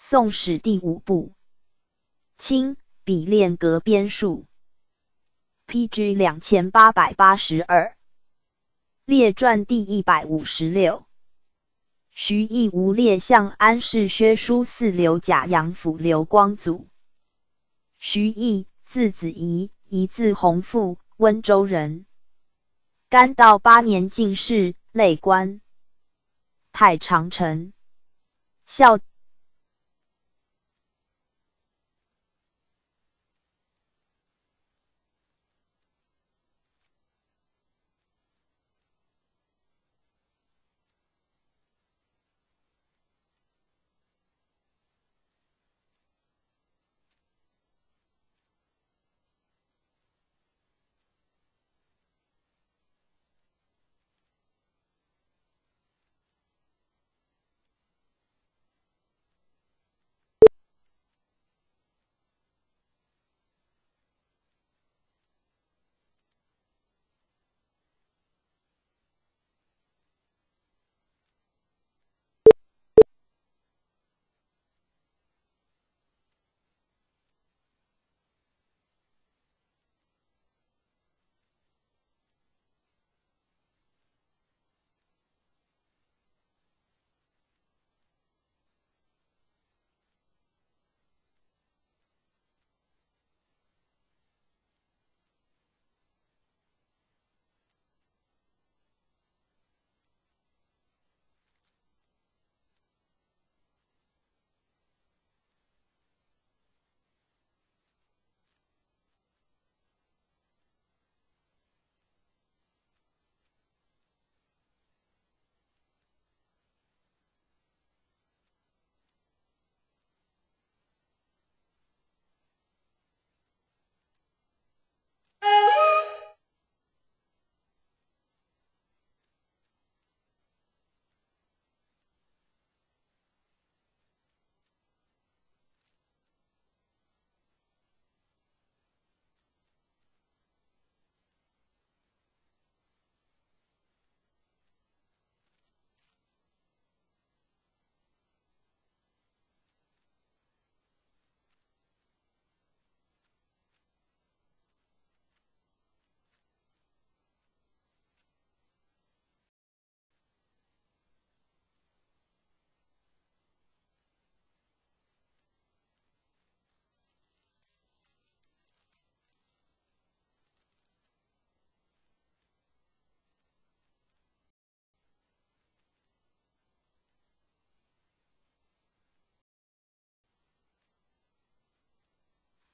宋史第五部，清比练阁编述，PG 两千八百八十二，列传第一百五十六。徐义无列向安氏薛书四刘贾阳府刘光祖。徐义，字子仪，一字弘父，温州人。干道八年进士，累官太常丞。孝。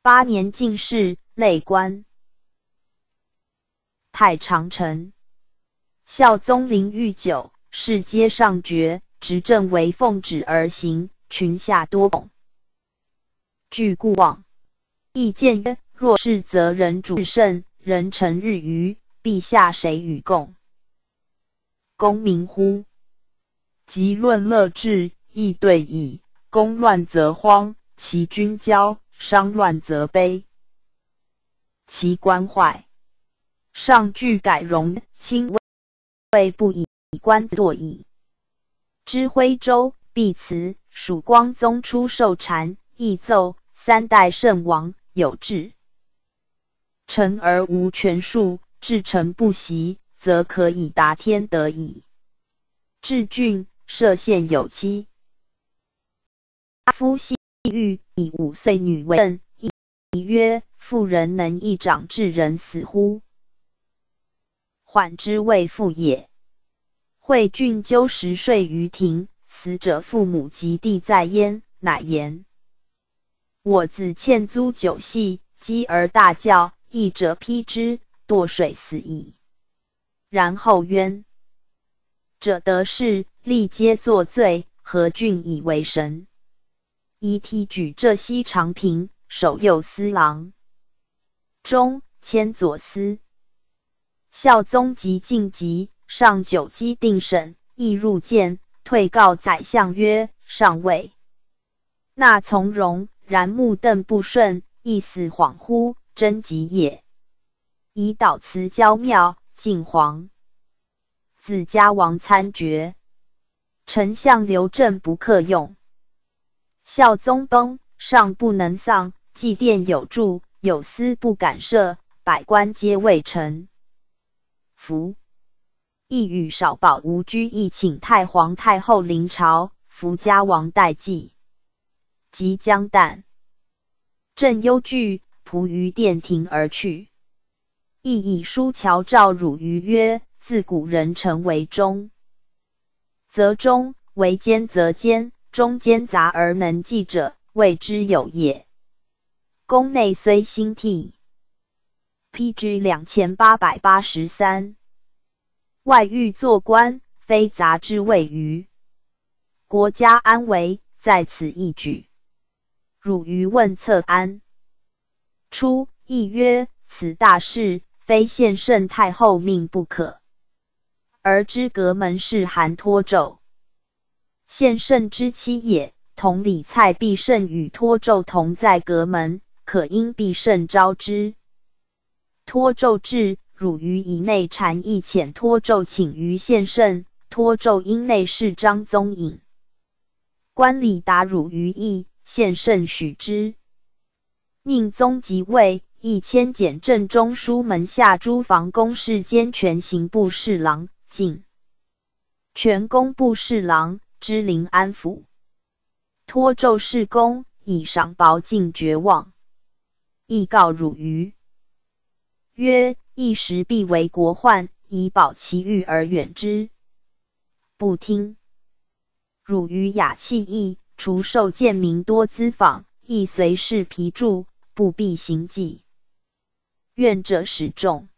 八年进士，累官太常丞。孝宗临御酒，世皆上爵，执政为奉旨而行，群下多恐。据故往，意见曰：若是则人主甚，人臣日愚，陛下谁与共？公明乎？即论乐治，亦对矣。公乱则荒，其君骄。商乱则悲，其官坏，上具改容，亲魏不以官堕矣。知徽州必辞，蜀光宗初受禅，亦奏三代圣王有志，臣而无权术，至臣不习，则可以达天得矣。至郡设县有期，阿夫系。欲以五岁女为任，以曰：“妇人能一掌致人死乎？”缓之未复也。惠郡纠十岁于庭，死者父母及弟在焉，乃言：“我子欠租酒戏，饥而大叫，义者劈之，堕水死矣。然后冤者得势，立皆作罪，何郡以为神？”以提举浙西长平守右司郎，中迁左司。孝宗即晋级，上九机定审，亦入见，退告宰相曰：“上位那从容，然目瞪不顺，意思恍惚，真急也。”以导辞交庙，晋皇子家王参决，丞相刘正不克用。孝宗崩，上不能丧，祭奠有柱，有司不敢赦，百官皆未臣。福。一与少保吴居义请太皇太后临朝，福家王代祭，即将旦，正忧惧，仆于殿庭而去。亦以书乔诏汝于曰：自古人臣为忠，则忠；为奸则奸。中间杂而能记者，谓之有也。宫内虽兴替，P.G. 两千八百八十三。外欲做官，非杂之谓于国家安危，在此一举。汝于问策安？初，亦曰：此大事，非献圣太后命不可。而知阁门是韩托胄。献圣之妻也，同李蔡必胜与托胄同在阁门，可因必胜招之。托胄至，汝于以内禅意遣托胄请于献圣，托胄因内侍张宗隐。官礼答汝于意，献圣许之。宁宗即位，亦迁检正中书门下诸房公事兼权刑部侍郎，进权工部侍郎。知临安府，托胄事公，以赏薄尽绝望。亦告汝于曰：一时必为国患，以保其欲而远之。不听。汝于雅弃义，除受贱民多资访，亦随侍疲著，不必行迹。愿者始众，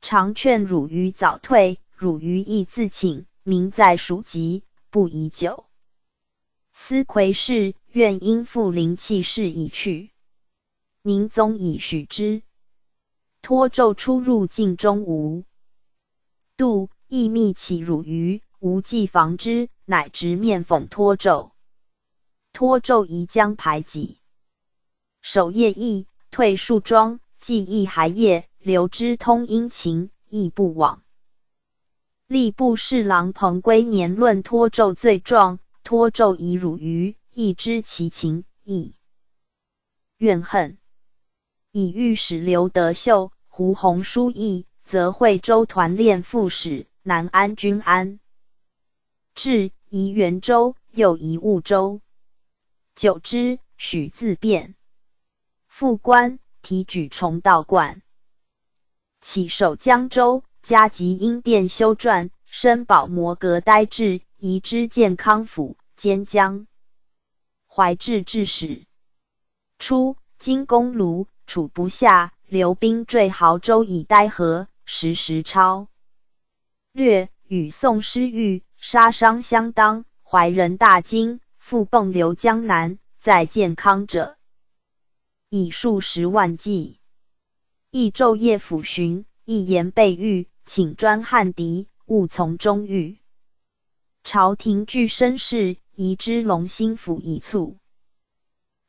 常劝汝于早退，汝于亦自请，民在蜀籍。不宜久。思魁氏愿因父灵气势已去，宁宗以许之。托咒出入境中无度，亦密起汝于无忌防之，乃直面讽托咒。托咒宜将排挤，守夜役，退数庄，记忆还夜，留之通殷勤，亦不往。吏部侍郎彭归年论托胄罪状，托胄以辱于，亦知其情，亦怨恨。以御史刘德秀、胡弘书议，则惠州团练副使，南安均安。至宜元州，又宜婺州。久之，许自便。复官，提举崇道观，起守江州。加及因殿修撰，申宝摩阁呆滞，移之健康府，兼江怀治治使。初，金公卢楚不下，留兵坠濠州以待河，时时超略，与宋师玉杀伤相当，怀人大惊，复迸流江南，在健康者以数十万计，亦昼夜抚巡，一言备御。请专汉敌，勿从中御。朝廷具身事，宜知龙兴府一促。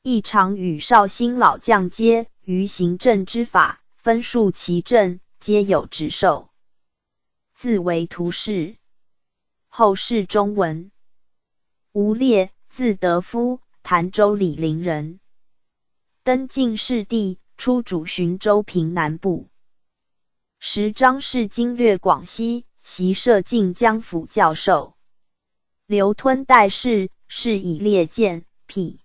亦常与绍兴老将皆于行政之法，分数其政，皆有职授。自为图事。后世中文。吴烈，字德夫，潭州醴陵人。登进士第，出主寻州平南部。时张氏经略广西，袭设晋江府教授。刘吞代事，是以列舰辟。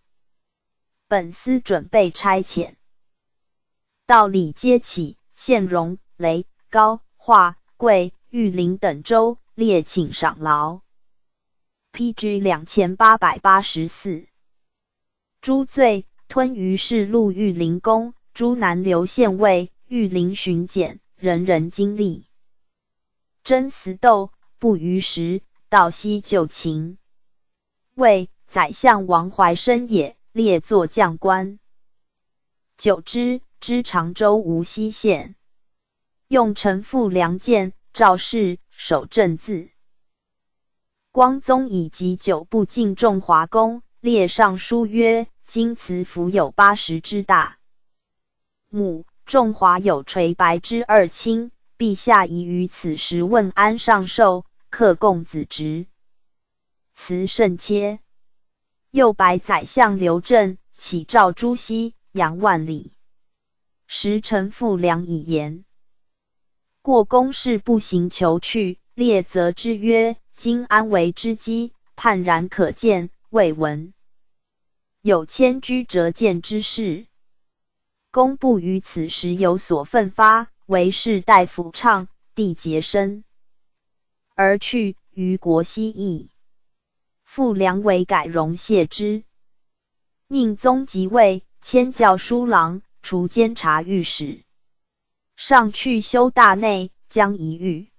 本司准备差遣，道理皆起，现荣、雷、高、华、贵、玉林等州列请赏劳。P.G. 两千八百八十四。诸罪吞于是路玉林公，诸南刘县尉、玉林巡检。人人经历，争死斗不逾时，道西旧情。为宰相王怀生也，列作将官。久之，知常州无锡县，用臣父良剑，赵氏守正字。光宗以及九部进仲华宫，列上书曰：今此府有八十之大。母。仲华有垂白之二卿，陛下宜于此时问安上寿，克贡子侄。辞甚切。又白宰相刘振启诏朱熹、杨万里，时臣傅良以言：过公事不行，求去。列则之曰：今安为之机？判然可见，未闻有迁居折见之事。公不于此时有所奋发，为士大夫唱，地节身而去于国西邑。复梁为改容谢之，宁宗即位，迁教书郎，除监察御史，上去修大内，将一狱。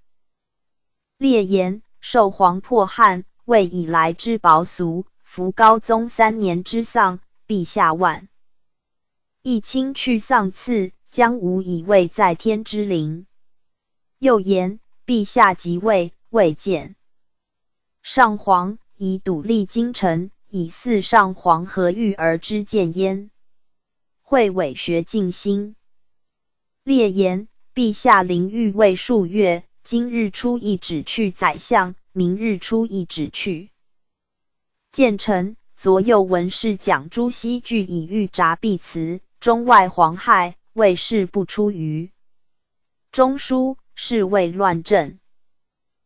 列言受皇迫汉，为以来之薄俗，服高宗三年之丧，陛下万。一清去丧次，将无以位在天之灵。又言陛下即位，未见上皇，以笃立京城，以祀上皇和玉而知见焉。会伪学尽心。列言陛下临御位数月，今日初一旨去宰相，明日初一旨去谏臣。左右文士讲朱熹具以御札必辞。中外惶害，魏氏不出于中书，是谓乱政。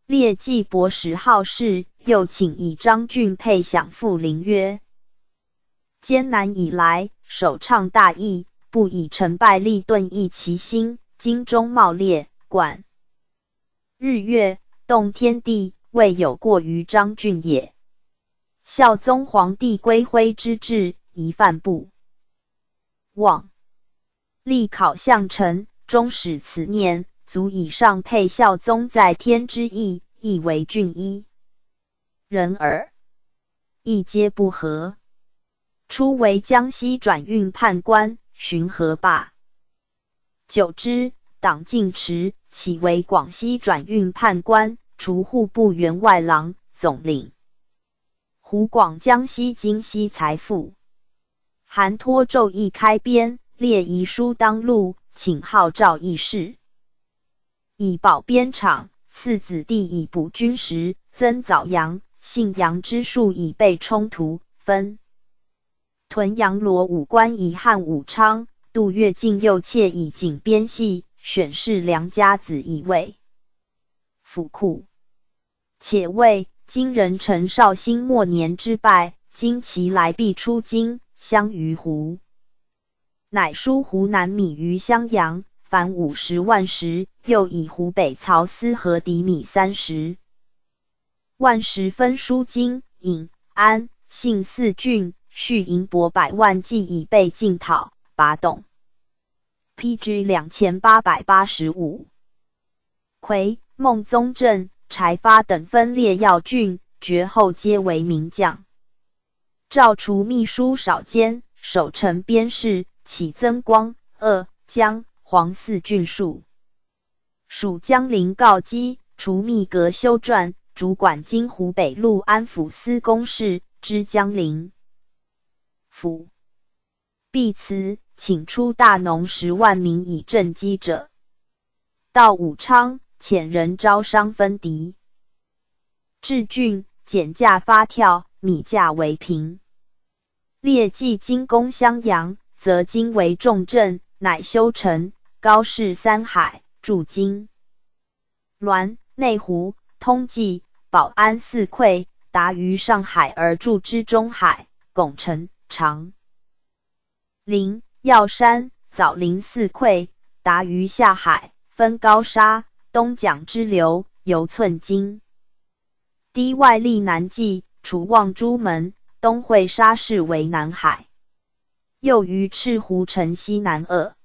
列季博识好事，又请以张俊配享父陵曰：“艰难以来，首倡大义，不以成败立顿益其心。今中茂烈，管日月，动天地，未有过于张俊也。孝宗皇帝归徽之志，宜犯不。”望立考相臣，终始此念，足以上配孝宗在天之意，亦为俊一人耳，亦皆不合。初为江西转运判官，巡河坝。久之，党进迟，起为广西转运判官，除户部员外郎，总领湖广江西京西财富。韩托奏议开编，列遗书当录，请号召议事，以保边场。赐子弟以补军时，曾早阳、信阳之术以备冲突。分屯阳罗武官以汉武昌，杜月进右妾以警边系，选侍良家子以为府库。且谓今人陈绍兴末年之败，今其来必出京。相于湖，乃输湖南米于襄阳，凡五十万石；又以湖北曹司和籴米三十万石分输京、颍、安、信四郡，续银帛百万计以备进讨。拔董，PG 两千八百八十五。魁、孟宗正、柴发等分列要郡，绝后皆为名将。诏除秘书少监，守城边事，起增光、二、江、黄四郡数。属江陵告基，除秘阁修撰，主管今湖北陆安抚司公事，知江陵府。必辞，请出大农十万名以赈饥者。到武昌，遣人招商分敌。至郡，减价发票，米价为平。列记金攻襄阳，则今为重镇，乃修城，高氏三海，筑金滦、内湖、通济、保安四馈，达于上海而筑之中海、拱辰、长陵、药山、枣林四馈，达于下海，分高沙、东蒋之流，游寸金。堤外立南纪，除望诸门。东会沙市为南海，又于赤湖城西南二，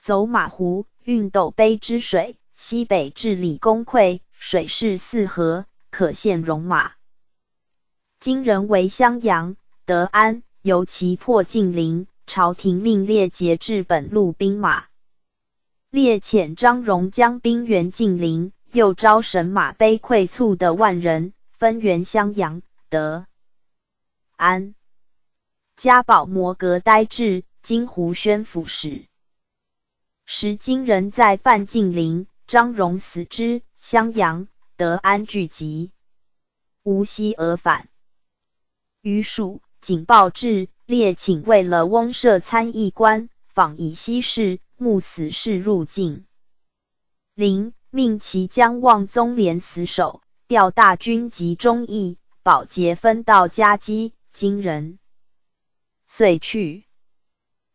走马湖运斗碑之水，西北至理公溃，水势四河，可现戎马。今人为襄阳、德安，由其破晋陵，朝廷命列节制本路兵马，列遣张荣将兵援晋陵，又招神马碑溃促的万人，分援襄阳、德。安家宝摩阁呆滞，金湖宣抚使。时金人在范晋陵，张荣死之，襄阳、德安聚集，无息而返。余蜀警报至，列请为了翁舍参议官，访以西事，目死士入境。林命其将望宗连死守，调大军及忠义、保节分道夹击今人，遂去。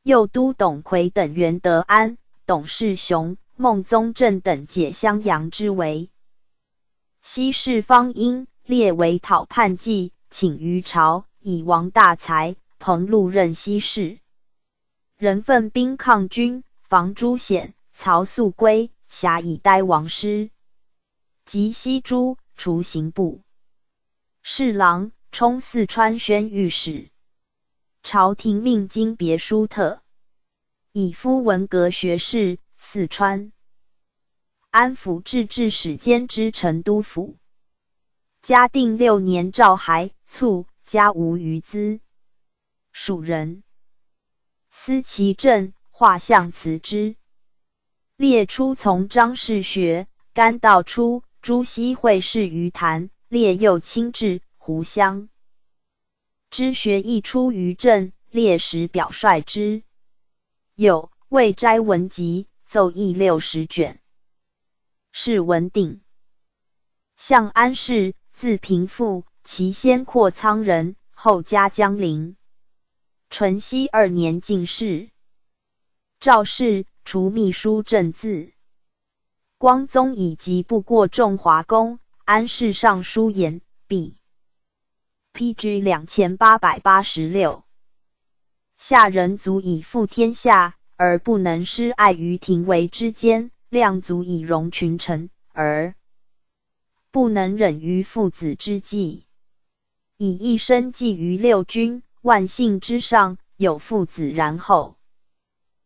右都董魁等袁德安、董世雄、孟宗正等解襄阳之围。西市方英列为讨叛计，请于朝，以王大才、彭禄任西市，人奋兵抗军，防朱显、曹素归，辖以待王师。及西诸。除刑部。侍郎，充四川宣御史。朝廷命经别书特，以夫文阁学士，四川安抚制置使兼之成都府。嘉定六年诏还卒，家无余资。蜀人，思其政，画像辞之。列出从张氏学，甘道初朱熹会试于坛，列又亲至湖湘。知学亦出于政，列史表率之。有《魏斋文集》奏议六十卷。是文鼎，向安氏，字平父，其先阔苍人，后加江陵。淳熙二年进士。赵氏除秘书正字。光宗以及不过众华公，安氏尚书言毕。P.G. 两千八百八十六，下人足以负天下，而不能失爱于廷尉之间；量足以容群臣，而不能忍于父子之际。以一生寄于六君，万幸之上，有父子，然后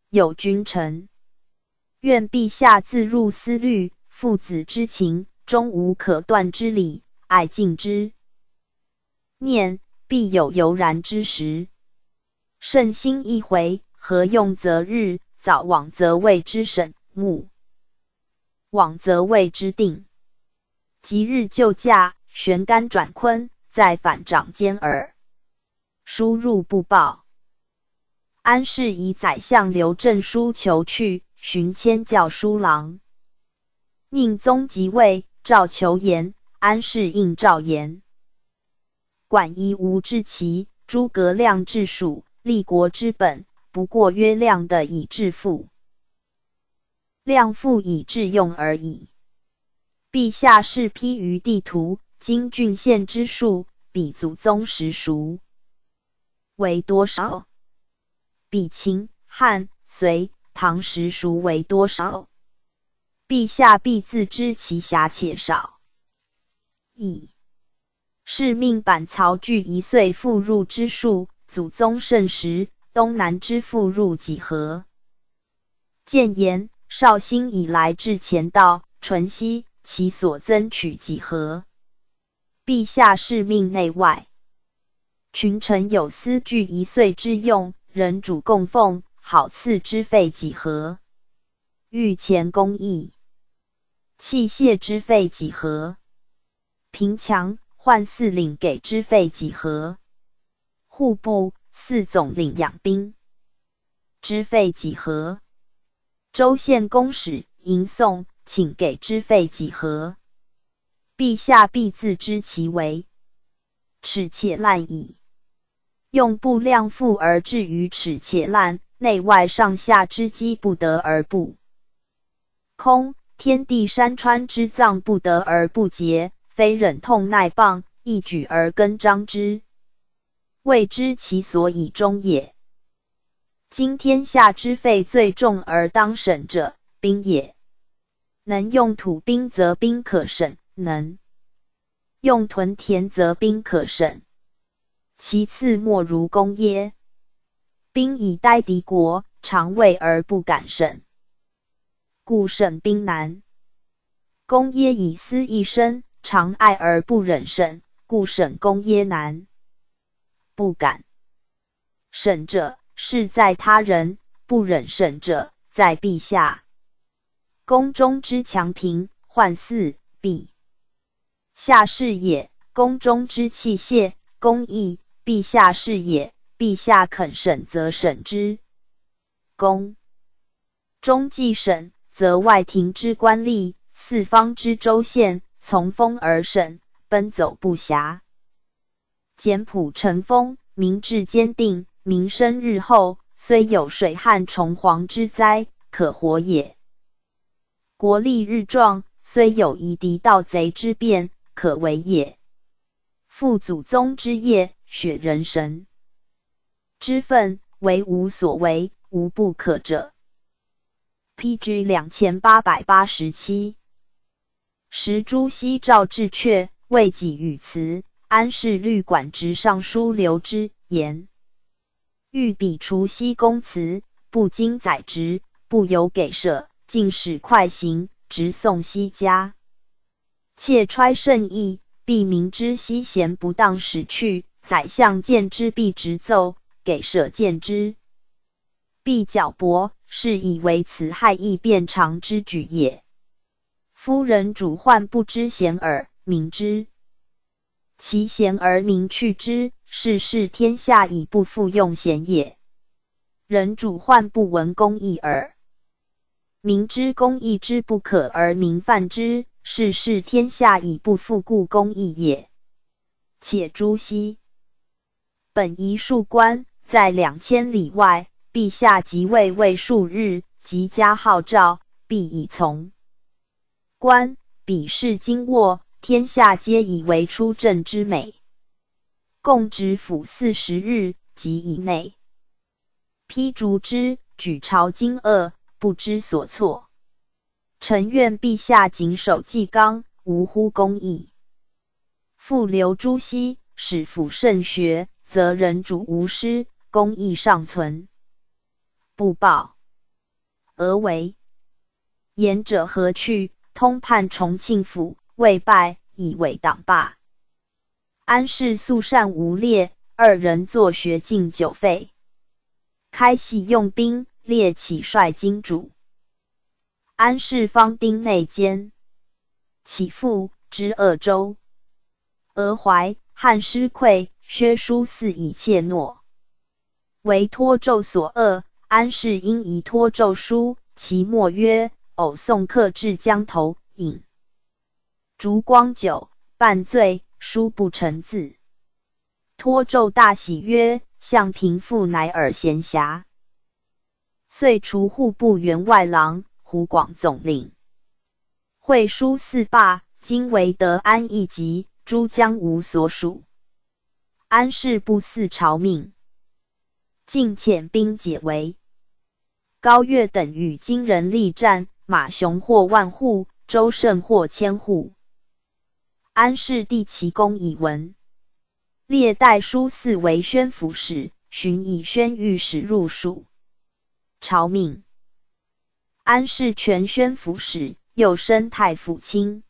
有君臣。愿陛下自入思虑父子之情，终无可断之理，爱敬之。念必有悠然之时，圣心一回，何用择日？早往则谓之审目，往则谓之定。即日就驾，悬竿转坤，再返掌间耳。输入不报。安氏以宰相刘正书求去，寻迁教书郎。宁宗即位，诏求言，安氏应诏言。管夷吾之齐，诸葛亮治蜀，立国之本，不过约亮的以致富，亮富以致用而已。陛下是批于地图，今郡县之数，比祖宗时熟为多少？比秦、汉、隋、唐时熟为多少？陛下必自知其狭且少矣。是命板曹具一岁复入之数，祖宗盛时，东南之复入几何？谏言绍兴以来至前道，淳熙其所增取几何？陛下是命内外群臣有司具一岁之用，人主供奉，好赐之费几何？御前公义器械之费几何？平强。换四领给之费几何？户部四总领养兵之费几何？州县公使迎送请给之费几何？陛下必自知其为，耻且烂矣。用布量赋而至于耻且烂，内外上下之机不得而不空，天地山川之脏不得而不竭。非忍痛耐棒，一举而根张之，未知其所以终也。今天下之费最重而当审者，兵也。能用土兵则兵可审，能用屯田则兵可审。其次莫如公耶？兵以待敌国，常畏而不敢审，故审兵难。公耶以私一生。常爱而不忍审，故审公耶难，不敢审者，是在他人；不忍审者，在陛下。宫中之强平，患四陛下事也；宫中之器械、工艺、陛下是也。陛下肯审，则审之。宫中既审，则外廷之官吏、四方之州县，从风而审，奔走不暇。简朴成风，民志坚定，民生日后，虽有水旱虫蝗之灾，可活也；国力日壮，虽有夷狄盗贼之变，可为也。父祖宗之业，血人神之分，为无所为，无不可者。P.G. 两千八百八十七。时朱熹召至阙，未己语辞。安氏律管直尚书刘之言：欲比除西公辞，不经宰职，不由给舍，尽使快行，直送西家。切揣圣意。必明知西贤不当使去，宰相见之必直奏，给舍见之必矫驳，是以为此害义变常之举也。夫人主患不知贤耳，明之，其贤而明去之，是是天下以不复用贤也。人主患不闻公义耳，明知公义之不可而明犯之。是是天下以不复故公义也。且朱熹本宜庶官，在两千里外，陛下即位未数日，即加号召，必以从官。比视经握，天下皆以为出政之美。共执府四十日，即以内批逐之，举朝惊愕，不知所措。臣愿陛下谨守纪纲，无乎公义。复留朱熹，使辅圣学，则人主无失，公义尚存。不报而为言者何去？通判重庆府，未拜，以为党霸。安氏素善无劣，二人坐学敬久废。开系用兵，列起率金主。安氏方丁内奸，其父之鄂州。俄怀汉失溃，薛书嗣以怯懦，为托咒所恶。安氏因疑托咒书，其末曰：“偶送客至江头，饮烛光酒，半醉，书不成字。”托纣大喜，曰：“相平复乃尔闲暇。”遂除户部员外郎。湖广总领，会书四罢，今为德安一级，诸将无所属。安氏不似朝命，竟遣兵解围。高岳等与金人力战，马雄获万户，周胜获千户。安氏帝其功以闻，列代书四为宣抚使，寻以宣御使入蜀。朝命。安氏全宣抚使，又升太府卿。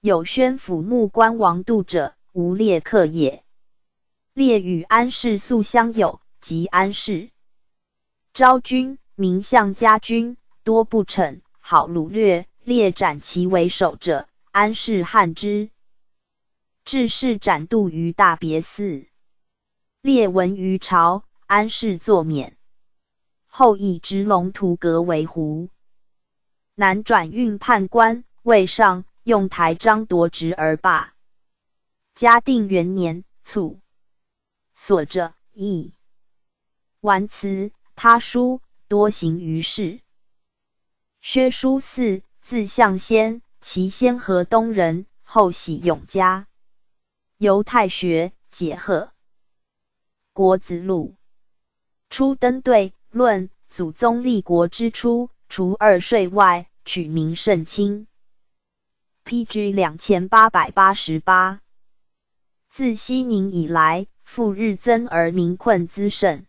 有宣抚目官王度者，无列客也。列与安氏素相友，及安氏昭君，名相家君，多不逞，好掳掠。列斩其为首者，安氏汉之。至是斩度于大别寺。列闻于朝，安氏作免。后以直龙图阁为胡，南转运判官，未上用台章夺职而罢。嘉定元年卒。所着义完辞，他书多行于世。薛书嗣，字象先，其先河东人，后喜永嘉，犹太学解贺。国子录初登对。论祖宗立国之初，除二税外，取名甚清。P.G. 两千八百八十八。自西宁以来，复日增而民困滋甚。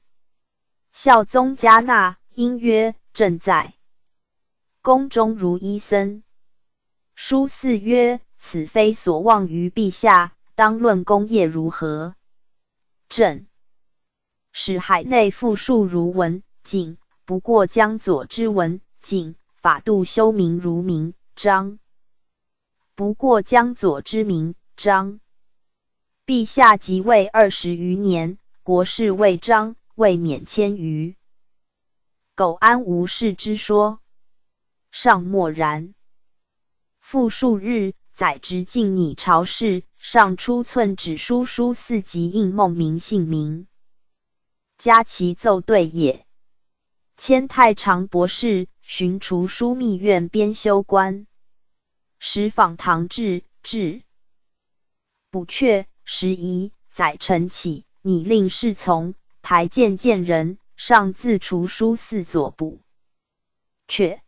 孝宗加纳，因曰：“正在宫中如医僧。”书四曰：“此非所望于陛下，当论功业如何？”朕使海内富庶如文。景不过江左之文，景法度修明如明章；不过江左之明章，陛下即位二十余年，国事未彰，未免迁于。苟安无事之说，尚默然。复数日，载直进拟朝事，上出寸指书书四级应孟明姓名，加其奏对也。迁太常博士，寻除枢密院编修官，时访唐志，至补阙时宜，载臣起，拟令侍从台谏见人，上自除书四左补阙。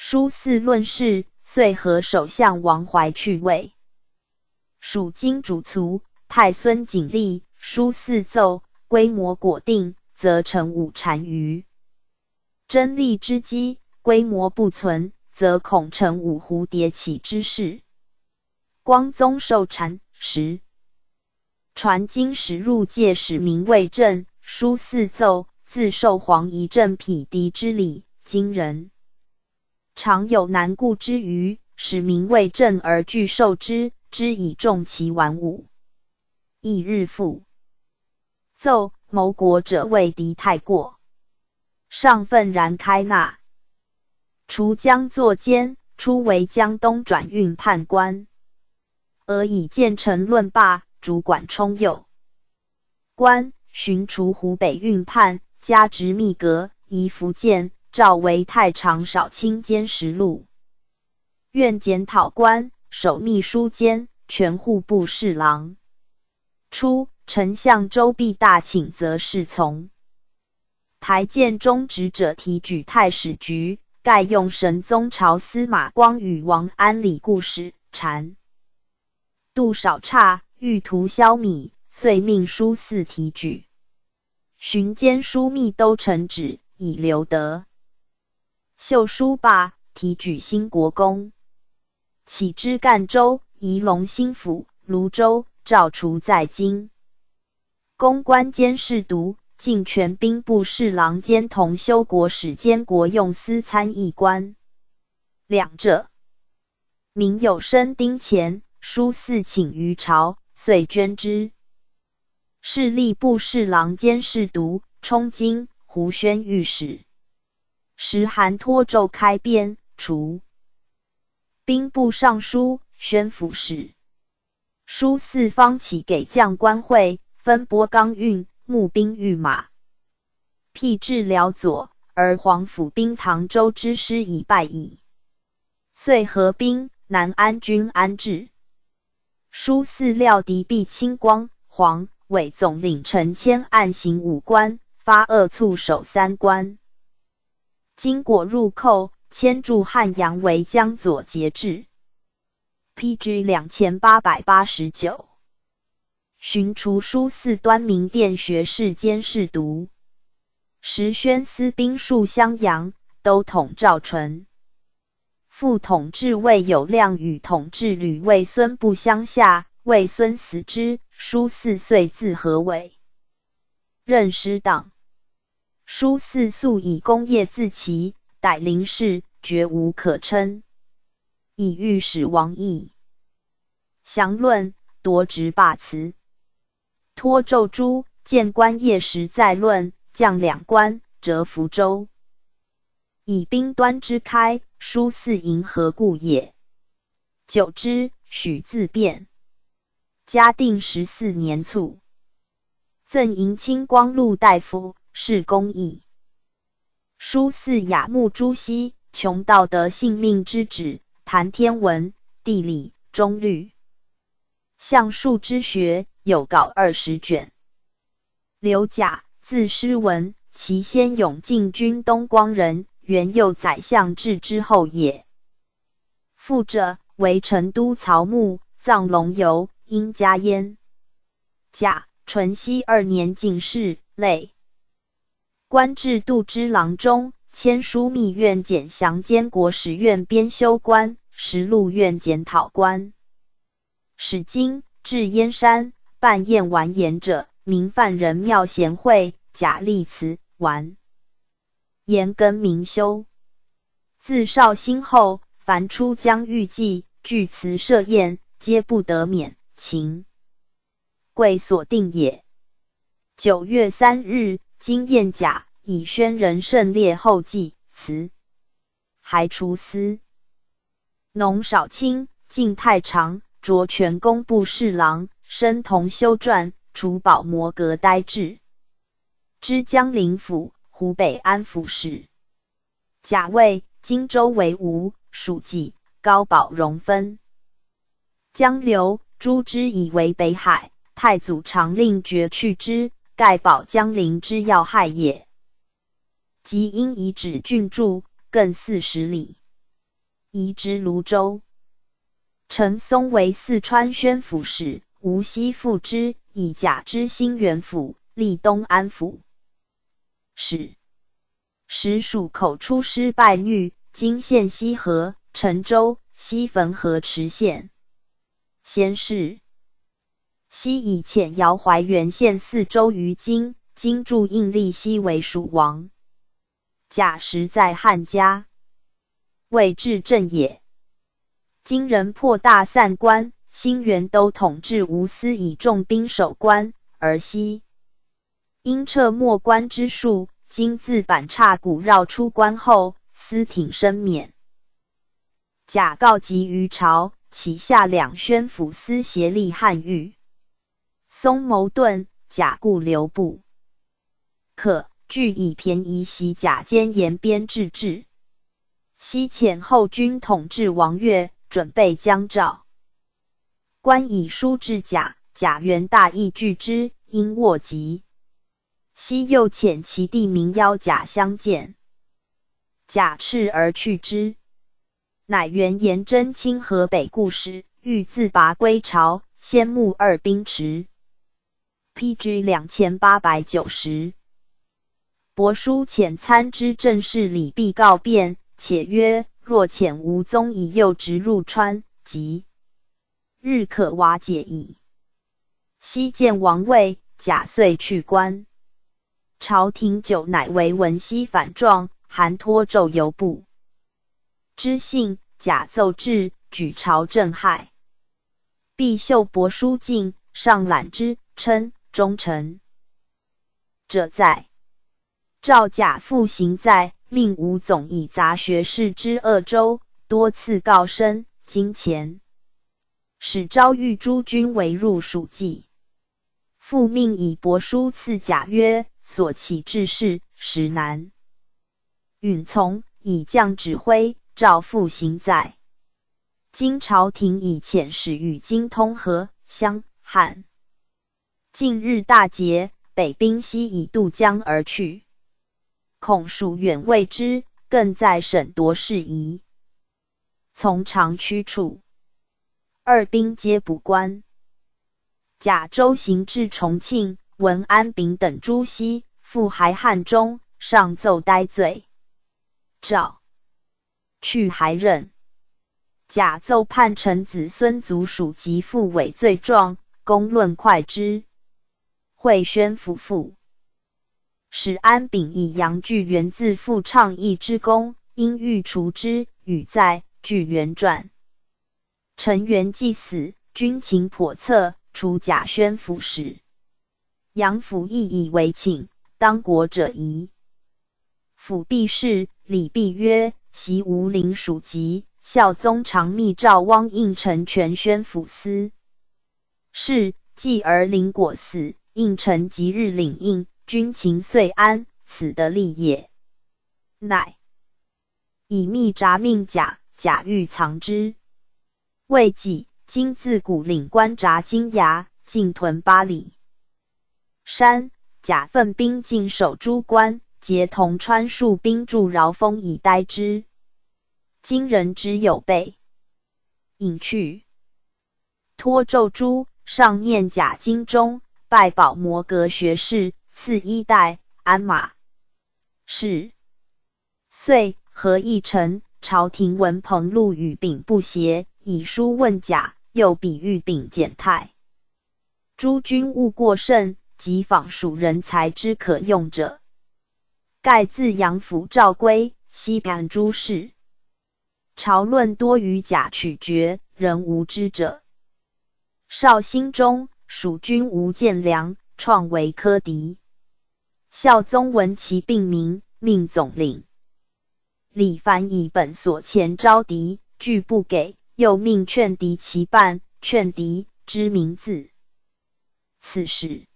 书四论事，遂和首相王怀去位。蜀金主卒，太孙景立，书四奏，规模果定，则成五单于。真立之机，规模不存，则恐成五蝴蝶起之势。光宗受禅时，传经时入界使名为正，书四奏，自受皇仪正匹敌之礼。今人常有难顾之余，使民为政而拒受之，之以重其玩物。翌日复奏谋国者为敌太过。上愤然开纳，除江作监，初为江东转运判官，而以建臣论罢，主管充右官，寻除湖北运判，加职密阁，移福建，召为太常少卿监实录院检讨官，守秘书监，全户部侍郎。初，丞相周必大请则侍从。台谏中职者提举太史局，盖用神宗朝司马光与王安礼故事，禅度少差，欲图消弭，遂命书四提举。巡监枢密都臣旨，以留德秀书罢，提举新国公，起知赣州、仪陇新府、泸州，诏除在京公关兼侍读。进权兵部侍郎兼同修国史兼国用司参议官，两者名有生丁钱，书四请于朝，遂捐之。侍吏部侍郎兼侍读，充京胡宣御史，时韩托胄开边，除兵部尚书、宣抚使。书四方起给将官会，分拨纲运。募兵御马，辟治辽左，而皇甫兵唐州之师已败矣。遂合兵南安军安置。书四料敌必清光，黄伟总领陈谦暗行五关，发恶促守三关。经果入寇，迁驻汉阳为江左节制。P.G. 两千八百八十九。寻除书四端明殿学士兼侍读，时宣司兵戍襄阳，都统赵纯。副统制魏有亮与统制吕魏孙不相下，魏孙死之，书四岁自何为任师党。书四素以功业自齐，逮临事绝无可称，以御史王毅详论夺职罢辞。托胄诸见官业时在论，将两官折福州，以兵端之开，书四迎何故也？久之，许自变。嘉定十四年卒，赠迎清光禄大夫，是公义。书四雅木朱熹，穷道德性命之旨，谈天文、地理、中律、相术之学。有稿二十卷。刘甲，字师文，其先永进军东光人，元佑宰相至之后也。父者为成都曹牧，葬龙游，因家焉。甲，淳熙二年进士，累官至度支郎中，迁枢密院检详监国史院编修官，实录院检讨官。史经至燕山。办宴完言者，名犯人庙贤惠，假立祠完言根明修。自绍兴后，凡出疆遇祭，据祠设宴，皆不得免。秦贵所定也。九月三日，经验甲以宣仁胜烈后继，辞，还除司。农少卿，晋太常，擢全工部侍郎，升同修撰，除保摩阁呆滞，知江陵府、湖北安抚使。甲位荆州为吴，属济。高保荣分。江流，诛之以为北海。太祖常令绝去之，盖保江陵之要害也。即因遗址郡筑，更四十里，移之泸州。陈松为四川宣抚使，无锡复之，以甲之兴元府，立东安府使。时蜀口出师败狱，今县西河。陈州西汾河池县，先是西以遣姚怀元县四州于今，今驻应立西为蜀王。甲时在汉家，未至正也。今人破大散关，兴元都统治无私以重兵守关，而西因撤没关之术，今自板岔谷绕出关后，思挺身免。甲告急于朝，旗下两宣抚司协力汉御。松谋遁，甲固留步。可据以便宜袭甲兼延边制治。西遣后军统治王越，准备将赵。官以书至甲，甲元大义拒之，因卧疾。西又遣其弟名邀甲相见，甲斥而去之。乃原言真清河北故师，欲自拔归朝，先募二兵池。P.G. 两千八百九十。伯书遣参知政事李必告变，且曰：若遣无宗以诱直入川，即日可瓦解矣。西见王位，假遂去官。朝廷久乃为文西反状，韩托奏游部。知信假奏至，举朝震骇。毕秀伯书进，上览之，称忠臣者在。赵贾复行在，命吴总以杂学士之鄂州，多次告身金钱，使昭遇诸军为入蜀冀。复命以帛书赐贾曰：“所起之事，实难。”允从，以将指挥。赵复行在，今朝廷以遣使与金通和相汉。近日大捷，北兵西已渡江而去，恐蜀远未知，更在审夺事宜，从长驱处。二兵皆不关。甲周行至重庆，闻安丙等诸西复还汉中，上奏呆罪。诏。去还任，甲奏叛臣子孙族属及父伪罪状，公论快之。惠宣夫妇使安炳以杨巨源自负倡议之功，因欲除之，语在巨源传。陈元既死，军情叵测，除贾宣府使。杨府亦以为请，当国者疑。府弼士李弼曰。袭吴陵属籍，孝宗常密诏汪应承全宣抚司。是继而临果死，应臣即日领印，军情遂安，此得利也。乃以密札命甲，甲欲藏之，未几，今自古领官札金牙，进屯八里山，甲奋兵进守诸关，结同川戍兵驻饶丰以待之。今人之有备，隐去。托咒诸上念甲金中，拜保摩阁学士，赐衣带鞍马。是遂何议臣，朝廷文朋陆羽丙不协，以书问甲，又比喻丙简泰。诸君务过甚，及访蜀人才之可用者，盖自杨府诏归，西盘诸事。朝论多于甲取决，人无知者。绍兴中，蜀军无见粮，创为科敌。孝宗闻其病名，命总领李凡以本所前招敌，拒不给，又命劝敌其伴，劝敌之名字。此时，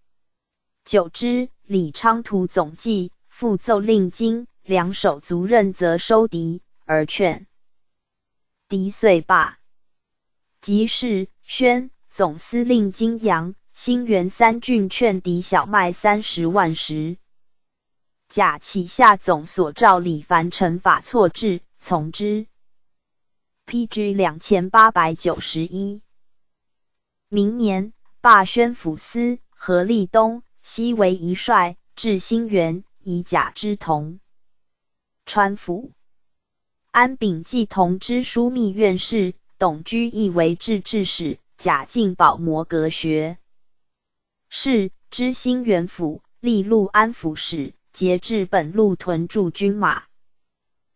久之，李昌图总计，复奏令金两手足任则收敌，而劝敌遂罢。即是宣总司令金阳、兴元三郡劝敌小麦三十万石。甲启下总所召李凡臣法错置，从之。P.G. 两千八百九十一。明年，罢宣抚司，何立东西为一帅，至兴元，以甲之同川府。安秉继同知枢密院事。董居易为制治使，贾进保摩阁学士，知兴元府，历路安抚使，节制本路屯驻军马。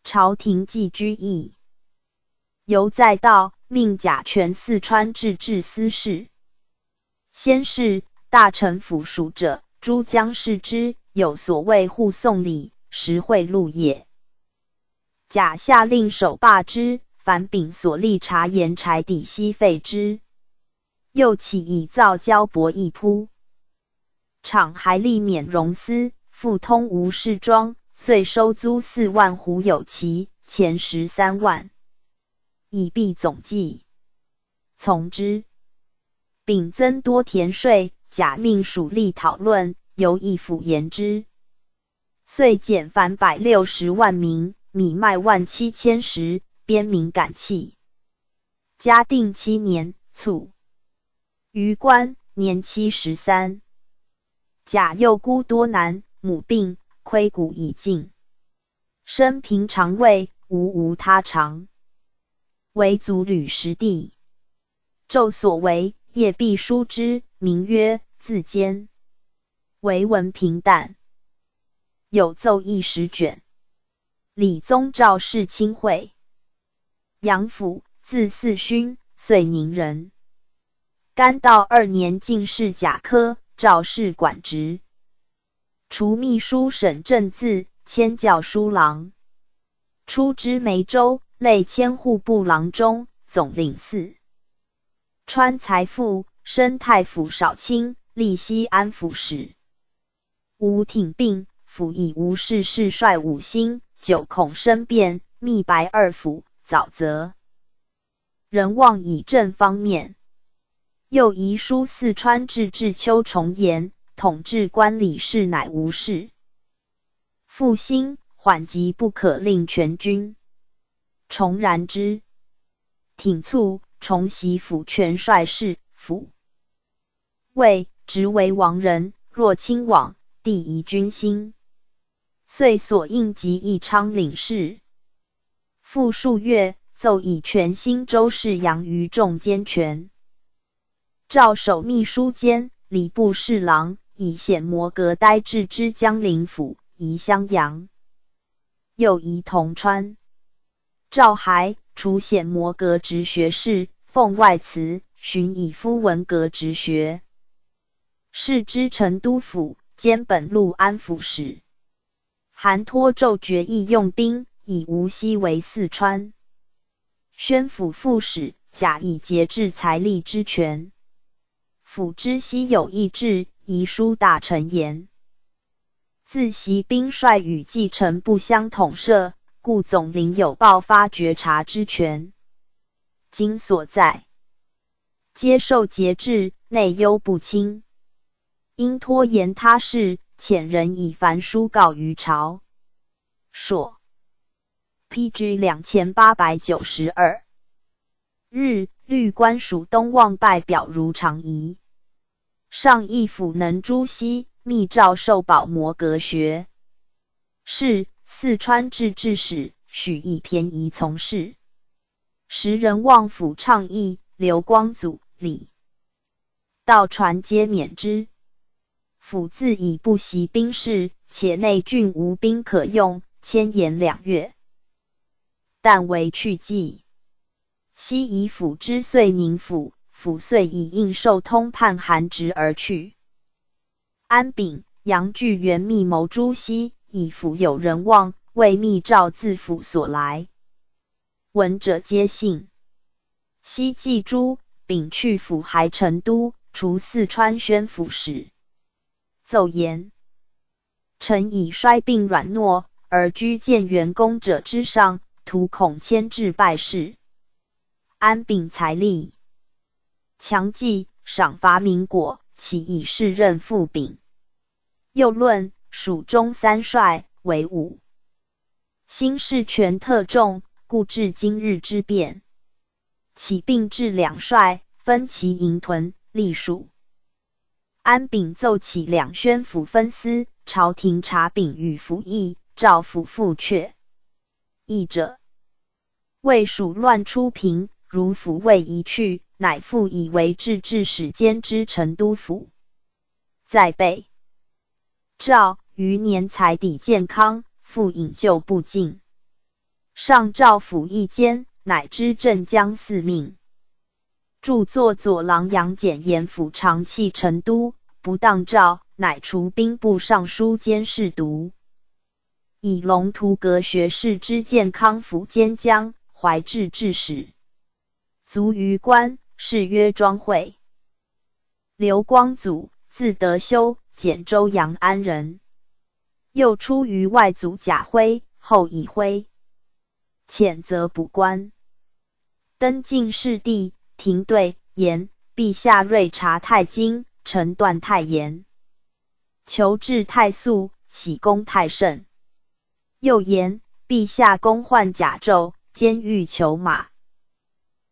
朝廷寄居易，犹在道，命贾权四川治治司事。先是大臣府属者，诸将士之，有所谓护送礼，实贿赂也。贾下令守罢之。凡丙所立茶盐柴底悉废之，又起以造胶帛一铺。厂还立免绒丝，复通无事庄，遂收租四万斛有其钱十三万，以毕总计。从之。丙增多田税，假命属吏讨论，由义府言之，遂减凡百六十万民，米麦万七千石。边民感气。嘉定七年卒。余官年七十三。甲幼孤多难，母病，亏骨已尽，生平常位，无无他长。为祖吕实弟，昼所为，夜必书之，名曰自坚。为文平淡，有奏一十卷。李宗赵氏亲会。杨府，字四勋，遂宁人。干道二年进士甲科，赵氏管职。除秘书省政字，迁教书郎。出知梅州，累迁户部郎中，总领事川财富，升太府少卿，历西安府使。吴挺病，府以吴氏世率五星，久恐生变，密白二府。早则人望以正方面，又遗书四川治治秋重言，统治官礼事乃无事。复兴缓急不可令全军，重然之。挺促重袭府权帅士府，谓职为王人，若亲往，帝宜军心，遂所应即义昌领事。复数月，奏以全新州士杨于众监权，诏守秘书监、礼部侍郎，以显摩阁呆置之江陵府，宜襄阳，又宜铜川。赵还除显摩阁直学士，奉外祠，寻以夫文阁直学士之成都府，兼本路安抚使。韩托奏决议用兵。以无锡为四川宣府副使，假以节制财力之权。府知悉有意志，遗书大臣言：自袭兵帅与继承不相统摄，故总领有爆发觉察之权。今所在，接受节制，内忧不清，因拖延他事，遣人以凡书告于朝，说。P.G. 两千八百九十二日，律官属东望拜表如常仪。上议府能朱熹密诏授保摩阁学士，四川制治使许以偏宜从事。时人望府倡议，刘光祖、李道传皆免之。府自以不习兵事，且内郡无兵可用，迁延两月。但为去计，西夷府之遂宁府，府遂以应受通判函职而去。安炳、杨巨元密谋朱熹，以府有人望，为密诏自府所来，闻者皆信。西冀朱丙去府还成都，除四川宣抚使，奏言：臣以衰病软懦，而居见元公者之上，徒恐牵制败事。安秉财力强记，赏罚民果，岂以是任复秉？又论蜀中三帅为五，新事权特重，故至今日之变。起并至两帅，分其营屯，隶属。安秉奏起两宣府分司，朝廷察秉与服役，诏府复阙。议者魏蜀乱初平，如府未移去，乃复以为治治使兼之成都府。在备诏余年才抵健康，复引咎不尽。上诏府役监。乃知镇江四命，著作左郎杨简言府长弃成都，不当诏，乃除兵部尚书兼侍读，以龙图阁学士之健康府兼江淮治治使，卒于官，谥曰庄惠。刘光祖，字德修，简州阳安人，又出于外祖贾辉，后以辉谴责补官。登进士第，廷对言：“陛下睿察太经，臣断太严，求治太素，喜功太甚。”又言：“陛下公患甲胄，兼欲求马，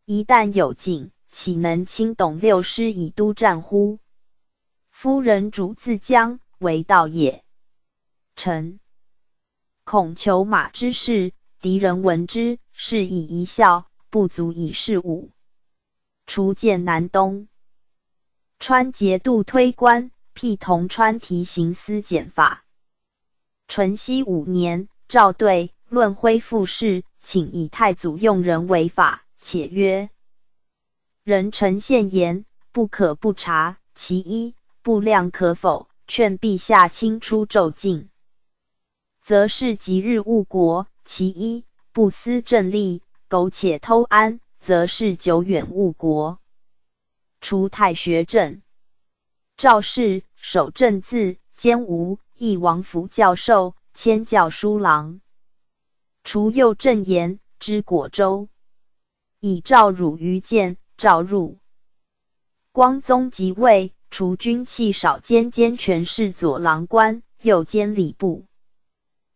一旦有进，岂能轻懂六师以督战乎？夫人主自将，为道也。臣恐求马之事，敌人闻之，是以一笑。”不足以事武，除建南东川节度推官，辟同川提刑司检法。淳熙五年，诏对论恢复事，请以太祖用人为法，且曰：人臣献言，不可不察。其一，不量可否？劝陛下清出骤进，则是吉日误国。其一，不思政利。苟且偷安，则是久远误国。除太学政，赵氏守正字，兼吴义王府教授，迁教书郎。除右正言之果州，以赵汝于见，赵入光宗即位，除军器少兼兼权势左郎官，又兼礼部。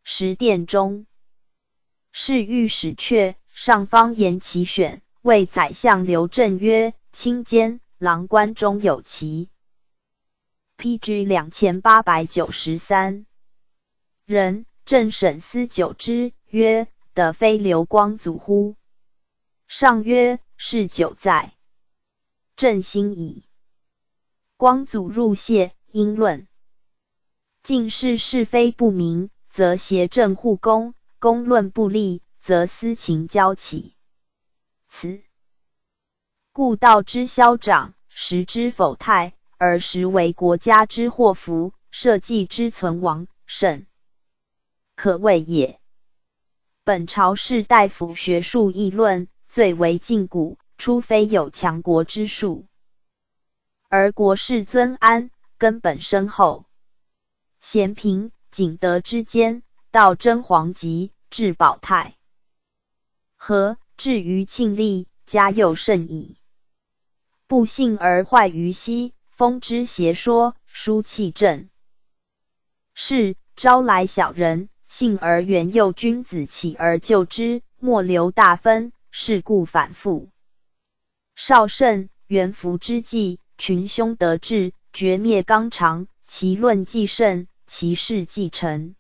十殿中，是御史阙。上方言其选，为宰相刘正曰：“卿监郎官中有其。” P.G. 两千八百九十三人，正审思久之，曰：“得非刘光祖乎？”上曰：“是久在。”正心矣。光祖入谢，因论进士是非不明，则邪正互攻；公论不利。则私情交起，此故道之消长，时之否泰，而实为国家之祸福，社稷之存亡，甚可畏也。本朝士大夫学术议论，最为禁锢，除非有强国之术，而国世尊安，根本深厚，咸平、景德之间，到真皇极，至宝泰。和至于庆历，家又甚矣。不幸而坏于昔，风之邪说，疏气正，是招来小人；幸而元佑君子，起而救之，莫留大分。是故反复。少圣元福之际，群凶得志，绝灭纲常。其论既甚，其事既成。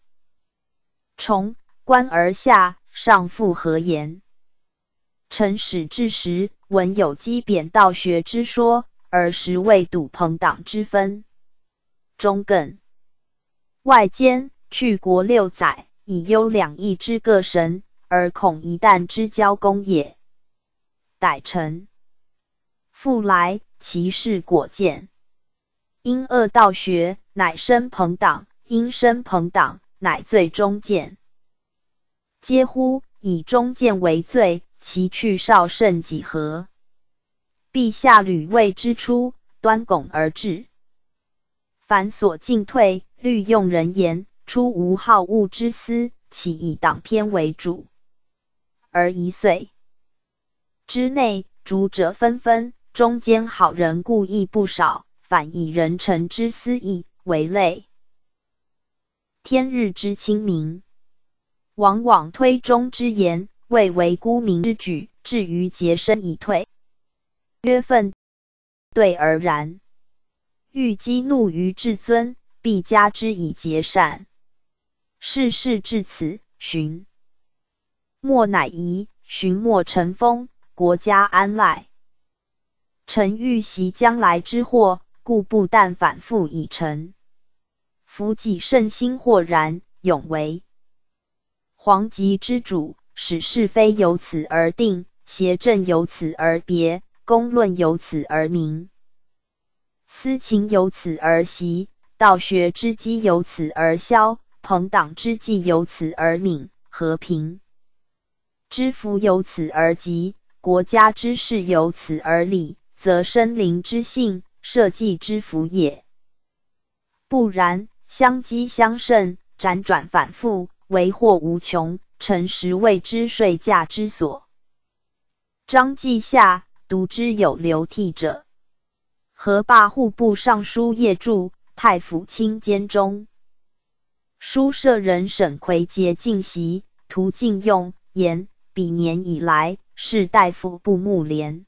从观而下，上复何言？臣始至时，闻有积贬道学之说，而实未睹朋党之分。中艮外兼去国六载，以优两翼之各神，而恐一旦之交攻也。待臣复来，其事果见。因恶道学，乃生朋党；因生朋党，乃罪中见。嗟乎！以中见为罪，其去少甚几何？陛下屡谓之初，端拱而治，凡所进退，虑用人言，出无好恶之私，其以党偏为主。而一岁之内，主者纷纷，中间好人故意不少，反以人臣之私意为累。天日之清明，往往推中之言，未为孤民之举，至于洁身以退。曰愤，对而然。欲激怒于至尊，必加之以节善。事事至此，寻。莫乃夷，寻莫成风，国家安赖。臣欲袭将来之祸，故不但反复以成。夫己圣心豁然，永为皇极之主，使是非由此而定，邪正由此而别，公论由此而明，私情由此而息，道学之基由此而消，朋党之计由此而泯，和平。知福由此而集，国家之事由此而理，则生灵之性，社稷之福也。不然，相激相胜，辗转反复，为祸无穷，臣实谓之税价之所。张继下读之有流涕者，何罢户部尚书叶柱、太府卿监中书舍人沈奎节进席，途进用言。比年以来，士大夫不睦连。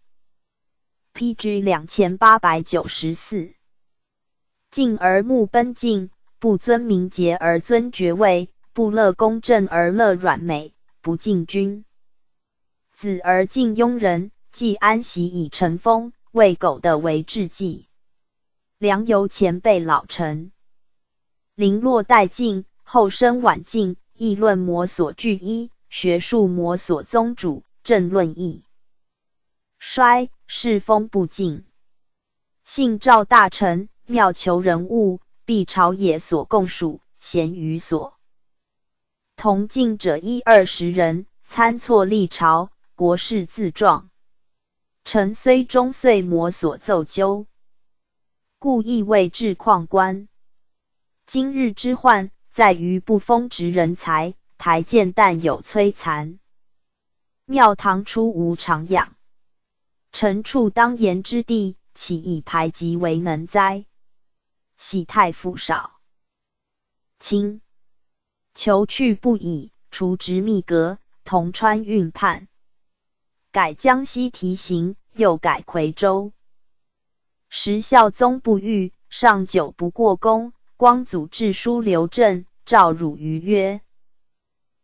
P.G. 两千八百九十四。敬而慕奔进，不尊名节而尊爵位，不乐公正而乐软美，不敬君子而敬庸人，既安息以成风，为苟的为志计。良由前辈老臣，零落殆尽，后生晚进，议论魔所具一。学术魔所宗主，政论义衰，世风不敬。信召大臣，妙求人物，必朝野所共属，贤于所同敬者一二十人，参错历朝，国事自壮。臣虽终岁魔所奏究，故意为至旷官。今日之患，在于不封职人才。台见但有摧残，庙堂出无常养，臣处当言之地，岂以排挤为能哉？喜太傅少，卿求去不已，除职密阁，同川运判，改江西提刑，又改夔州。时孝宗不遇，上久不过宫，光祖致书刘正，诏汝于曰。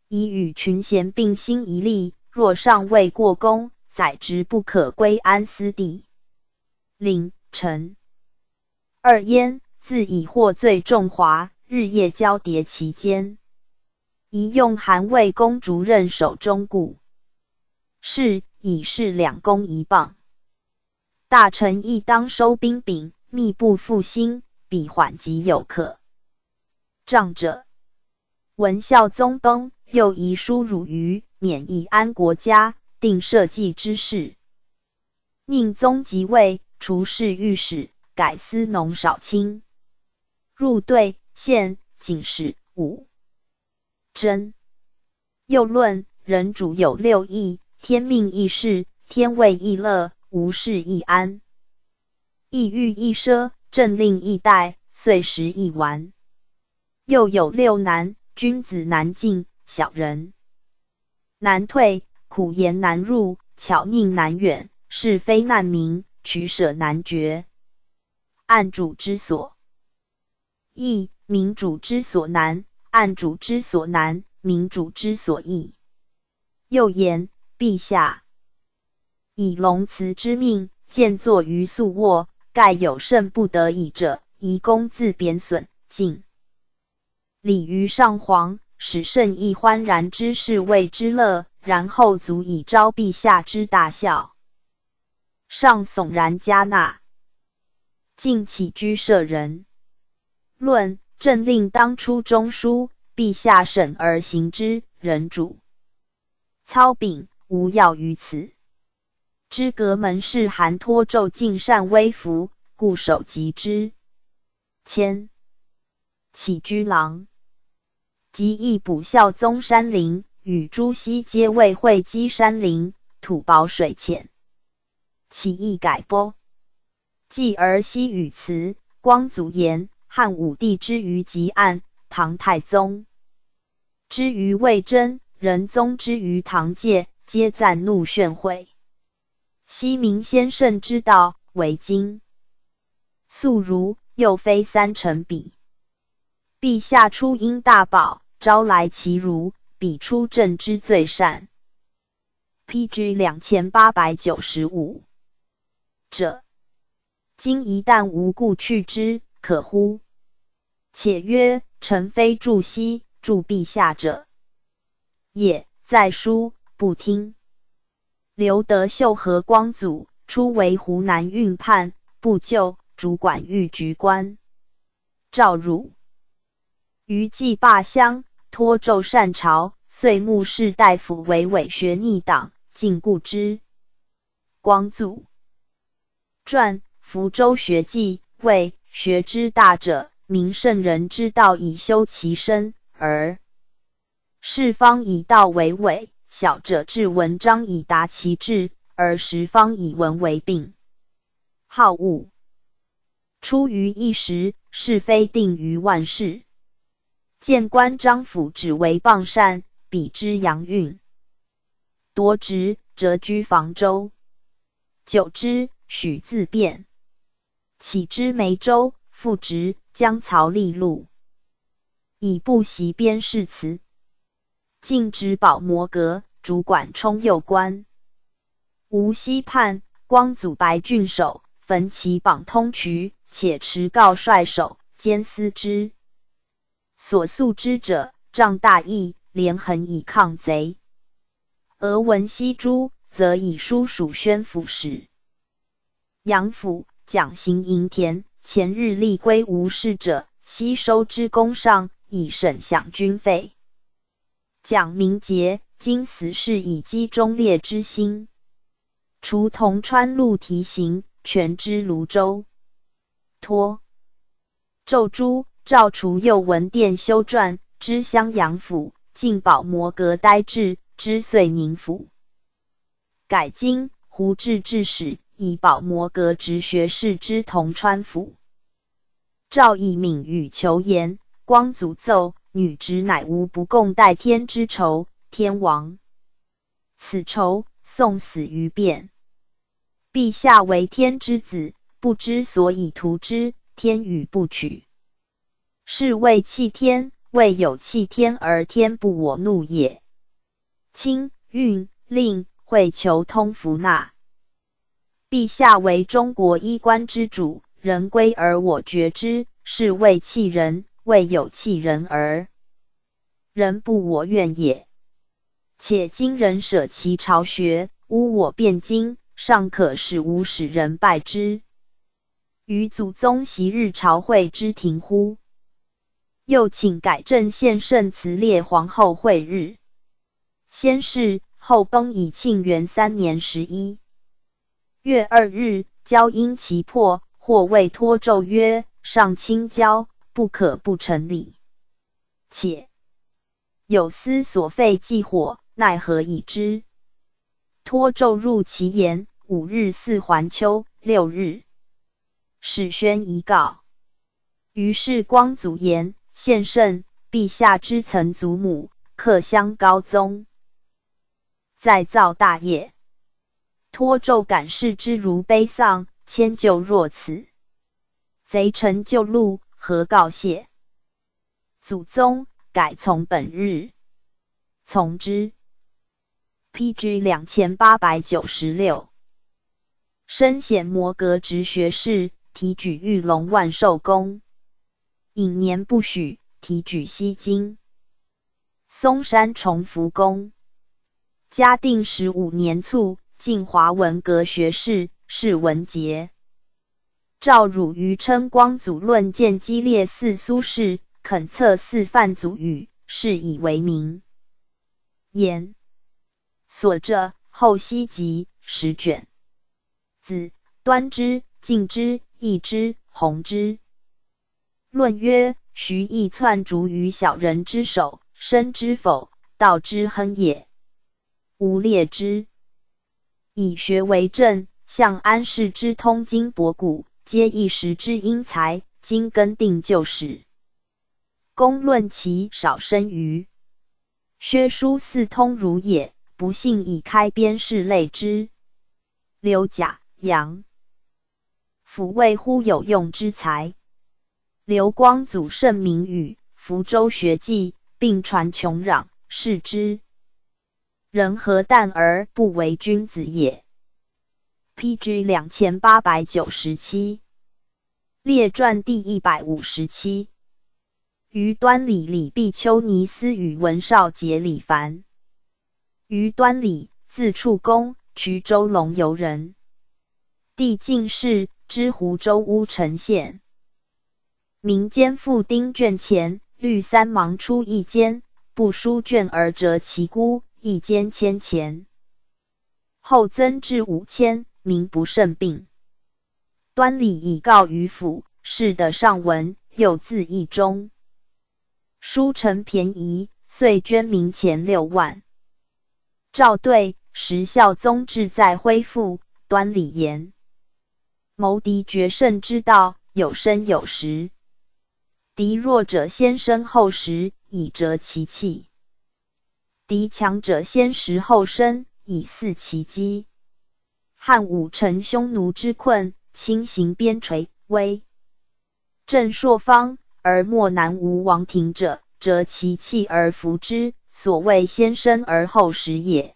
以与群贤并心一力，若尚未过宫，宰职不可归安私地。令臣二焉，自以获罪重华，日夜交叠其间，宜用韩魏公逐任守中固，是以是两公一棒。大臣亦当收兵柄，密不复兴，彼缓急有可。仗者文孝宗崩。又遗书汝于免易安国家，定社稷之事。宁宗即位，除侍御史，改司农少卿，入对县警使武真。又论人主有六义：天命易事，天位易乐，无事易安，义欲易奢，政令易代，岁时易完。又有六难：君子难进。小人难退，苦言难入，巧佞难远，是非难明，取舍难决。案主之所易，明主之所难；案主之所难，明主之所易。又言：陛下以龙祠之命，建作于素卧，盖有甚不得已者，宜公自贬损，敬礼于上皇。使圣意欢然之事谓之乐，然后足以招陛下之大笑。上悚然加纳，晋起居舍人。论政令当初中书，陛下审而行之，人主。操秉无要于此。知阁门事韩托胄尽善微服，固守及之。迁起居郎，即义补孝宗山陵，与朱熹皆未会稽山陵，土薄水浅，其意改播。继而西语词，光祖言。汉武帝之于吉案，唐太宗之于魏征，仁宗之于唐介，皆赞怒炫秽。西明先圣之道为经，素如又非三成比。陛下初因大宝，招来其如，比出政之最善。P.G. 两千八百九十五者，今一旦无故去之，可乎？且曰：“臣非助西助陛下者也，在书不听。”刘德秀和光祖初为湖南运判，不就主管御局官。赵汝于祭罢乡，托纣善朝，遂目士大夫为伪学逆党，禁锢之。光祖传福州学记，谓学之大者。明圣人之道以修其身，而世方以道为伪；小者治文章以达其志，而十方以文为病。好恶出于一时，是非定于万世。见官张辅只为傍善，比之阳运，夺职，谪居房州。久之，许自变，起之梅州，复职。江曹利禄，以不习边事辞，进职保摩阁，主管冲右官。吴锡叛，光祖白郡守，焚其榜通衢，且持告率守，兼司之。所诉之者，仗大义，连横以抗贼。俄闻西诸，则以书属宣抚使。杨府蒋行营田。前日立归无事者，悉收之功上，以省饷军费。蒋明节，今死事以激忠烈之心。除同川路提刑，全知泸州。托奏诸赵除右文殿修撰，知襄阳府，进保摩阁呆滞，知遂宁府。改今胡志治使。以保摩阁直学士之同川府，赵义敏与求言，光祖奏：女直乃无不共戴天之仇，天王此仇送死于变。陛下为天之子，不知所以图之，天与不取，是谓弃天。未有弃天而天不我怒也。清运令会求通福纳。陛下为中国衣冠之主，人归而我绝之，是谓弃人。未有弃人而人不我愿也。且今人舍其巢穴，污我汴京，尚可使吾使人拜之。于祖宗昔日朝会之庭乎？又请改正献圣慈列皇后会日。先是，后崩以庆元三年十一。月二日，交因其破，或谓托咒曰：“上清交，不可不成礼。且有司所废祭火，奈何以之？”托纣入其言。五日四环秋，六日始宣遗告。于是光祖言：“献圣，陛下之曾祖母，克襄高宗，再造大业。”托纣感视之如悲丧，迁就若此。贼臣就路，何告谢？祖宗改从本日，从之。P.G. 两千八百九十六，身显摩阁直学士，提举玉龙万寿宫。隐年不许，提举西京嵩山崇福宫。嘉定十五年卒。晋华文阁学士，是文节。赵汝于称光祖论剑激烈，似苏轼肯策似范祖禹，是以为名。言所著后西集十卷。子端之、敬之、义之、弘之。论曰：徐义篡逐于小人之手，生之否？道之亨也。吾列之。以学为政，向安世之通经博古，皆一时之英才。今根定旧史，公论其少生于。薛书四通儒也，不幸以开边事类之。刘贾、杨辅谓乎有用之才。刘光祖盛名与福州学记，并传穷壤，视之。人何淡而不为君子也？P.G. 两千八百九十七列传第一百五十七。于端礼，李毕丘尼斯与文少杰李凡。于端礼，字处公，衢州龙游人。帝进士，知湖州乌城县。民间复丁卷前，律三芒出一间，不书卷而折其孤，一间千钱。后增至五千，民不甚病。端礼以告于府，是的上文，又自义中。书成便宜，遂捐民钱六万。赵对时孝宗志在恢复，端礼言：谋敌决胜之道，有生有时。敌弱者先生后食，以折其气；敌强者先食后生，以伺其机。汉武臣匈奴之困，轻行边陲，威震朔方，而莫南无王庭者，折其气而服之，所谓先生而后食也。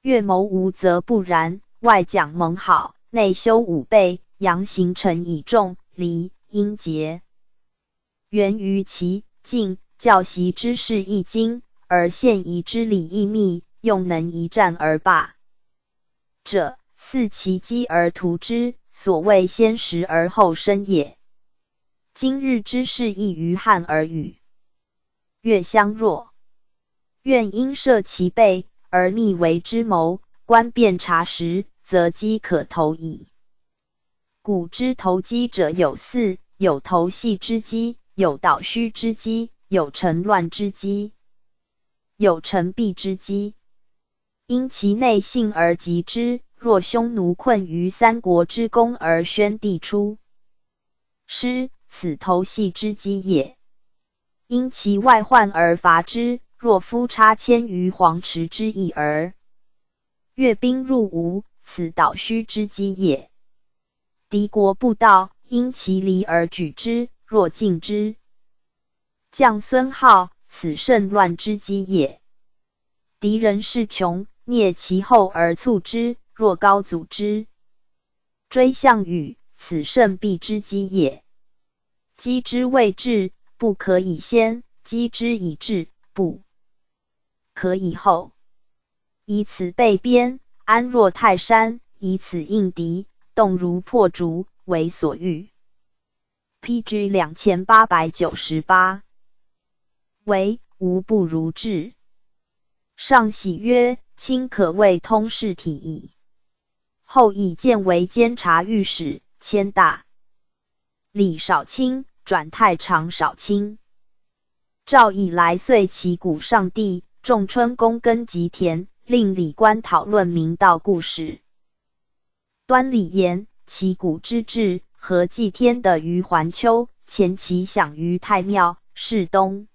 越谋无则不然，外讲盟好，内修武备，阳行成以重，离阴节。源于其敬教习之事易经，而现仪之礼易密，用能一战而罢者，似其机而图之，所谓先实而后生也。今日之事易于汉而语，越相若，愿因设其备而逆为之谋，观辨察时，则机可投矣。古之投机者有四：有投系之机。有倒虚之机，有成乱之机，有成弊之机。因其内性而极之。若匈奴困于三国之功而宣帝出师，此头系之机也。因其外患而伐之。若夫差迁于黄池之役而越兵入吴，此倒虚之机也。敌国不道，因其离而举之。若进之，将孙浩，此甚乱之机也。敌人势穷，蹑其后而促之；若高阻之，追项羽，此甚避之机也。击之未至，不可以先；击之已至，不可以后。以此备边，安若泰山；以此应敌，动如破竹，为所欲。P.G. 两千八百九十八，唯无不如志。上喜曰：“卿可谓通事体矣。”后以见为监察御史，迁大李少卿，转太常少卿。赵以来遂其鼓上帝，仲春公耕吉田，令礼官讨论明道故事。端礼言其古之志。和祭天的于环丘，前其享于太庙，是东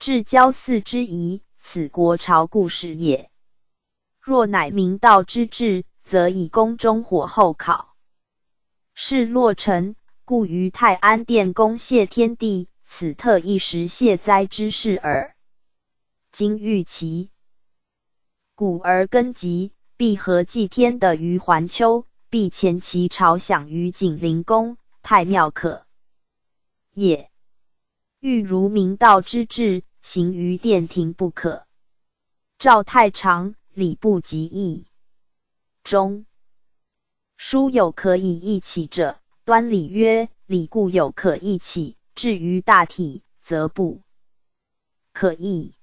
至交祀之仪，此国朝故事也。若乃明道之志，则以宫中火候考，是洛城，故于太安殿宫谢天地，此特一时谢灾之事耳。今欲其古而根吉，必合祭天的于环丘。必前其朝享于景灵宫，太庙可也。欲如明道之志，行于殿庭不可。赵太常礼不及义中书有可以一起者，端礼曰：“礼故有可一起，至于大体，则不可易。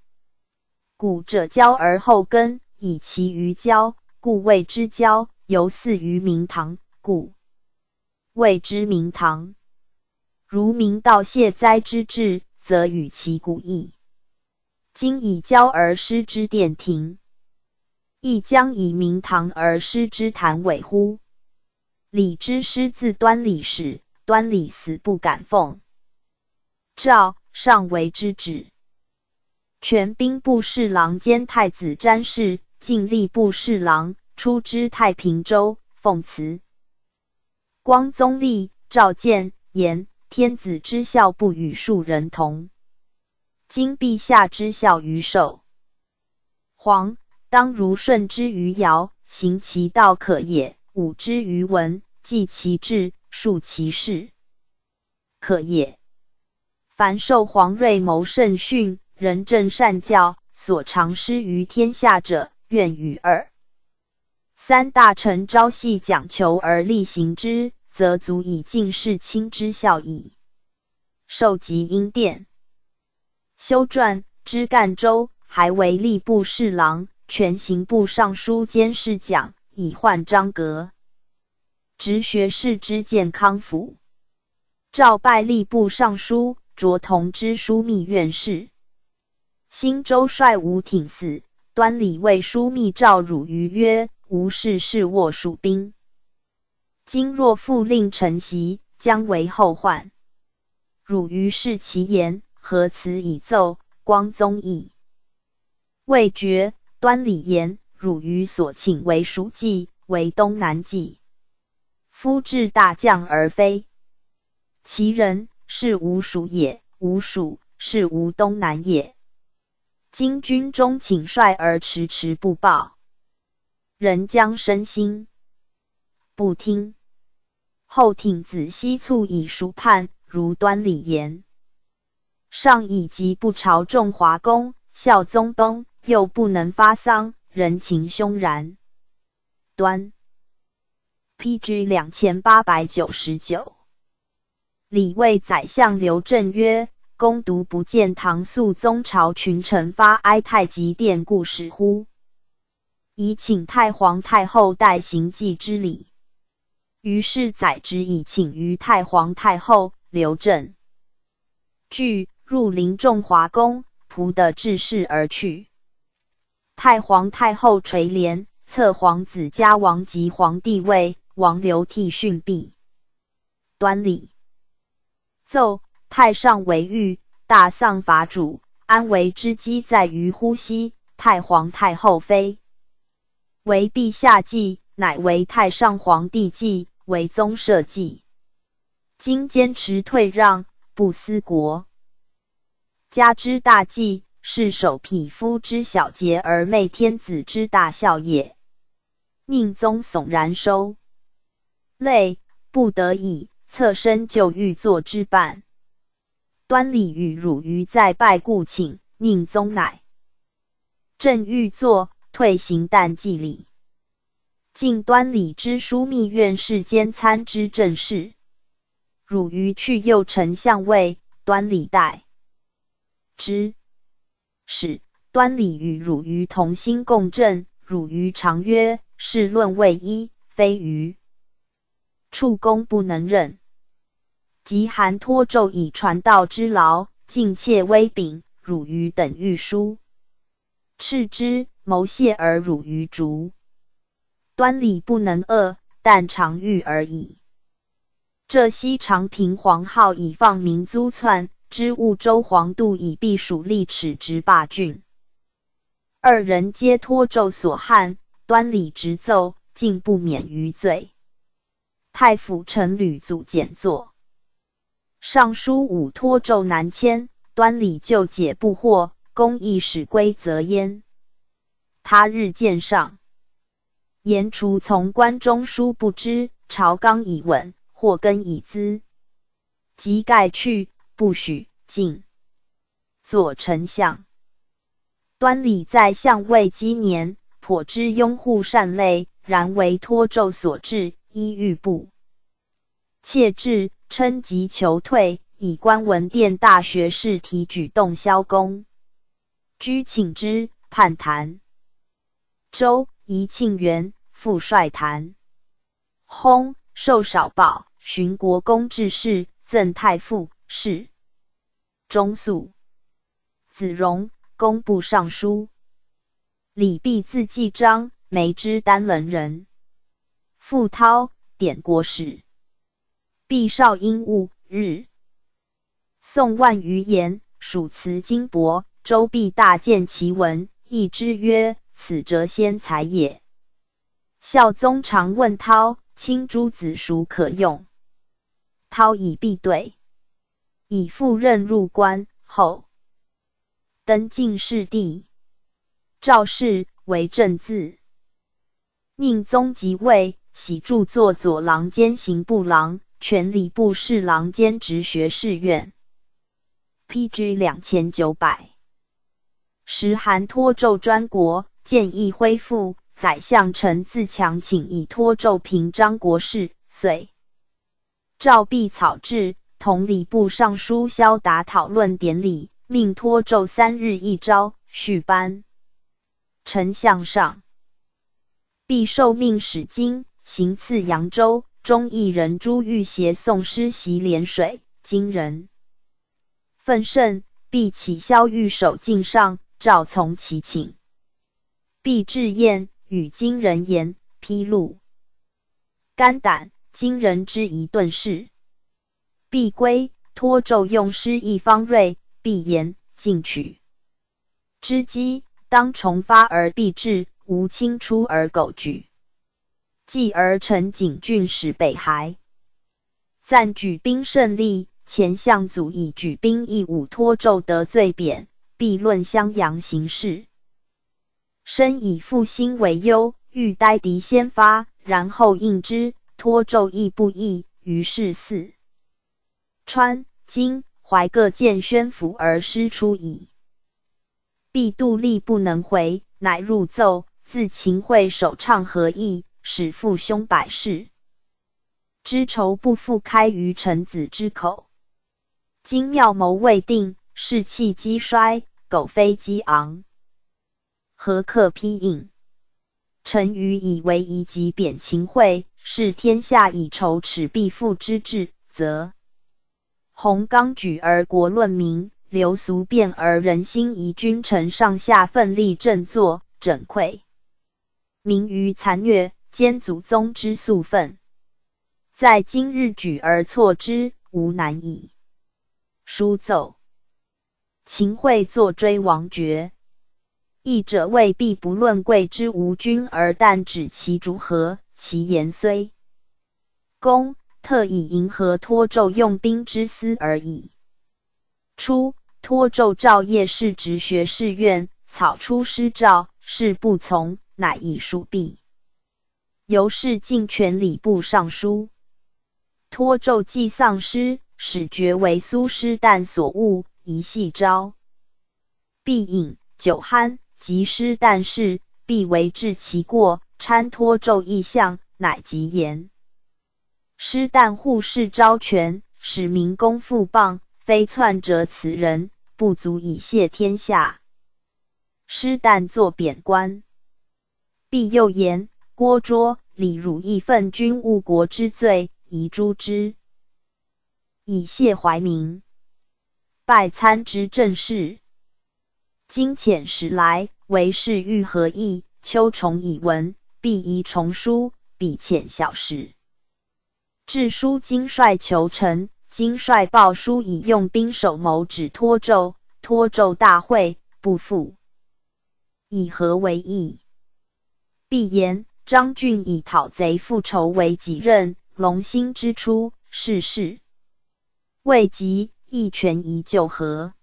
古者交而后根，以其于交，故谓之交。犹似于明堂，故谓之明堂。如明道谢哉之志，则与其古异。今以交而失之殿庭，亦将以明堂而失之坛尾乎？礼之师自端礼始，端礼死不敢奉诏，上为之止。权兵部侍郎兼太子詹事，进吏部侍郎，出知太平州，奉辞。光宗立，召见言。天子之孝不与庶人同，今陛下之孝于寿，皇当如顺之于尧，行其道可也；武之于文，继其志，述其事可也。凡受皇睿谋圣训，仁政善教，所长施于天下者，愿与二三大臣朝夕讲求而力行之。则足以尽世亲之孝矣。受及阴殿，修撰知干州，还为吏部侍郎、权刑部尚书兼侍讲，以换章阁。直学士之健康府，诏拜吏部尚书，擢同知枢密院事。新州帅吴挺嗣，端礼为枢密诏汝于曰：“吾事事握蜀兵。”今若复令臣袭，将为后患。汝于是其言，何辞以奏？光宗矣未决。端礼言：汝于所请为蜀计，为东南计。夫至大将而非其人，是吾蜀也；吾蜀，是吾东南也。今军中请帅而迟迟不报，人将身心不听。后挺子西卒以蜀叛，如端礼言，上以及不朝众华公，孝宗崩，又不能发丧，人情凶然。端，P.G. 两千八百九十九。李卫宰相刘正曰：“公独不见唐肃宗朝群臣发哀太极殿故事乎？以请太皇太后代行祭之礼。”于是载之以请于太皇太后。刘正据入林仲华宫，仆的致仕而去。太皇太后垂帘，册皇子家王及皇帝位，王刘替训毕。端礼奏太上为御大丧法主，安危之机在于呼吸。太皇太后妃为陛下计，乃为太上皇帝计。为宗社稷，今坚持退让，不思国家之大计，是守匹夫之小节而昧天子之大孝也。宁宗悚然收泪，不得已侧身就欲作之半。端礼与汝于再拜故请，宁宗乃正欲作，退行但祭礼。晋端礼之枢密院事兼参知政事，汝于去右丞相位，端礼代之。使端礼与汝于同心共振，汝于常曰：“事论位一，非余处公不能任。”即函托奏以传道之劳，敬切威禀，汝于等御书，斥之谋泄而汝于逐。端礼不能恶，但常欲而已。浙西长平黄号以放民租窜，知婺州黄度以避暑立齿直霸郡。二人皆托奏所汉，端礼直奏，竟不免于罪。太府丞吕祖简作，尚书武托奏南迁，端礼就解不获，公亦使归则焉。他日见上。言除从关中书不知，朝纲已稳，祸根已滋，即盖去，不许进。左丞相端礼在相位积年，颇知拥护善类，然为托奏所致，依欲部。切至称疾求退，以观文殿大学士提举动萧公，居请之，判谈。周宜庆元副帅谭。薨，受少保，寻国公致仕，赠太傅，是中肃。子荣，工部尚书。李弼字季章，梅之丹棱人。傅涛，典国史。毕少殷务日，宋万余言，属辞金帛。周必大见其文，译之曰：“此谪仙才也。”孝宗常问涛：“卿诸子孰可用？”涛以必对，以赴任入关后，登进士第，赵氏为正字。宁宗即位，喜著作左郎兼刑部郎。全礼部侍郎兼直学士院，P.G. 两千九百。时韩托胄专国，建议恢复。宰相陈自强请以托胄平章国事，遂诏毕草制，同礼部尚书萧达讨论典礼，命托胄三日一朝，续班。丞相上，必受命使京行刺扬州。忠义人朱玉协送诗袭涟水，今人奋胜，必起萧玉守敬上，诏从其请。必至宴，与今人言披露，肝胆今人之一顿事。必归，托胄用诗一方锐，必言进取之机，当重发而必至，无轻出而苟举。继而陈景郡使北还，赞举兵胜利。前相祖以举兵义武托纣得罪贬，必论襄阳形势。身以复兴为忧，欲待敌先发，然后应之。托纣亦不义，于是四川、荆、淮各见宣府而师出矣。必度力不能回，乃入奏，自秦桧首倡和议。使父兄百世，知仇不复开于臣子之口。今妙谋未定，士气积衰，苟非激昂，何克披应？臣愚以为夷及贬秦桧，是天下以仇耻必复之志，则弘纲举而国论民，流俗变而人心疑，君臣上下奋力振作，整溃民于残虐。兼祖宗之素分，在今日举而错之，无难矣。书奏，秦桧作追王爵，义者未必不论贵之无君，而但指其如何，其言虽公，特以迎合托纣用兵之思而已。初，托纣赵夜氏直学士院，草出师诏，事不从，乃以书毕。由是进权礼部尚书，托纣既丧失，始觉为苏师旦所误，一系招。必饮酒酣，及师旦事，必为治其过，参托纣意象，乃及言。师旦护士招权，使民公复谤，非篡者此人，不足以谢天下。师旦作贬官，必又言郭卓。李汝义愤君误国之罪，宜诛之，以谢怀民。拜参知政事。今遣使来，为是欲何意？秋虫以闻，必宜重书，比遣小使。致书金帅求臣，金帅报书以用兵守谋指托纣，托纣大会，不复。以何为意？必言。张俊以讨贼复仇为己任，龙兴之初，世事未及，一权宜就和。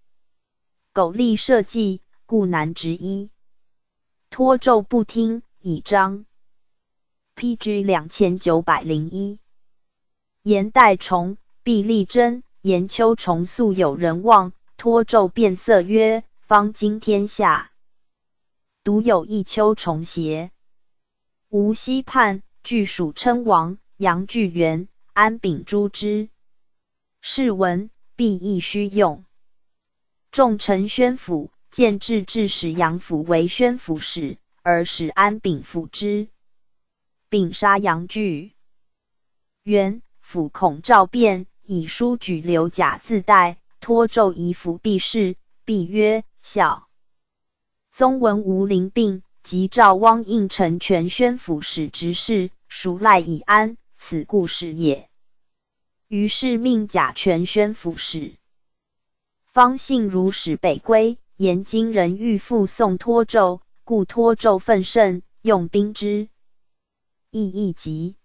苟利社稷，故难执一。托纣不听，以彰。P.G. 两千九百零一。言代崇，毕立真，言丘崇素有人望，托纣变色曰：“方今天下，独有一丘崇邪？”吴溪畔，据属称王，杨巨源、安秉诛之。是闻必亦须用。众臣宣府，见制致使杨府为宣府使，而使安秉辅之，并杀杨巨元。府恐赵变，以书举刘甲自代，托纣以辅避事。必曰：孝。宗文无灵病，即召汪应承全宣府使执事，孰赖以安？此故事也。于是命贾全宣抚使。方信如使北归，言今人欲复送托纣，故托纣奋甚，用兵之意亦急。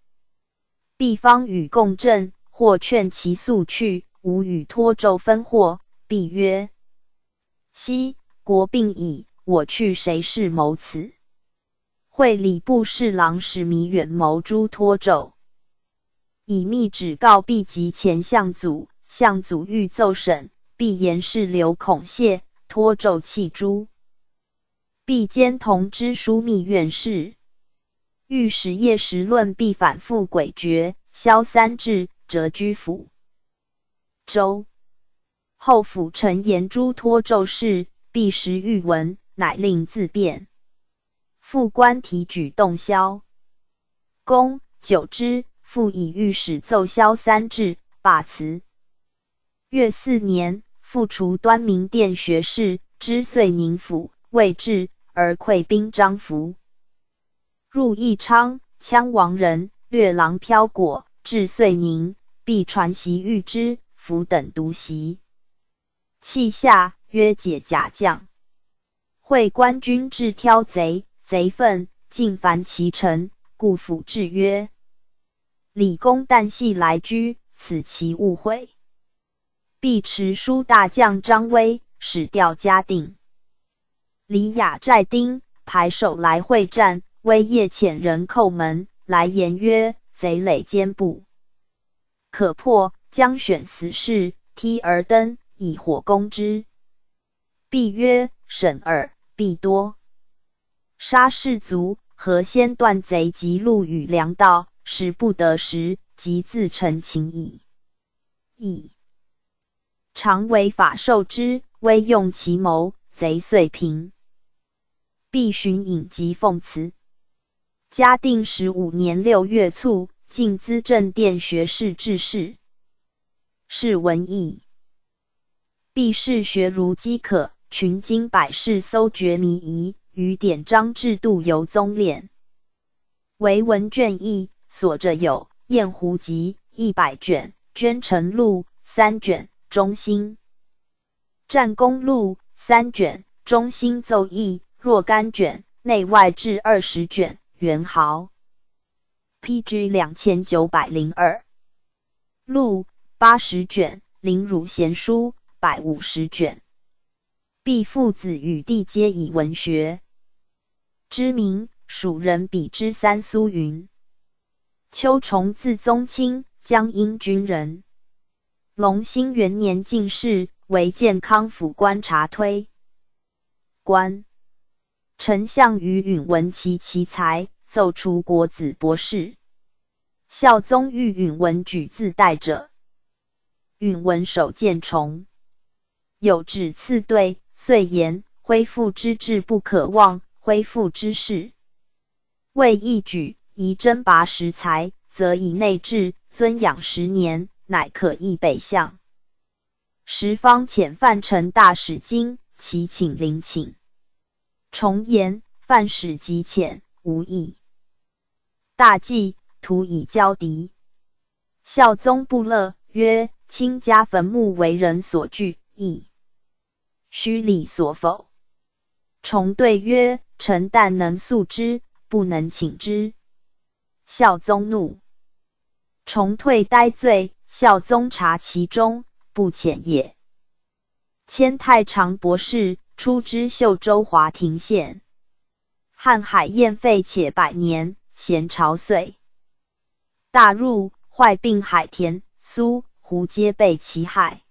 毕方与共振，或劝其速去，吾与托纣分祸。必曰：“昔国病矣，我去谁是谋此？”会礼部侍郎使弥远谋诛托纣，以密旨告毕及前相祖。相祖欲奏审，必言是留孔谢，托纣弃诛。必兼同知枢密院事。御史夜时论必反复诡谲，萧三至，谪居府。周后府臣言诸托纣事，必时欲闻，乃令自辩。复官提举动萧公久之，复以御史奏萧三至，罢辞。越四年，复除端明殿学士，知遂宁府，未至而溃兵张服。入义昌，羌王人，略郎飘果，至遂宁，必传檄御之，弗等独袭。气下，曰解甲将。会官军至挑贼，贼愤，尽凡其城，故府制曰：李公旦系来居，此其误会。必持书大将张威，使调嘉定。李雅寨丁排手来会战。威夜遣人叩门，来言曰：“贼垒坚不，可破。将选死士，梯而登，以火攻之。”必曰：“审耳，必多。杀士卒，何先断贼及路与粮道，使不得时，即自成情矣。矣。常为法受之，微用其谋，贼遂平。必寻隐疾奉辞。”嘉定十五年六月卒，进资政殿学士致仕。是文艺，必是学如饥渴，群经百事搜掘迷疑，于典章制度由宗练。为文卷一，所着有《燕湖集》一百卷，《捐城录》三卷，《中兴战功录》三卷，《中兴奏议》若干卷，内外制二十卷。元豪，PG 两千九百零二，录八十卷，林儒贤书百五十卷。毕父子与弟皆以文学知名，蜀人比之三苏云。秋虫字宗清，江阴军人。隆兴元年进士，为健康府观察推官。丞相于允闻其奇才，奏出国子博士。孝宗欲允闻举自代者，允闻手见重，有旨赐对，遂言恢复之志不可忘，恢复之事为一举，宜征拔实才，则以内治尊养十年，乃可议北向。十方遣范成大使经，其请临请。重言范使极浅，无益。大计，图以交敌。孝宗不乐，曰：“卿家坟墓为人所惧，亦虚礼所否？”重对曰：“臣但能速之，不能请之。”孝宗怒，重退呆罪。孝宗察其中，不遣也。迁太常博士。出知秀州华亭县，瀚海晏废且百年，咸朝岁。大入坏病海田、苏、湖皆被其害。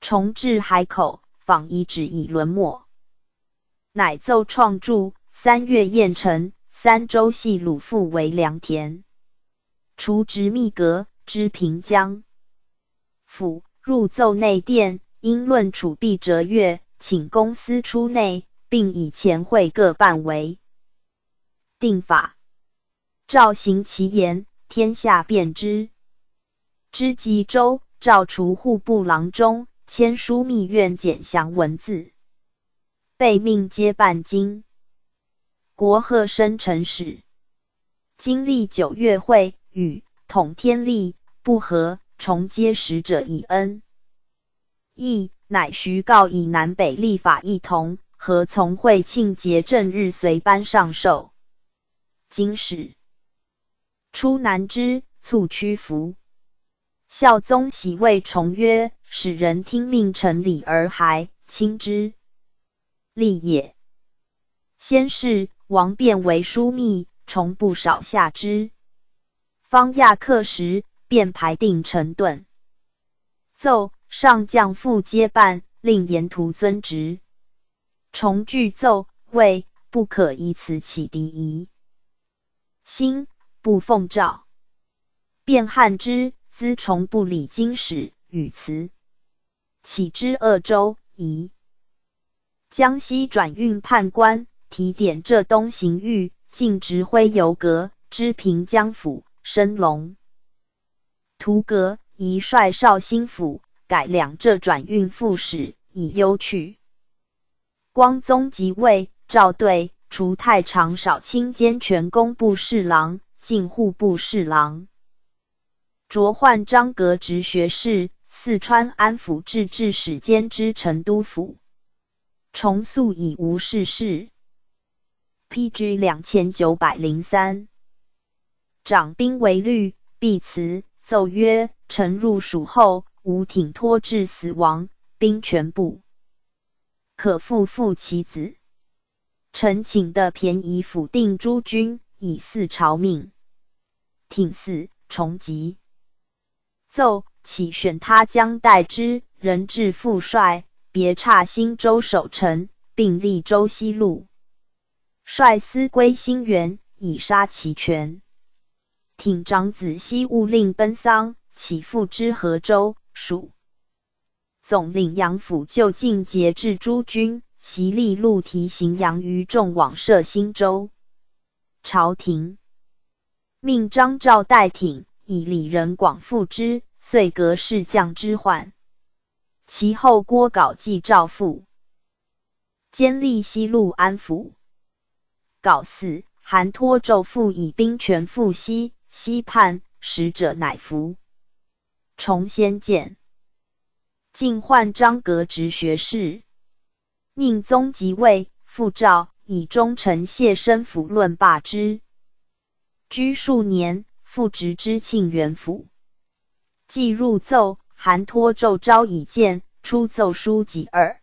重置海口，访遗址以沦没，乃奏创筑。三月燕城，三州系鲁父为良田。除直密阁知平江府，入奏内殿，因论储币折月，请公司出内，并以前会各办为定法。赵行其言，天下便知。知吉州，赵除户部郎中，签书密院简详文字，被命接办经。国贺生辰使，经历九月会，与统天历不合，重接使者以恩。义乃徐告以南北立法一同，和从会庆节正日随班上寿。经使。出南之，促屈服。孝宗喜谓重曰：“使人听命成礼而还，亲之立也。”先是，王变为枢密，从不少下之。方亚克时，便排定成顿。奏上将复接办，令沿途遵职。重具奏谓：“不可以此起敌夷。”心。不奉诏，便汉之资从不理经史与辞，启之鄂州夷。江西转运判官提点浙东行狱，进直徽游阁，知平江府升龙图阁，移率绍兴府，改两浙转运副使，以优去。光宗即位，诏对除太常少卿兼全工部侍郎。进户部侍郎，擢换张阁直学士，四川安抚制置使兼知成都府。重塑已无事事。P.G. 两千九百零三。长兵为律，必辞奏曰：“臣入蜀后，无挺托至死亡，兵全部可复复其子。臣请的便宜抚定诸军，以祀朝命。”挺嗣重疾，奏启选他将代之，人至副帅，别差新州守臣，并立州西路率司归新元，以杀其权。挺长子西务令奔丧，起复之河州属总领杨府就近节制诸军，袭立陆提行杨于众往射新州。朝廷。命张昭代挺，以礼人广复之，遂革士将之患。其后郭杲继赵父，兼立西路安抚。杲嗣，韩托胄复以兵权复西西叛，使者乃服。重先见，晋换张阁直学士。宁宗即位，复诏以忠臣谢身府论罢之。居数年，复职知庆元府。既入奏，韩托奏招以见，出奏书己二。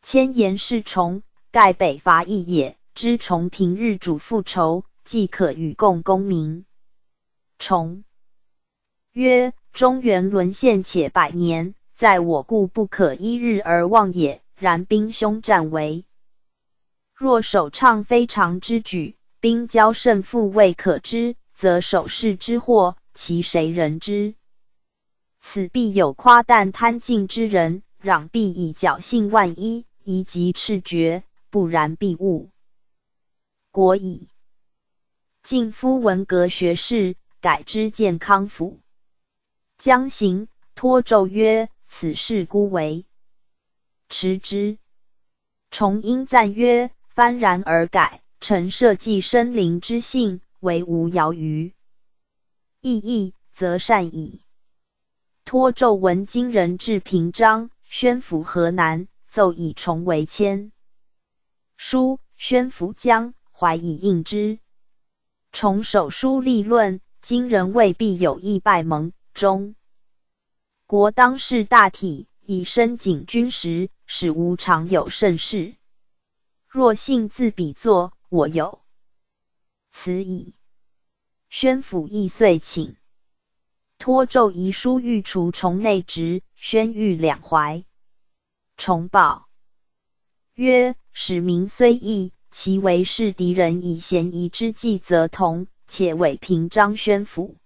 千言是重，盖北伐义也。知从平日主复仇，即可与共功名。重曰：中原沦陷且百年，在我故不可一日而忘也。然兵凶战危，若首倡非常之举。兵交胜负未可知，则守势之祸，其谁人知？此必有夸诞贪尽之人，攘必以侥幸万一，宜及赤绝，不然必误。国矣。晋夫文革学士，改之健康府。将行，托奏曰：“此事孤为持之。”重因赞曰：“幡然而改。”臣社稷生灵之性，为无尧于意义，则善矣。托奏闻今人至平章，宣抚河南，奏以重为迁。书宣抚江，怀以应之。崇手书立论，今人未必有意拜盟。中国当世大体，以身谨君时，使无常有盛事。若信自比作。我有此矣。宣府亦遂请托奏遗书，欲除崇内职，宣谕两怀。重报曰：使民虽异，其为是敌人以嫌疑之计，则同。且委平章宣府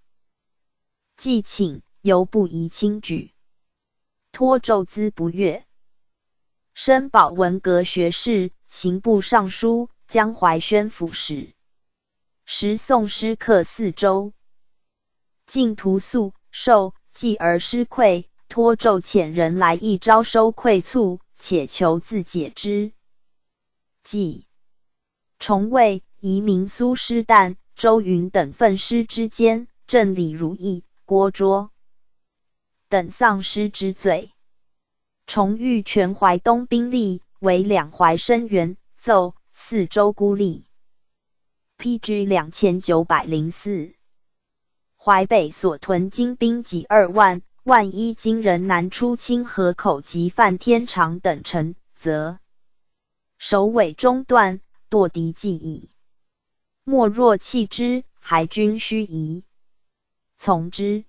既请，犹不宜轻举。托胄资不悦。申保文阁学士、刑部尚书、江淮宣抚使。时宋诗客四周，尽图素受，继而失馈，托胄遣人来一招收馈促，且求自解之。即重谓移民苏师旦、周云等奋师之间，镇李如意、郭卓等丧失之罪。重遇全淮东兵力为两淮生援，奏四州孤立。P.G. 两千九百零四。淮北所屯精兵几二万，万一金人南出清河口及范天长等城，则首尾中断，堕敌计矣。莫若弃之，还军须疑。从之。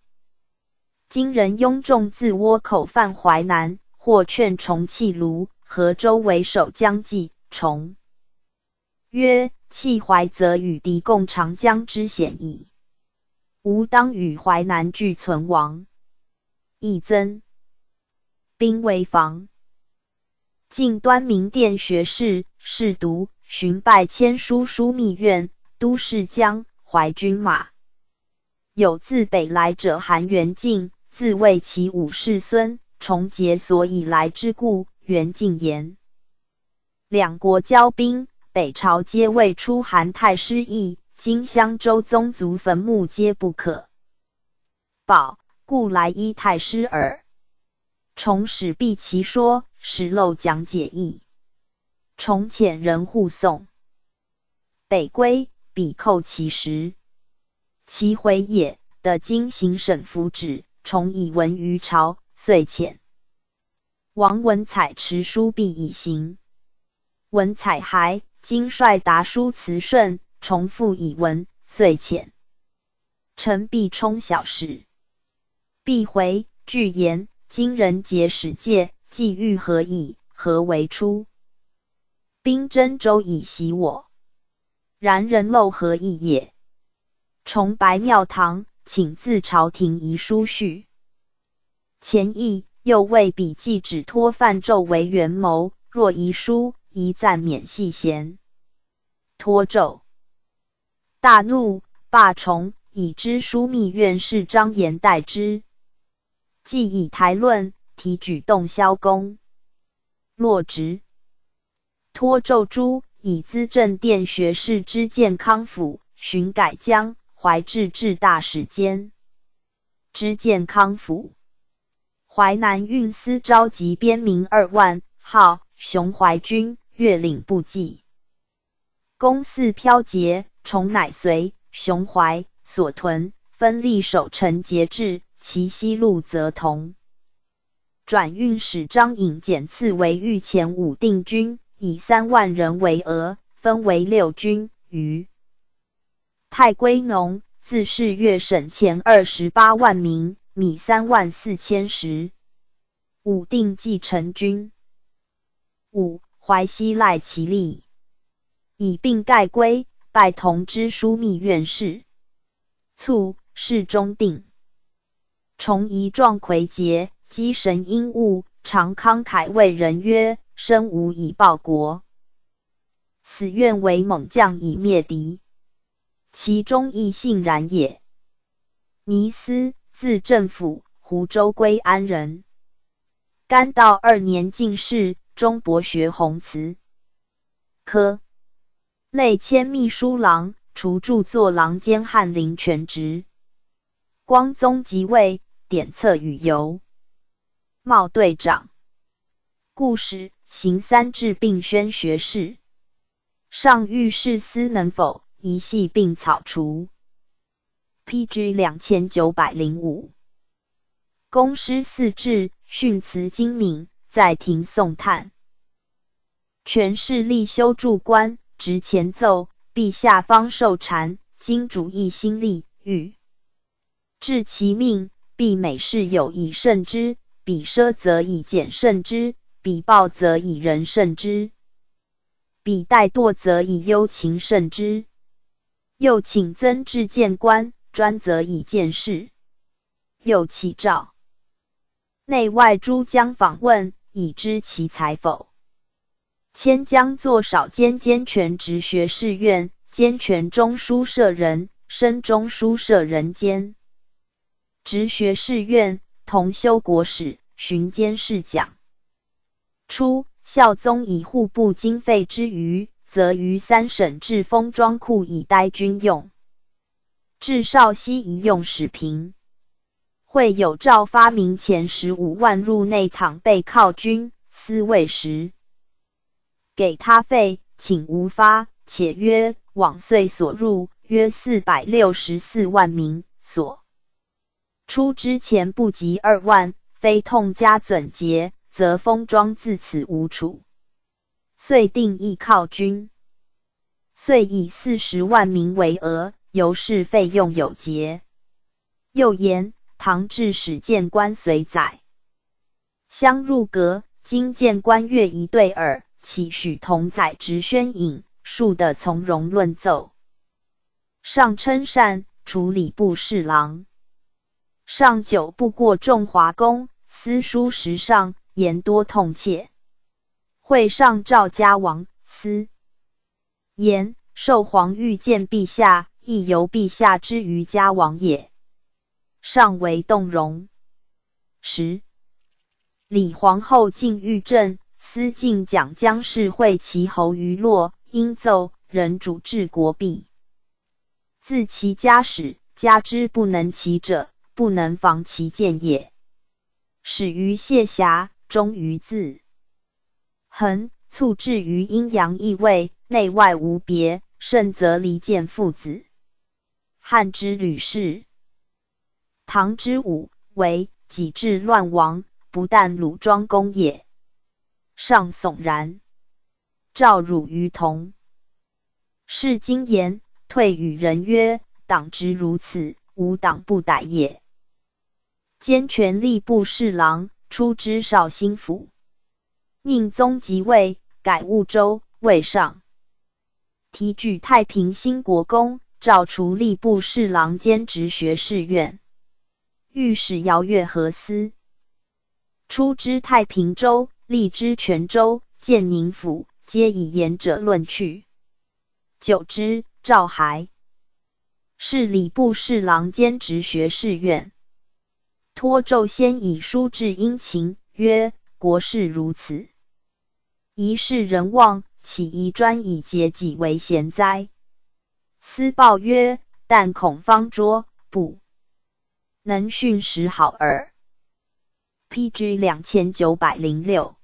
今人拥众自倭口犯淮南。或劝重弃卢、河州为守将计，重曰：弃淮则与敌共长江之险矣。吾当与淮南俱存亡，亦增兵为防。晋端明殿学士侍读寻拜签书枢密院都市将淮军马，有自北来者韩元敬，自谓其五世孙。重结所以来之故，袁敬言：两国交兵，北朝皆未出韩太师意，今襄州宗族坟墓皆不可保，故来依太师耳。重使毕其说，实漏讲解义。重遣人护送北归，彼寇其时，其回也。的经行省府旨，重以闻于朝。遂遣王文采持书毕以行。文采还，今率达书辞顺，重复以文。遂遣臣必充小事。必回具言：今人解使戒，既欲何以？何为出？兵真州以袭我，然人漏何意也？重白庙堂，请自朝廷遗书序。前议又谓笔记只托范纣为元谋，若遗书，宜暂免细嫌。托纣大怒，罢重，以知枢密院事张延代之。既以台论提举动萧公，落职。托纣诛，以资政殿学士之健康府，巡改江淮治治大使监知健康府。淮南运司召集边民二万，号雄淮军，越领不济。公四飘节，重乃随雄淮所屯，分立守城节制，其西路则同。转运使张颖简赐为御前武定军，以三万人为额，分为六军。于太归农，自是越省前二十八万名。米三万四千石，武定继承军。五淮西赖其力，以并盖归，拜同知枢密院事。卒，事中定。重仪壮魁杰，积神阴物，常慷慨为人曰：“生无以报国，死愿为猛将以灭敌。”其中亦信然也。尼斯。自政府湖州归安人，干道二年进士，中博学鸿词科，累迁秘书郎，除著作郎兼翰林全职。光宗即位，典册与游，茂队长，故时行三治并宣学士，上御史司能否一系并草除。P.G. 两千九百零五，公师四志，训词精敏，在庭颂叹。权势力修筑官，执前奏，陛下方受禅，今主义心力，欲治其命，必每事有以胜之，彼奢则以俭胜之，彼暴则以仁胜之，彼怠惰则以忧情胜之。又请增至谏官。专则以见事，又启诏，内外诸将访问，以知其才否。迁将作少监兼权直学士院，兼权中书舍人，升中书舍人兼直学士院，同修国史，巡兼侍讲。初，孝宗以户部经费之余，则于三省置封装库以待军用。至少息一用使平。会有诏发明前十五万入内倘备犒军，私未时，给他费，请无发，且曰往岁所入约四百六十四万名，所出之前不及二万，非痛加准节，则封庄自此无楚。遂定义犒军，遂以四十万名为额，由是费用有节。又言。唐至始见官随载，相入阁，今见官乐一对耳，岂许同载直宣引，数的从容论奏。上称善，处礼部侍郎。上久不过众华宫，私书时上，言多痛切。会上赵家王，思言受皇御见陛下，亦由陛下之于家王也。上为动容。十，李皇后进御镇，思进讲姜氏会其侯于洛，因奏人主治国弊。自其家始，家之不能齐者，不能防其见也。始于谢侠，终于自恒，促至于阴阳异位，内外无别，甚则离间父子。汉之吕氏。唐之武为己治乱亡，不但鲁庄公也。上悚然，召汝于同。是今言退与人曰：“党之如此，无党不逮也。”兼权吏部侍郎，出知绍兴府。宁宗即位，改婺州，未上。提举太平兴国公，召除吏部侍郎兼直学士院。御史姚月何司，出知太平州，立知泉州、建宁府，皆以言者论去。久之，赵还是礼部侍郎兼直学士院。托胄先以书至殷勤，曰：“国事如此，一世人望，岂宜专以节己为贤哉？”司报曰：“但恐方桌不。”能训时好耳。P.G. 两千九百零六。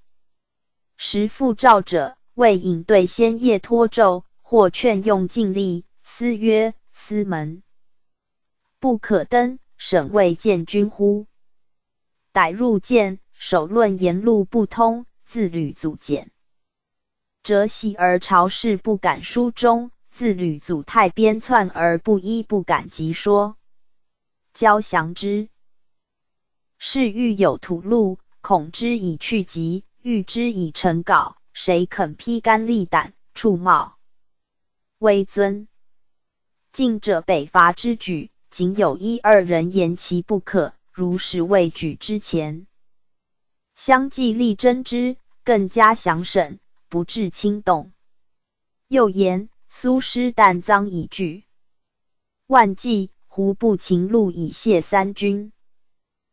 时复召者，为引对先夜托胄，或劝用尽力。司曰：“司门不可登，省未见君乎？”逮入见，首论言路不通，自屡阻谏。则喜而朝事不敢书中，自屡阻太边窜而不依，不敢急说。交降之，是欲有土路，恐之以去疾，欲之以成稿，谁肯披肝沥胆，触冒威尊？近者北伐之举，仅有一二人言其不可，如实未举之前，相继力争之，更加详审，不致轻动。又言苏师旦赃已惧，万计。胡部秦路以谢三军，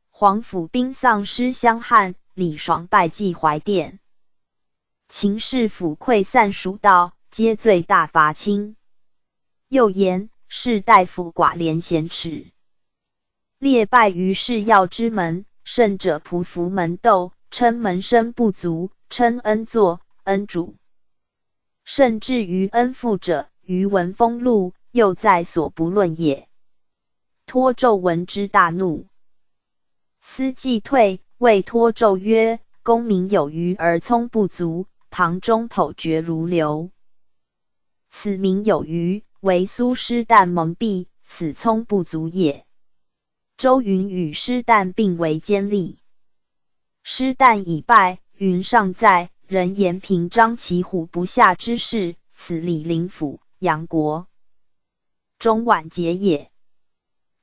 黄甫兵丧失相汉，李爽败绩怀殿。秦氏府溃散蜀道，皆罪大罚轻。又言士大夫寡廉鲜耻，列败于士要之门，胜者匍匐门斗，称门生不足，称恩作恩主。甚至于恩父者，于文风录又在所不论也。托纣闻之大怒，思既退，谓托纣曰：“功名有余而聪不足，堂中口绝如流。此名有余，为苏师旦蒙蔽，此聪不足也。”周云与师旦并为奸吏，师旦已败，云尚在，人言平张其虎不下之事，此李林府杨国中晚节也。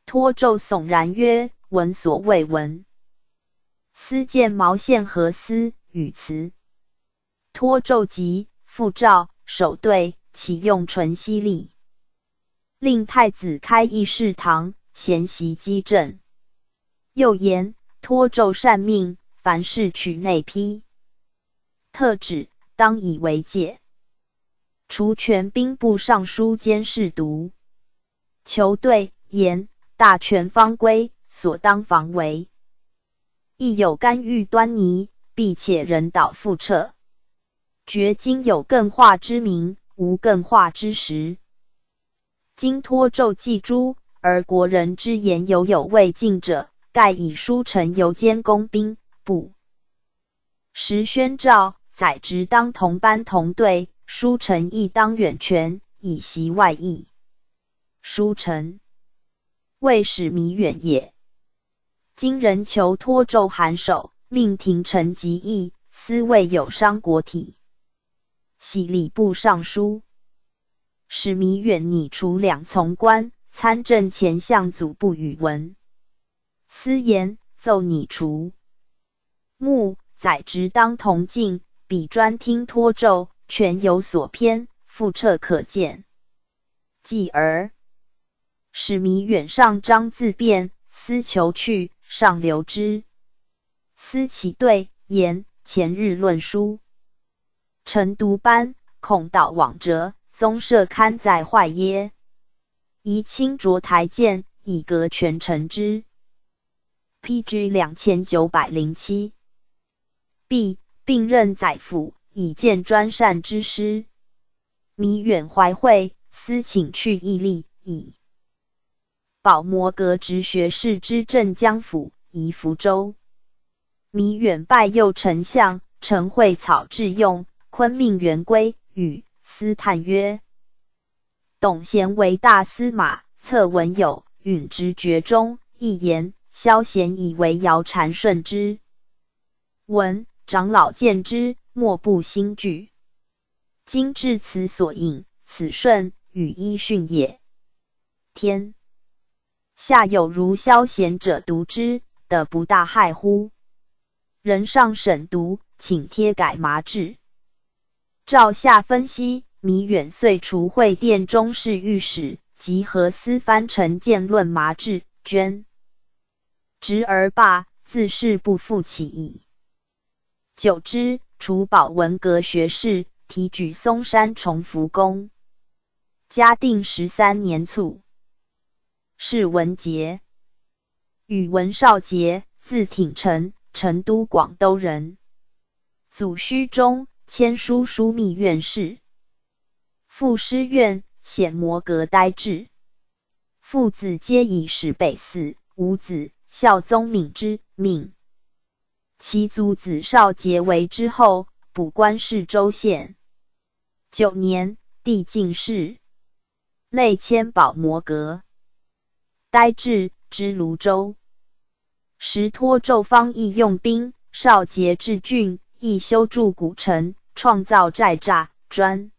托纣悚然曰：“闻所未闻。思见毛线何思语词，托纣疾，复召守对，岂用唇犀利，令太子开议事堂，贤习机政。又言托纣善命，凡事取内批，特旨当以为戒。除权兵部尚书兼侍读，求对言大权方归，所当防为。亦有干预端倪，必且人导复撤。绝今有更化之名，无更化之实。今托纣祭诸，而国人之言犹有未尽者，盖以书臣游兼攻兵部，时宣召宰职当同班同队。书臣亦当远权，以习外意。书臣未使弥远也。今人求托纣函首，命廷臣及议，思未有伤国体。喜礼部尚书，使弥远拟除两从官，参政前相祖不与闻。私言奏拟除。穆宰直当同进，比专听托纣。全有所偏，复彻可见。继而使弥远上章自辩，思求去，上留之。思其对言，前日论书，臣读班，恐道往折，宗社堪载坏耶？宜清浊台谏，以革全臣之。P.G. 两千九百零七。B. 并任宰辅。以见专善之师，弥远怀惠，思请去毅力，以保摩革直学士之镇江府，移福州。弥远拜右丞相，陈惠草致用，昆命元归，与斯叹曰：“董贤为大司马，策文有允之绝中，一言萧贤以为尧禅顺之。闻长老见之。”莫不心惧。今至此所引，此顺与依训也。天下有如萧贤者读之，得不大害乎？人上审读，请贴改麻制。照下分析，弥远遂除会殿中侍御史，及何思藩臣见论麻志捐职而罢，自是不复起矣。久之。除保文阁学士，提举嵩山崇福宫。嘉定十三年卒。是文杰，与文少杰，字挺臣，成都广州人。祖虚中千书枢密院事，父师院显摩阁呆滞。父子皆以史备嗣，五子孝宗敏之命。其祖子少杰为之后，补官侍州县。九年，帝进士，累迁保摩阁，呆至之泸州。时托纣方义用兵，少杰治郡，亦修筑古城，创造寨栅，专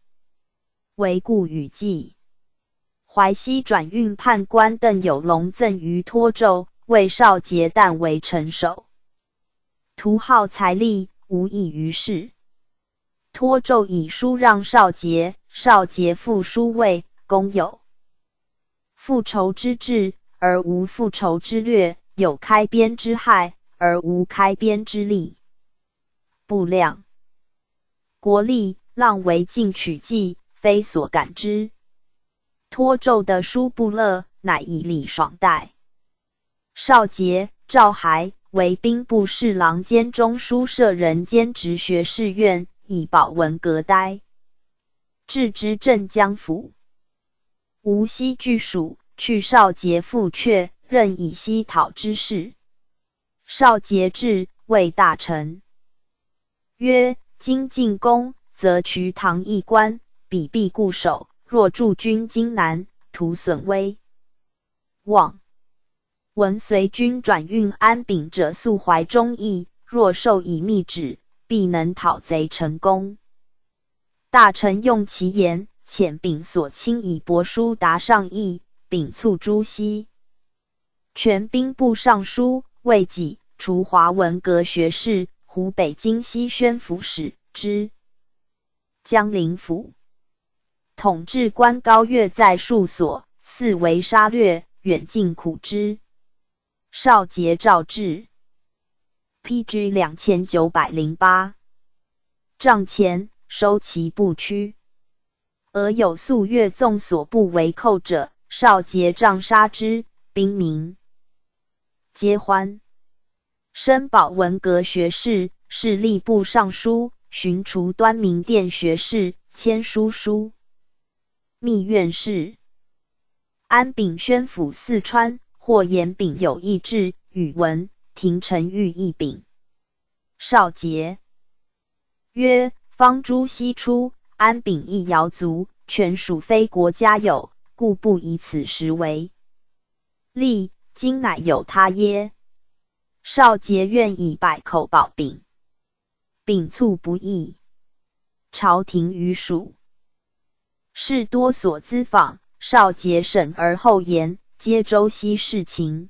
为固与计。淮西转运判官邓有龙赠于托胄，为少杰旦为臣首。图耗财力，无益于事。托纣以书让少杰，少杰复书位，公有复仇之志，而无复仇之略；有开边之害，而无开边之利。不量国力，浪为进取计，非所感之。托纣的书不乐，乃以礼爽待。少杰、赵还。为兵部侍郎兼中书舍人兼直学士院，以保文阁呆。至之镇江府，无锡据属，去少杰复阙，任以西讨之事。少杰至，谓大臣曰：“今进攻，则渠唐一关，彼必固守；若驻军荆南，徒损威望。”闻随军转运安秉者，素怀忠义，若授以密旨，必能讨贼成功。大臣用其言，遣秉所亲以帛书达上意，秉促朱熹。全兵部尚书，魏己，除华文阁学士，湖北荆西宣抚使，之江陵府。统治官高岳在戍所，四围杀掠，远近苦之。少节诏至，P.G. 两千九百零八。帐前收其不屈，而有素越纵所不为寇者，少杰杖杀之，兵民皆欢。申宝文阁学士，是吏部尚书，巡除端明殿学士，签书书。密院士安秉宣抚四川，或言秉有异志，语文廷臣欲一秉。少杰曰：方诸西出，安秉亦瑶族，全属非国家有，故不以此时为立。今乃有他耶？少杰愿以百口保秉，秉卒不易，朝廷于蜀。事多所咨访，少杰审而后言，皆周西事情。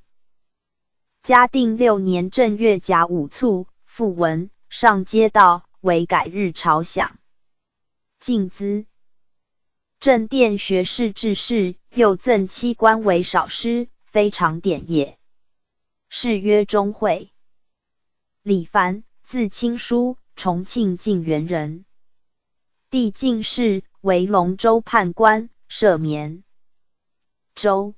嘉定六年正月甲午卒，复文上街道为改日朝享。敬资正殿学士致仕，又赠七官为少师，非常典也。谥曰钟会。李凡，字清书，重庆晋源人，帝进士。为龙州判官，赦免。周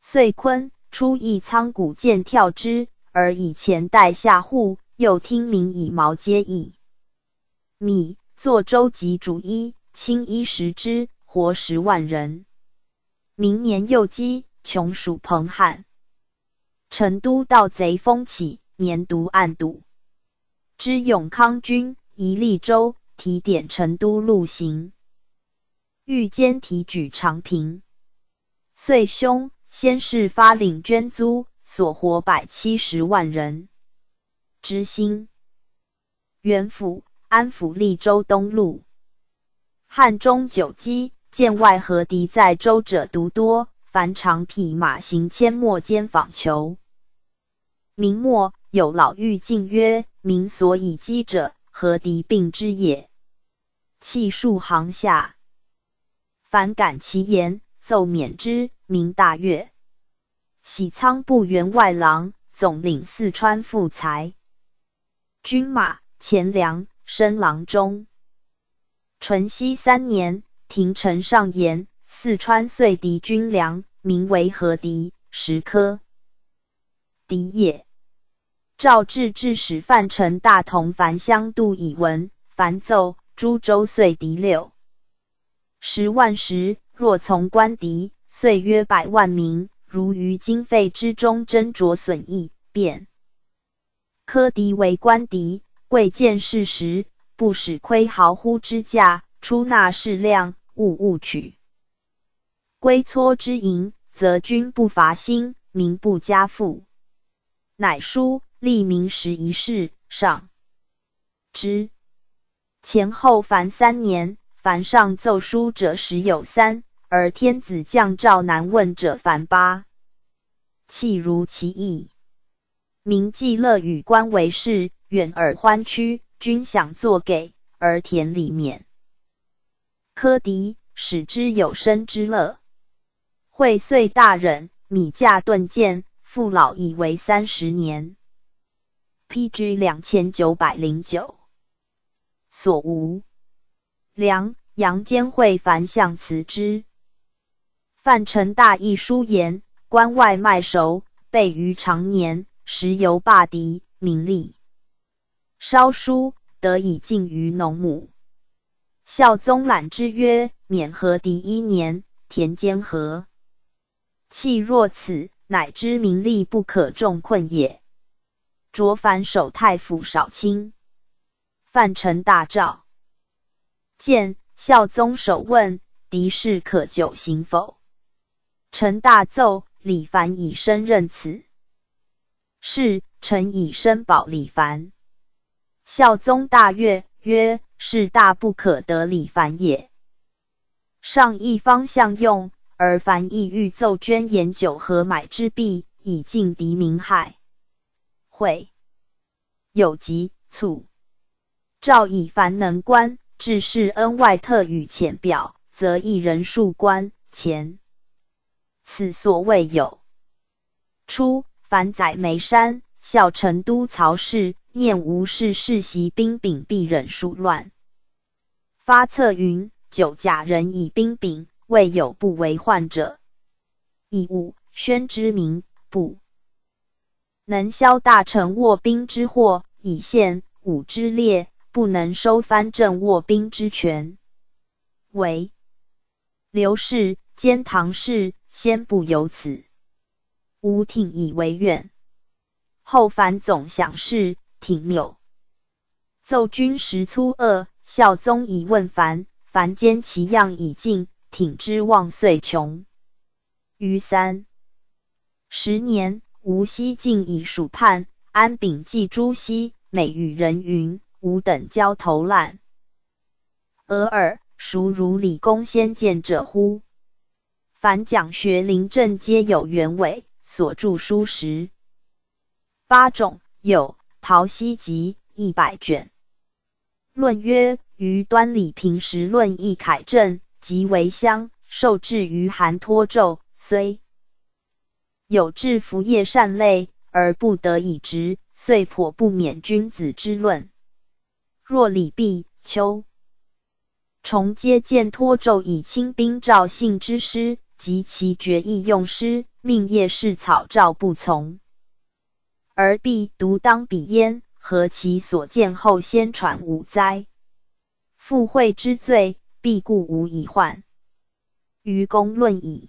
遂坤出一仓谷见跳之，而以前代下户，又听民以毛皆邑。米作周籍主衣，轻衣食之，活十万人。明年又饥，穷属彭汉。成都盗贼风起，年毒暗堵。知永康军宜利州，提点成都路行。欲兼提举长平，遂兄先是发领捐租，所活百七十万人。知兴元府安抚利州东路。汉中九击，见外何敌在州者独多，凡长匹马行阡陌间访求。明末有老妪进曰：“民所以饥者，何敌并之也？”气数行下。凡感其言，奏免之。名大悦。喜仓部员外郎，总领四川赋财。军马钱粮，升郎中。淳熙三年，廷臣上言：四川遂敌军粮，名为何敌？十颗。敌也。赵至制使范成大同凡乡度以闻。凡奏：诸州遂敌六。十万石，若从官敌，岁约百万民。如于经费之中斟酌损益，便科敌为官敌，贵贱事实，不使亏毫乎之价。出纳适量，勿误取。归撮之营，则军不乏兴，民不加富。乃书立明时一事上之前后凡三年。凡上奏书者十有三，而天子降诏难问者凡八。弃如其意。民既乐与官为事，远而欢趋，君想作给，而田里免。科敌使之有生之乐。会岁大忍，米价顿贱，父老以为三十年。P.G. 两千九百零九。所无。梁杨坚会凡向辞之。范成大义书言：关外卖熟，备于长年，时犹霸敌，名利稍疏，得以尽于农亩。孝宗览之曰：免何敌一年，田间何？气若此，乃知名利不可重困也。卓凡守太府少卿。范成大诏。见孝宗首问：敌士可久行否？臣大奏：李凡以身任此。是臣以身保李凡。孝宗大悦，曰：是大不可得李凡也。上一方向用，而凡意欲奏捐言酒和买之币，以尽敌民害。会有疾促，诏以凡能官致仕恩外特与浅表，则一人数官前。此所谓有。初，凡载眉山，孝成都曹氏，念吴氏世袭兵柄，必忍数乱。发策云：九甲人以兵柄，未有不为患者。以五宣之名不。能消大臣卧兵之祸，以献武之烈，不能收藩镇卧兵之权。为刘氏兼唐氏，先不由此。吾挺以为愿，后凡总想事，挺谬。奏军时粗恶，孝宗以问凡，凡兼其样已尽，挺之望岁穷。于三十年。吴西晋以蜀叛，安秉记朱熹，美与人云：“吾等交头烂。”俄尔孰如理公先见者乎？凡讲学临政皆有原委，所著书十八种，有《陶溪集》一百卷。论曰：于端礼平时论议楷正，即为乡，受制于韩托胄，虽。有志服业善类，而不得已职，遂颇不免君子之论。若李毕、丘重皆见托胄以清兵赵信之师，及其决意用师，命业士草诏不从，而必独当彼焉，何其所见后先传五哉？附会之罪，必故无以患。愚公论矣。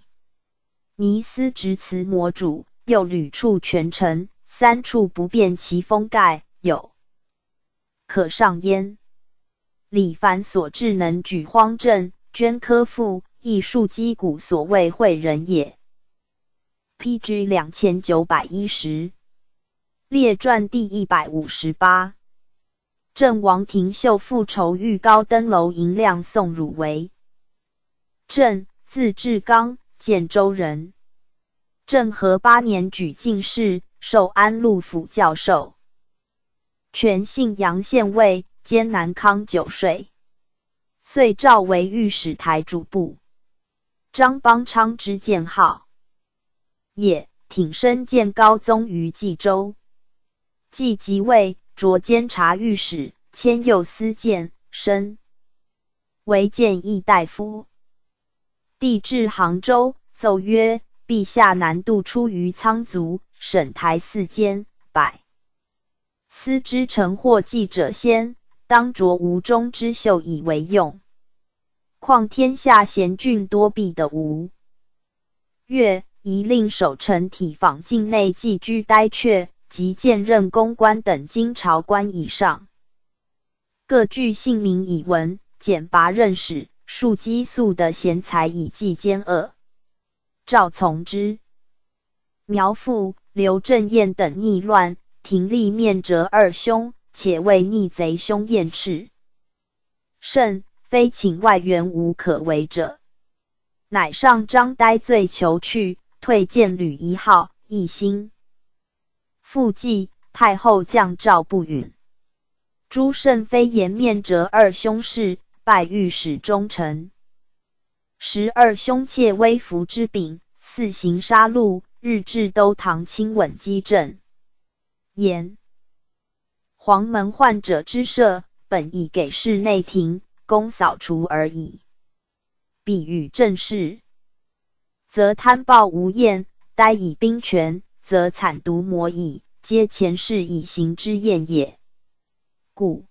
弥思执辞魔主，又屡处权臣，三处不变其封盖，有可上焉。李凡所智能举荒政，捐科赋，艺术击鼓，所谓会人也。P.G. 两千九百一十列传第一百五十八。郑王廷秀复仇欲高登楼迎亮送汝为。郑，字志刚。建州人，政和八年举进士，授安陆府教授，全姓杨县尉，兼南康九税，遂召为御史台主簿。张邦昌之建号，也挺身见高宗于冀州，既即位，擢监察御史，迁右司谏，升为谏议大夫。帝至杭州，奏曰：“陛下南渡出于仓卒，审台四监，百。司之臣或记者先，当着吴中之秀以为用。况天下贤俊多弊的吴。越，宜令守臣体访境内寄居待阙，及见任公官等金朝官以上，各据姓名以闻，简拔任使。”数激素的贤才以济奸恶，赵从之、苗阜、刘正彦等逆乱，廷立面折二兄，且为逆贼凶焰斥甚，非请外援无可为者，乃上张呆罪求去，退见吕一号，一心。复继太后降诏不允。朱胜非颜面折二兄事。拜御史中丞，十二兄妾微服之柄，四行杀戮，日至都堂亲吻击阵。言黄门患者之赦，本已给事内廷公扫除而已。比喻正事，则贪暴无厌，呆以兵权，则惨毒魔矣，皆前世以行之验也。故。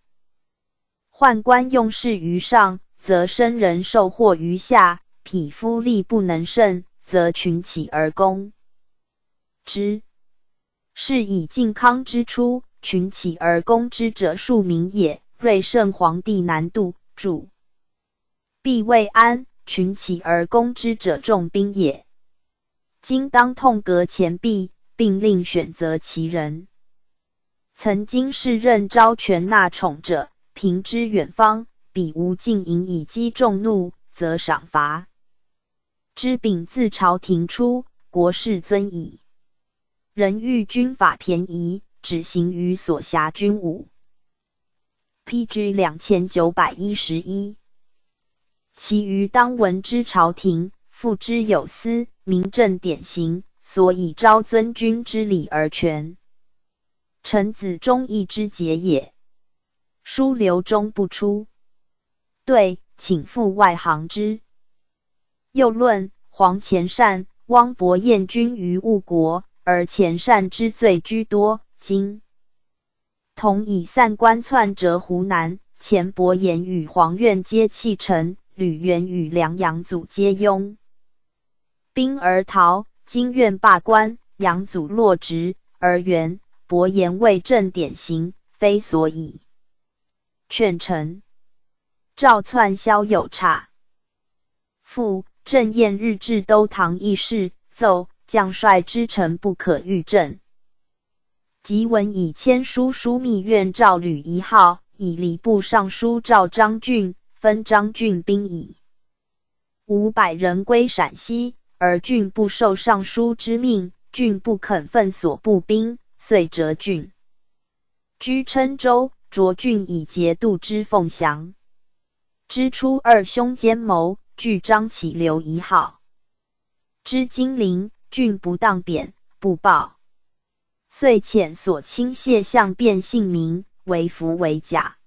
宦官用事于上，则生人受祸于下；匹夫力不能胜，则群起而攻之。是以靖康之初，群起而攻之者数名也。睿圣皇帝南渡，主必未安，群起而攻之者众兵也。今当痛革前弊，并令选择其人。曾经是任招权纳宠者。平之远方，彼无尽淫以击众怒，则赏罚之柄自朝廷出，国事尊矣。人欲军法便宜，只行于所辖军伍。P.G. 两千九百一十一。其余当闻之朝廷，复之有司，明正典刑，所以昭尊君之礼而全。臣子忠义之节也。书流中不出。对，请复外行之。又论黄潜善、汪伯彦君于误国，而潜善之罪居多。今同以散官窜折湖南，钱伯彦与黄苑皆弃城，吕元与梁阳祖皆拥兵而逃。今愿罢官，杨祖落职，而元伯言为正典刑，非所以。劝臣赵窜萧有差。复郑彦日至都堂议事，奏将帅之臣不可御政。即闻以签书枢密院赵吕一号，以礼部尚书赵张俊分张俊兵以。五百人归陕西，而俊不受尚书之命，俊不肯分所部兵，遂折郡居郴州。卓郡以节度之凤翔，知初二兄奸谋，据张起留一号。知金陵郡不当贬，不报，遂遣所亲谢相变姓名，为服为甲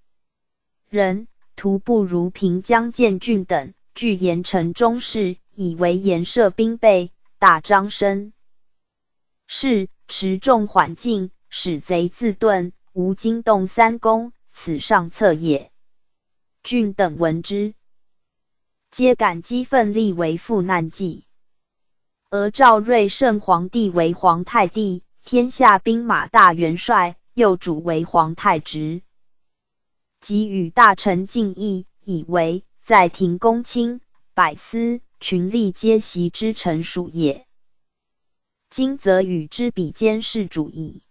人，徒步如平江建郡等，据盐城中事，以为严设兵备，大张生是，持重缓进，使贼自遁。无惊动三公，此上策也。郡等闻之，皆感激奋力为父难计。而赵睿圣皇帝为皇太帝，天下兵马大元帅，又主为皇太直，即与大臣进议，以为在庭公卿、百司、群力皆习之臣属也。今则与之比肩是主矣。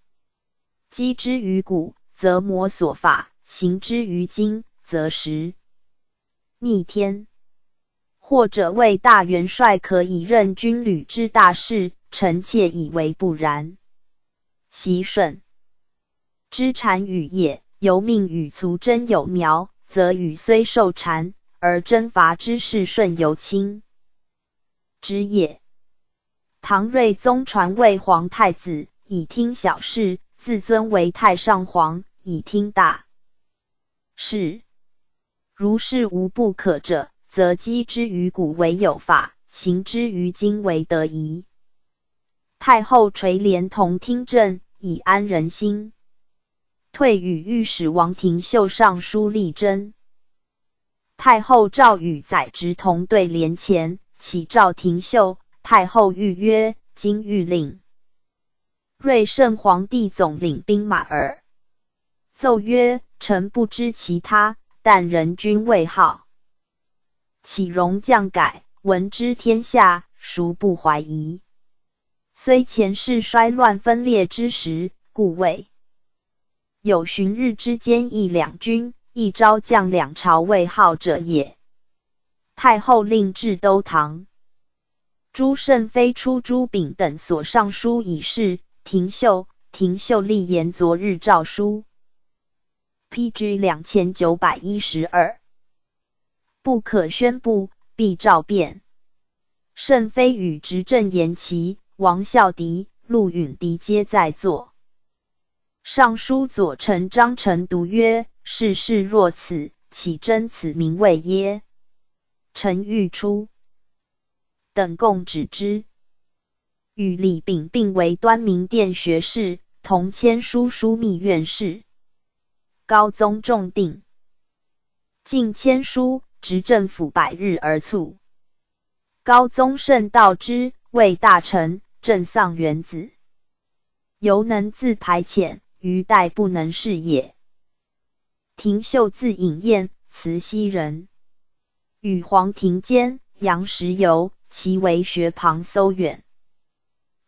积之于古，则摩所法；行之于今，则时逆天。或者为大元帅可以任军旅之大事，臣妾以为不然。习顺之单于也，由命与卒真有苗，则禹虽受禅，而征伐之事顺由轻之也。唐睿宗传位皇太子，以听小事。自尊为太上皇，以听大事。如是无不可者，则击之于古为有法，行之于今为得宜。太后垂帘同听政，以安人心。退与御史王廷秀上书力争。太后诏与宰执同对联前，启诏廷秀。太后谕曰：“今谕令。”睿圣皇帝总领兵马耳。奏曰：“臣不知其他，但人君位号，岂容降改？闻之天下，孰不怀疑？虽前世衰乱分裂之时，故谓有旬日之间一两军，一朝降两朝位号者也。”太后令至都堂，朱胜妃、出朱炳等所上书以示。廷秀，廷秀立言昨日诏书，P.G. 两千九百一十二，不可宣布，必召变。圣妃与执政言齐、王孝迪、陆允迪皆在座。尚书左丞张成读曰：“世事若此，岂真此名位耶？”臣欲出，等共止之。与李炳并为端明殿学士，同签书枢密院事。高宗重定，进签书，执政府百日而卒。高宗甚道之，为大臣，正丧元子，犹能自排遣，余代不能是也。廷秀字隐彦，慈溪人，与黄庭坚、杨时游其为学旁搜远。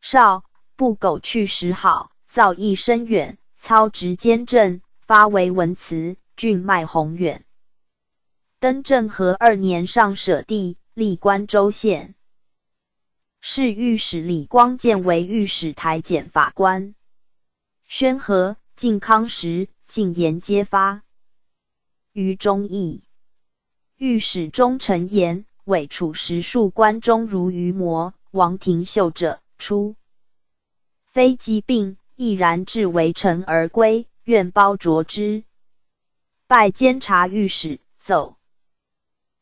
少不苟去时好，造诣深远，操直兼正，发为文辞，俊迈宏远。登政和二年上舍地，历关州县。是御史李光建为御史台检法官。宣和、靖康时，进言揭发。于忠义，御史中陈言，委处实数关中如余魔、王廷秀者，出非疾病，毅然至为臣而归，愿包卓之。拜监察御史，奏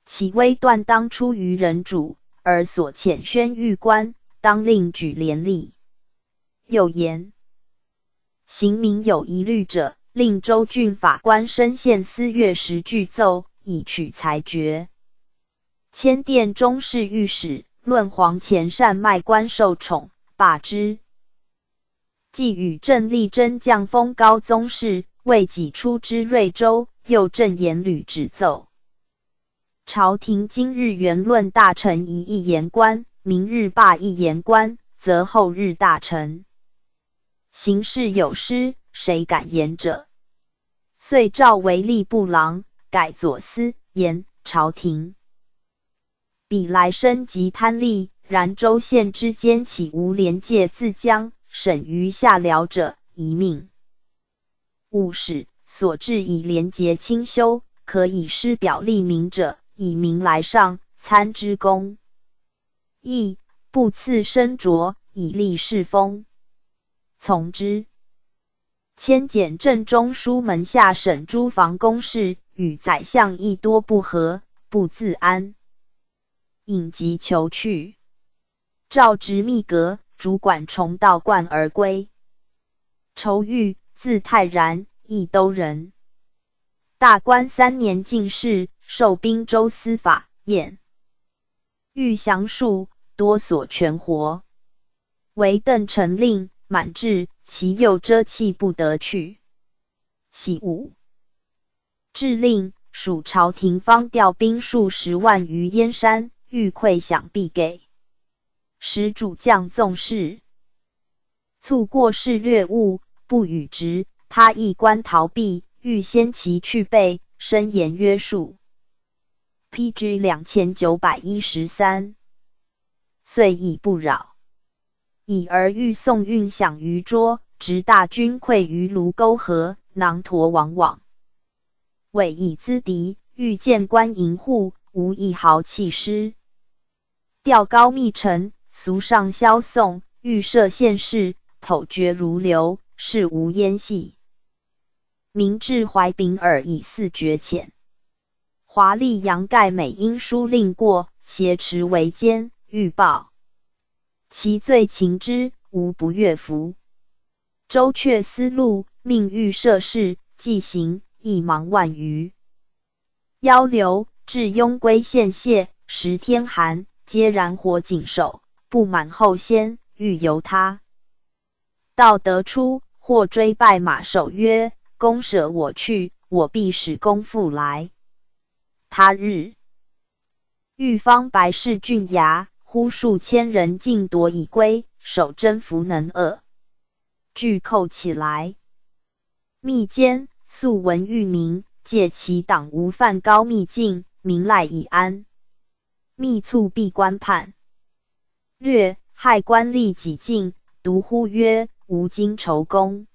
其微断当出于人主，而所遣宣谕官，当令举廉吏。又言。行民有疑虑者，令州郡法官申宪司月时具奏，以取裁决。迁殿中侍御史，论黄前善卖官受宠，罢之。既与郑立真降封高宗室，为己出之瑞州，又正言履旨奏。朝廷今日原论大臣一议言官，明日罢一言官，则后日大臣。行事有失，谁敢言者？遂召为吏部郎，改左司言朝廷。彼来生及贪利，然州县之间岂无廉介自将审于下僚者，一命。务使所至以廉洁清修，可以施表利民者，以民来上参之功。亦不赐身着，以立世风。从之。迁检正中书门下省诸房公事，与宰相亦多不和，不自安，引疾求去。召执密阁，主管重道观而归。仇玉，字泰然，益都人。大观三年进士，受兵州司法宴。欲降术，多所全活，为邓成令。满至，其右遮气不得去。喜武，致令蜀朝廷方调兵数十万于燕山，欲馈饷必给。使主将纵事，促过事略物，不与直。他一官逃避，欲先其去备，深言约束。P.G. 两千九百一十三，遂已不扰。以而欲送运饷于桌，执大军溃于卢沟河，囊驼往往。委以资敌，欲见官营户，无一毫气失。调高密臣，俗上萧宋，欲设县事，剖决如流，事无烟隙。明至怀秉耳以四绝浅。华丽阳盖美因书令过，挟持为奸，欲报。其罪情之，无不悦服。周阙思路，命欲设事，既行，一忙万余。邀留至雍归县谢，时天寒，皆燃火谨守，不满后先，欲由他。道得出，或追拜马首曰：“公舍我去，我必使公复来。”他日，玉方白氏郡衙。忽数千人尽夺已归，守征服能恶，俱扣起来。密间素闻狱名，借其党无犯高密境，民赖以安。密促闭关判，略害官吏己尽，独呼曰：“吾今仇功。”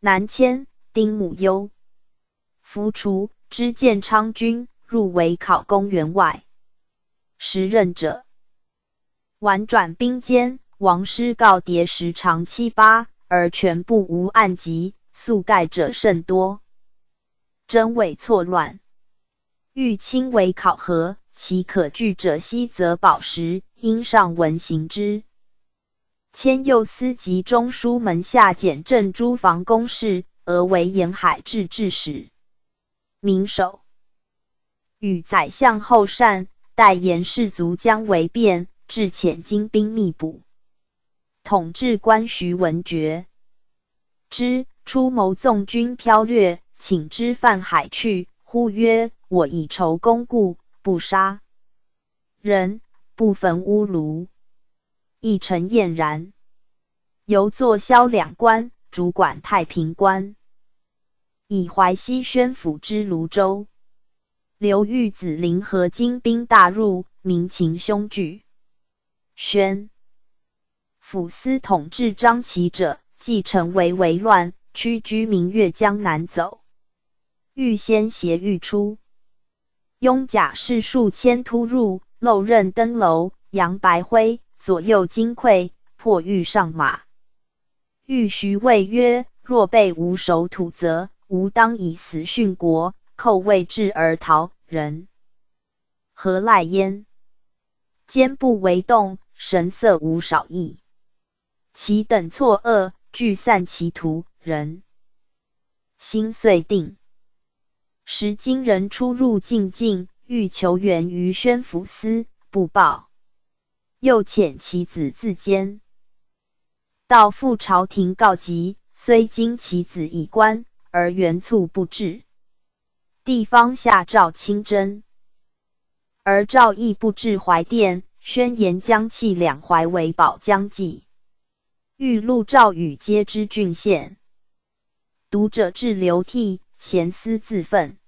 南迁丁母忧，伏除知建昌军入围考公员外，时任者。婉转兵间，王师告牒时长七八，而全部无案籍，素盖者甚多，真伪错乱。欲亲为考核，其可据者悉则宝石，应上文行之。迁右司及中书门下检正诸房公事，而为沿海制置使。明守与宰相后善，代言士卒将为变。至遣精兵密补，统治官徐文觉之出谋纵军飘掠，请之犯海去。呼曰：“我以仇公故，不杀人，不焚屋庐。”一臣晏然，由作萧两官，主管太平关，以淮西宣抚之泸州。刘裕子陵和金兵大入，民情凶惧。宣抚司统治张齐者，继承为为乱，屈居明月江南走。欲先携欲出，拥甲士数千突入，漏刃登楼，扬白灰，左右金溃，破欲上马。欲徐谓曰：“若被吾守土，则吾当以死殉国，寇未至而逃，人何赖焉？”肩不为动，神色无少异。其等错愕，俱散其途，人心遂定。时今人出入境境，欲求援于宣抚司，不报。又遣其子自监，到赴朝廷告急，虽经其子以官，而援促不至。地方下诏亲征，而诏亦不至怀殿，宣言将弃两淮为保将计，欲录诏与皆知郡县。读者至流涕。咸思自愤，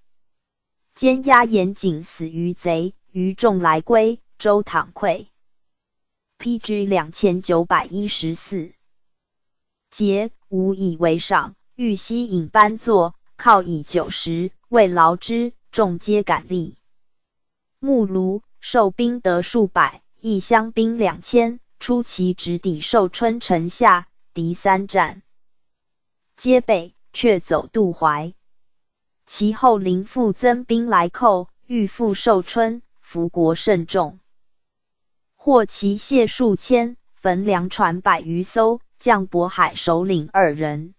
监押严谨，死于贼。余众来归，周躺溃。P.G. 两千九百一十四。节吾以为上，欲悉引班坐，靠以九十，未劳之，众皆感励。木庐受兵得数百，一乡兵两千，出其直抵寿春城下，敌三战，皆北，却走渡淮。其后临复增兵来寇，欲复寿春，福国甚重，获其械数千，焚粮船百余艘，降渤海首领二人。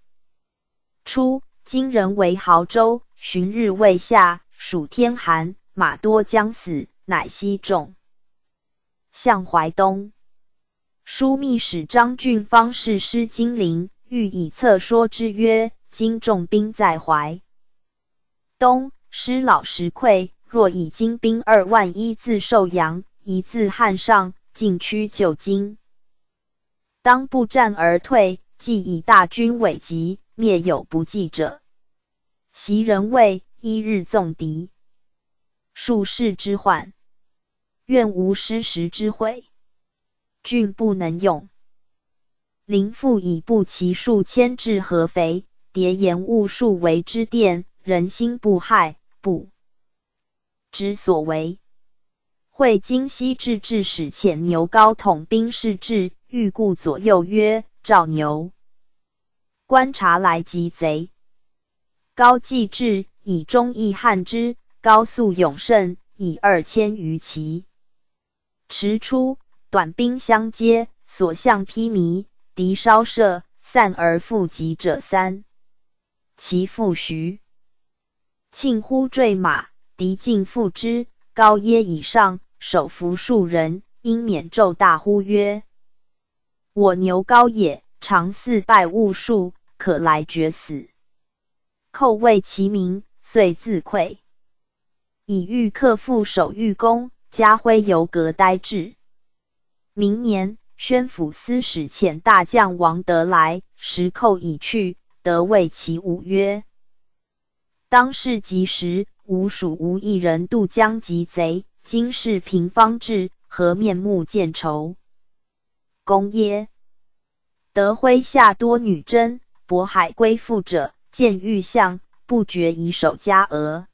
初，金人为濠州，旬日未下，暑天寒，马多将死，乃西众向淮东。枢密使张俊方士师金陵，欲以策说之曰：今重兵在淮。东师老实溃，若以精兵二万一自寿阳，一自汉上，进趋九京，当不战而退，既以大军委急，灭有不济者。袭人谓：一日纵敌，数世之患，愿无失时之悔。郡不能用。临复以步骑数千至合肥，叠言物数为之殿。人心不害，不知所为。会今西至至使遣牛高统兵士至，欲顾左右曰：“赵牛观察来击贼。”高既至，以忠义汉之。高速勇胜，以二千余骑驰出，短兵相接，所向披靡，敌稍射，散而复击者三。其父徐。庆呼坠马，敌尽复之。高耶以上，手扶数人，因免咒大呼曰：“我牛高也，常四拜物数，可来决死。”寇谓其名，遂自溃。以欲克复守御宫，家徽犹隔呆滞。明年，宣抚司使遣大将王德来，时寇已去，得谓其武曰。当世及时，吾属无一人渡江及贼。今世平方至，何面目见仇？公曰？德麾下多女真，渤海归附者，见玉相，不觉以手加额。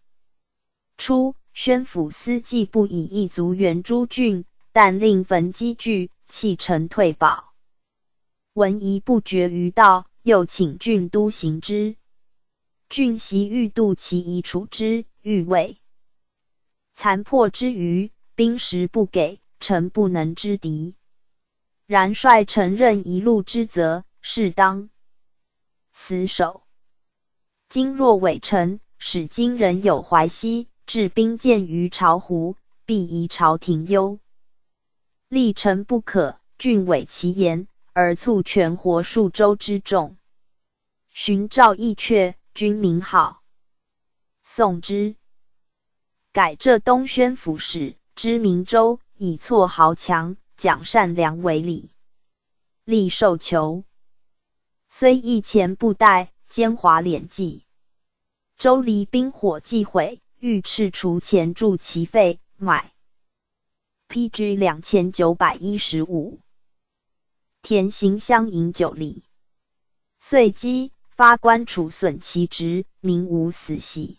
初，宣抚司既不以一族援诸郡，但令焚积聚，弃城退保。闻疑不绝于道，又请郡都行之。郡袭欲度其宜处之，欲为残破之余，兵食不给，臣不能之敌。然率臣任一路之责，适当死守。今若伪臣，使今人有淮西，置兵舰于巢湖，必疑朝廷忧。立臣不可，郡违其言，而促全活数州之众，寻赵义阙。君名号，宋之，改浙东宣抚使，知明州，以挫豪强，讲善良为礼，立受囚。虽役前不待，奸猾敛迹。周离兵火既毁，欲斥除前助其费，买 PG 两千九百一十五。田行相迎九里，遂击发官处损其职，民无死喜。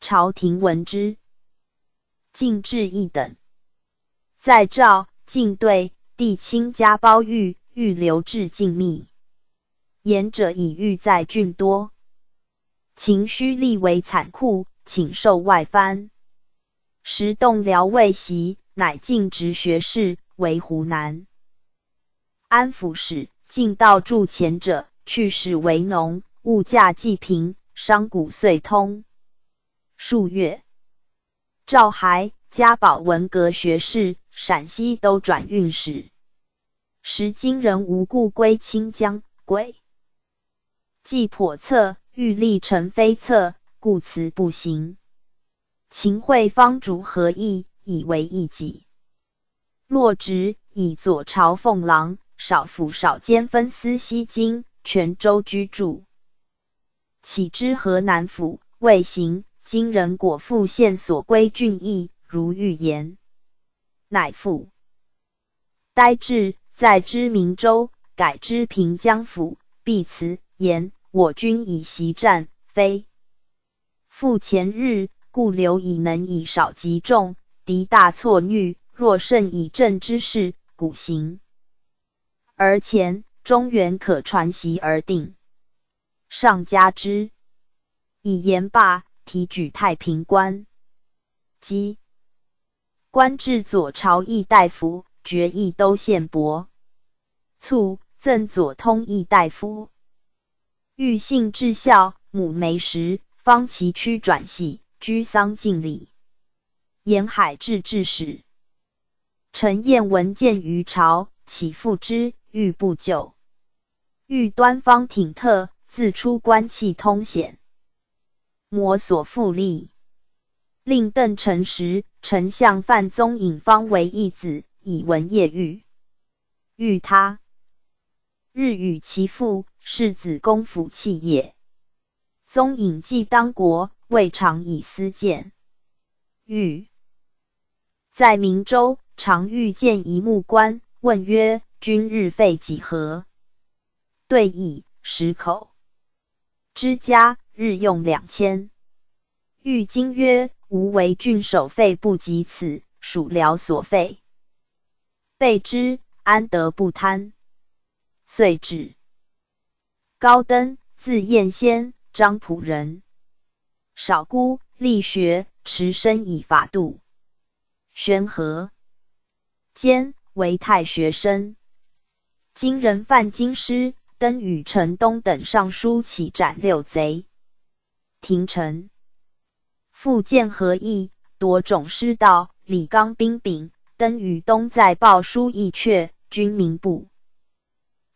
朝廷闻之，进至一等。在诏进对帝亲加褒谕，欲留置禁密。言者以欲在郡多，秦虚立为惨酷，请受外藩。时动辽未袭，乃进职学士，为湖南安抚使。进道助前者，去使为农，物价既平，商贾遂通。数月，赵还嘉宝文阁学士，陕西都转运使。时今人无故归清江，归。既叵测，欲立陈非策，故辞不行。秦惠方逐何意，以为一己。落职，以左朝奉郎、少府少监分司西京、泉州居住。启之河南府，未行。今人果复现所归郡邑，如预言，乃复。呆滞，在知明州，改知平江府，必辞。言我军以袭战，非复前日，故留以能以少击众，敌大错虐。若胜以正之势，古行。而前中原可传习而定。上加之，以言罢，提举太平官，即官至左朝议大夫，爵义都县伯。卒，赠左通议大夫。欲幸至孝，母梅时，方崎岖转系，居丧敬礼。沿海至治使，陈彦闻见于朝，起复之，欲不救。欲端方挺特，自出官气通显。摩所复立，令邓承时、丞相范宗尹方为义子，以文业欲。欲他。日与其父，是子公府器也。宗尹既当国，未尝以私见。欲在明州，常遇见一木官，问曰：“君日费几何？”对以十口。之家日用两千。欲今曰：“吾为郡守费不及此，属辽所费。”备之，安得不贪？遂止。高登，字彦先，张仆人。少孤，力学，持身以法度。宣和兼为太学生。今人犯京师，登与陈东等上书起斩六贼。廷臣。复见何意，夺种师道。李纲兵柄，登与东在报书义阙，军民部。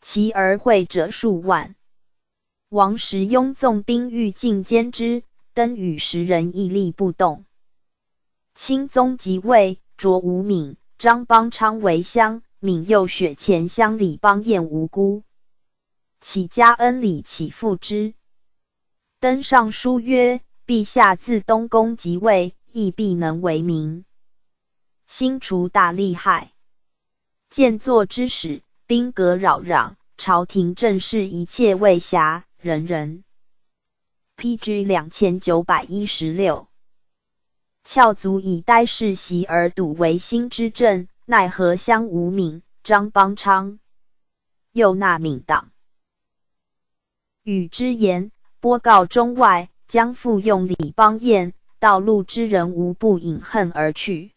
其而会者数万。王时拥纵兵欲进歼之，登与十人屹立不动。钦宗即位，擢吴敏、张邦昌为相，敏右雪前乡李邦彦无辜，启加恩礼，启复之。登上书曰：“陛下自东宫即位，亦必能为民，兴除大利害。见作之始。”兵革扰攘，朝廷政事一切未暇，人人。PG 两千九百一十六。翘足以待世袭而笃为新之政，奈何相无敏、张邦昌，又纳敏党。与之言，播告中外，将复用李邦彦，道路之人无不饮恨而去。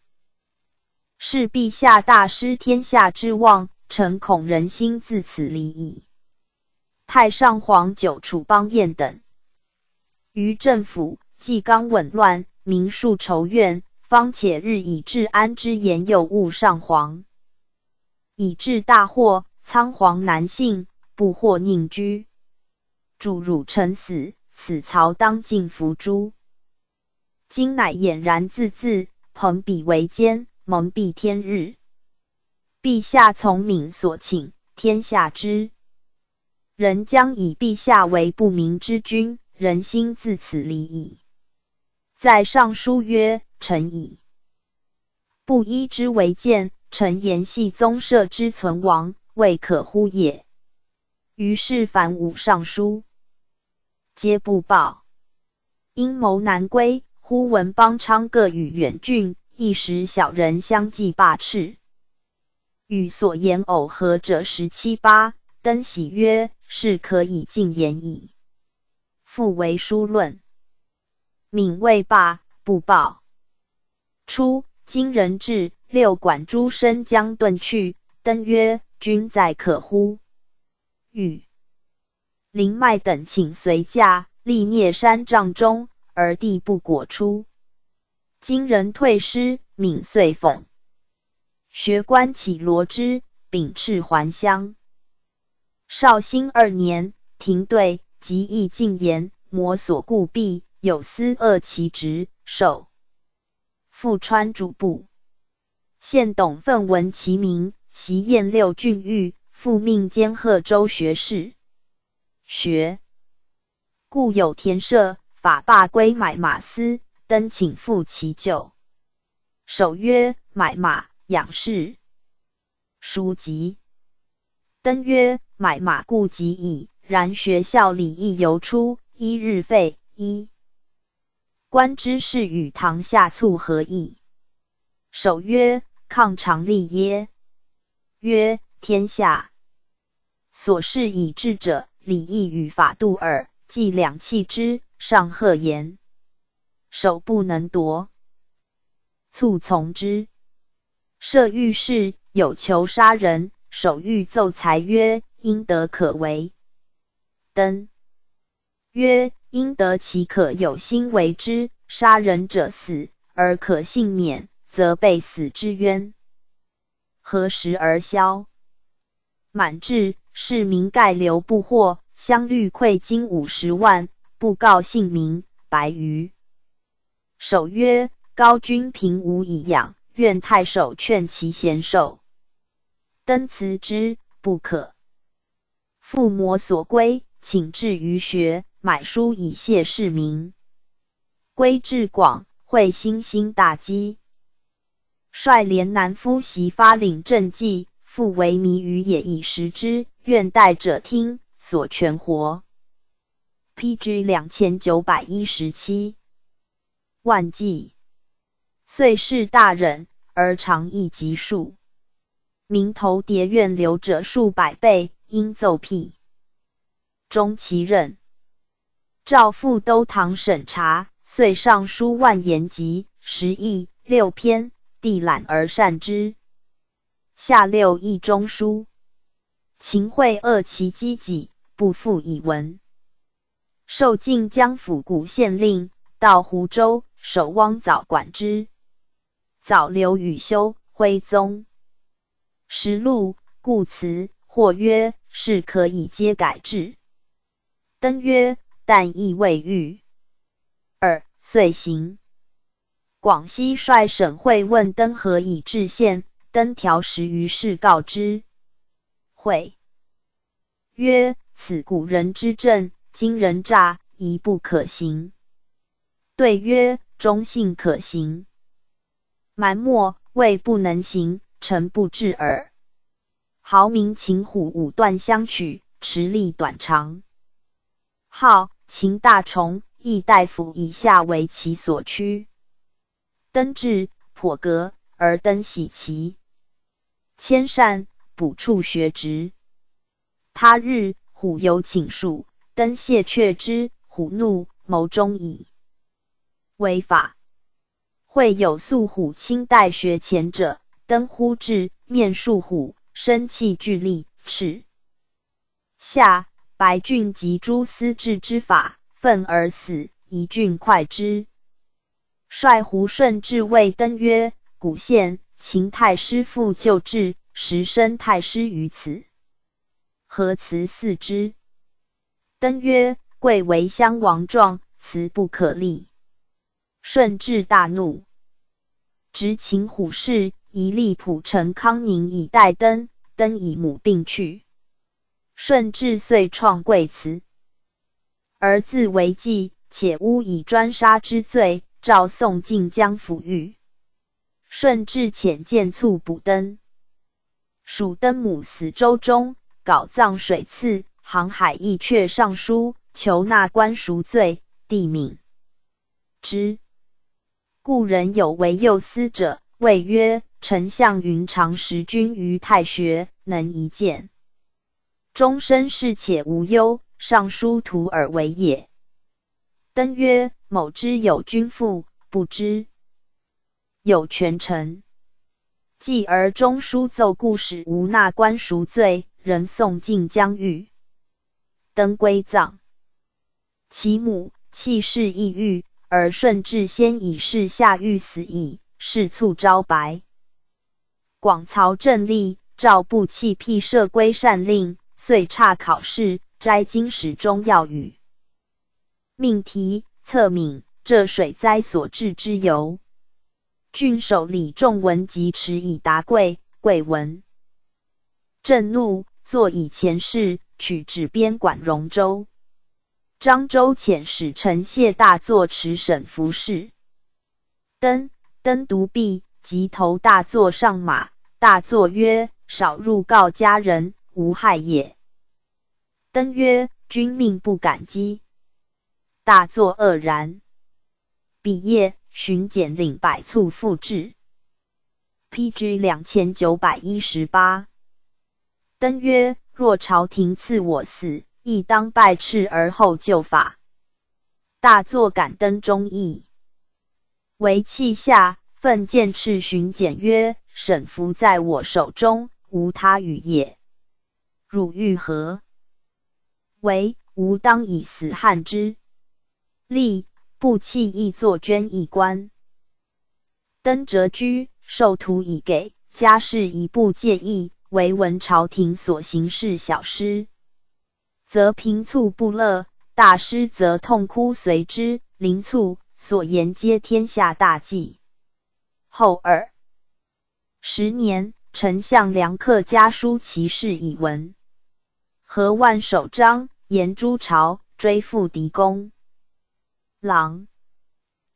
是陛下大失天下之望。臣恐人心自此离矣。太上皇久处邦彦等于政府，既刚紊乱，民庶仇怨，方且日以治安之言有误上皇，以致大祸，仓皇难幸，不获宁居。主汝臣死，此曹当尽伏诛。今乃俨然自恣，朋比为奸，蒙蔽天日。陛下从敏所请，天下知，人将以陛下为不明之君，人心自此离矣。在上书曰：臣以。不依之为鉴，臣言系宗社之存亡，未可乎也。于是凡武尚书，皆不报。阴谋难归。忽闻邦昌各与远郡，一时小人相继罢斥。与所言偶合者十七八。登喜曰：“是可以尽言矣。”复为书论。敏未罢，不报。初，今人至，六管诸身将遁去。登曰：“君在可乎？”与灵脉等请随驾，立聂山帐中。而地不果出，今人退师，敏遂讽。学官起罗之，秉斥还乡。绍兴二年，廷对即议进言，摩所故弊，有司恶其职，守富川主簿。现董奋闻其名，袭燕六郡狱，复命兼贺州学士。学故有田舍。法罢归买马司，登请复其咎。守曰：“买马养士，书籍。”登曰：“买马固及矣，然学校礼义犹出，一日废一。观之士与堂下促何异？”守曰：“抗常立耶？”曰：“天下所事以治者，礼义与法度耳，既两弃之。”上贺言，守不能夺，卒从之。设御史有求杀人，守欲奏才曰：“应得可为。”登曰：“应得其可有心为之。杀人者死，而可幸免，则被死之冤何时而消？”满至，市民盖流不获，相率馈金五十万。不告姓名，白鱼。守曰：“高君平无以养，愿太守劝其贤寿。”登辞之，不可。父魔所归，请至于学，买书以谢市民。归至广，会新兴大饥，率连南夫袭发领政绩，复为迷于野以食之，愿待者听，所全活。P.G. 两千九百一十七万计，遂是大忍，而长亦极数。名头叠院留者数百倍，应奏辟。中其任，赵复都堂审查，遂上书万言集，十亿六篇，地览而善之。下六义中书，秦桧恶其积己，不复以闻。受晋江府古县令，到湖州，守汪藻管之。早留与修徽宗实录，故辞，或曰：“是可以皆改制。”登曰：“但亦未遇。”二遂行。广西率省会问登何以治县，登条十余事告之。会曰：“此古人之政。”今人诈，疑不可行。对曰：忠信可行，蛮莫谓不能行，臣不至耳。豪名秦虎五段相取，持力短长。号秦大虫，亦大夫以下为其所趋。登至颇格，而登喜其迁善，补处学职。他日虎有请数。登谢却之，虎怒，谋中矣。违法。会有素虎亲待学前者，登呼至，面树虎，生气俱厉，斥下白俊及诸司治之法，愤而死，一郡快之。率胡顺至谓登曰：“古县秦太师父救治，时生太师于此，何辞四之？”登曰：“贵为襄王状，辞不可立。”顺治大怒，执秦虎士，以立蒲城康宁以待登。登以母病去。顺治遂创贵祠，而自为祭，且诬以专杀之罪，诏送晋江府狱。顺治遣见卒补登，蜀登母死舟中，稿葬水次。航海义阙上书，求纳官赎罪，帝敏之。故人有为右司者，谓曰：“丞相云长时君于太学，能一见，终身事且无忧，尚书徒而为也。”登曰：“某知有君父，不知。”有权臣，继而中书奏故使无纳官赎罪，人送进江狱。登归葬，其母气势抑郁，而顺治先以示下狱死矣，是促招白。广曹正立，诏不弃辟设归善令，遂差考试，摘经史中要语，命题测敏，这水灾所致之由。郡守李仲文即持以答贵，贵闻震怒，坐以前事，取指边管荣州。漳州遣使陈谢大作持审服事。登登独毕，即投大作上马。大作曰：“少入告家人，无害也。”登曰：“君命不敢击。”大作愕然。毕业。巡检领百卒复至，PG 两千九百一十八。登曰：若朝廷赐我死，亦当拜斥而后就法。大作感登忠义，为泣下，奋剑敕巡检曰：沈服在我手中，无他语也。汝欲何？为吾当以死汉之。立。不弃亦作捐一官，登谪居，受徒以给，家事一不介意。唯闻朝廷所行事小失，则平促不乐；大失则痛哭随之。临促所言皆天下大计。后二十年，丞相梁克家书其事以闻，何万守章沿诸朝追复敌公。郎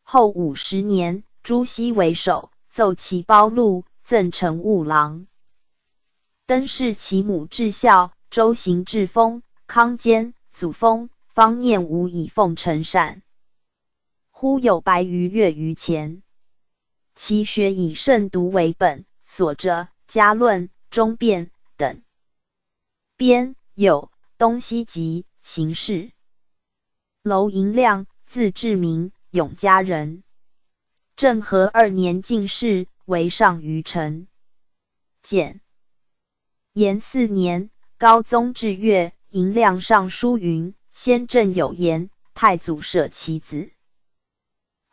后五十年，朱熹为首，奏其包禄，赠陈务郎。登仕其母至孝，周行至封，康坚祖封，方念无以奉承善。忽有白鱼跃于前，其学以慎独为本，所着《家论》《中辩》等编有东西集形式。楼银亮。字志明，永嘉人。政和二年进士，为上虞臣。简延四年，高宗至月，银亮上书云：“先正有言，太祖舍其子，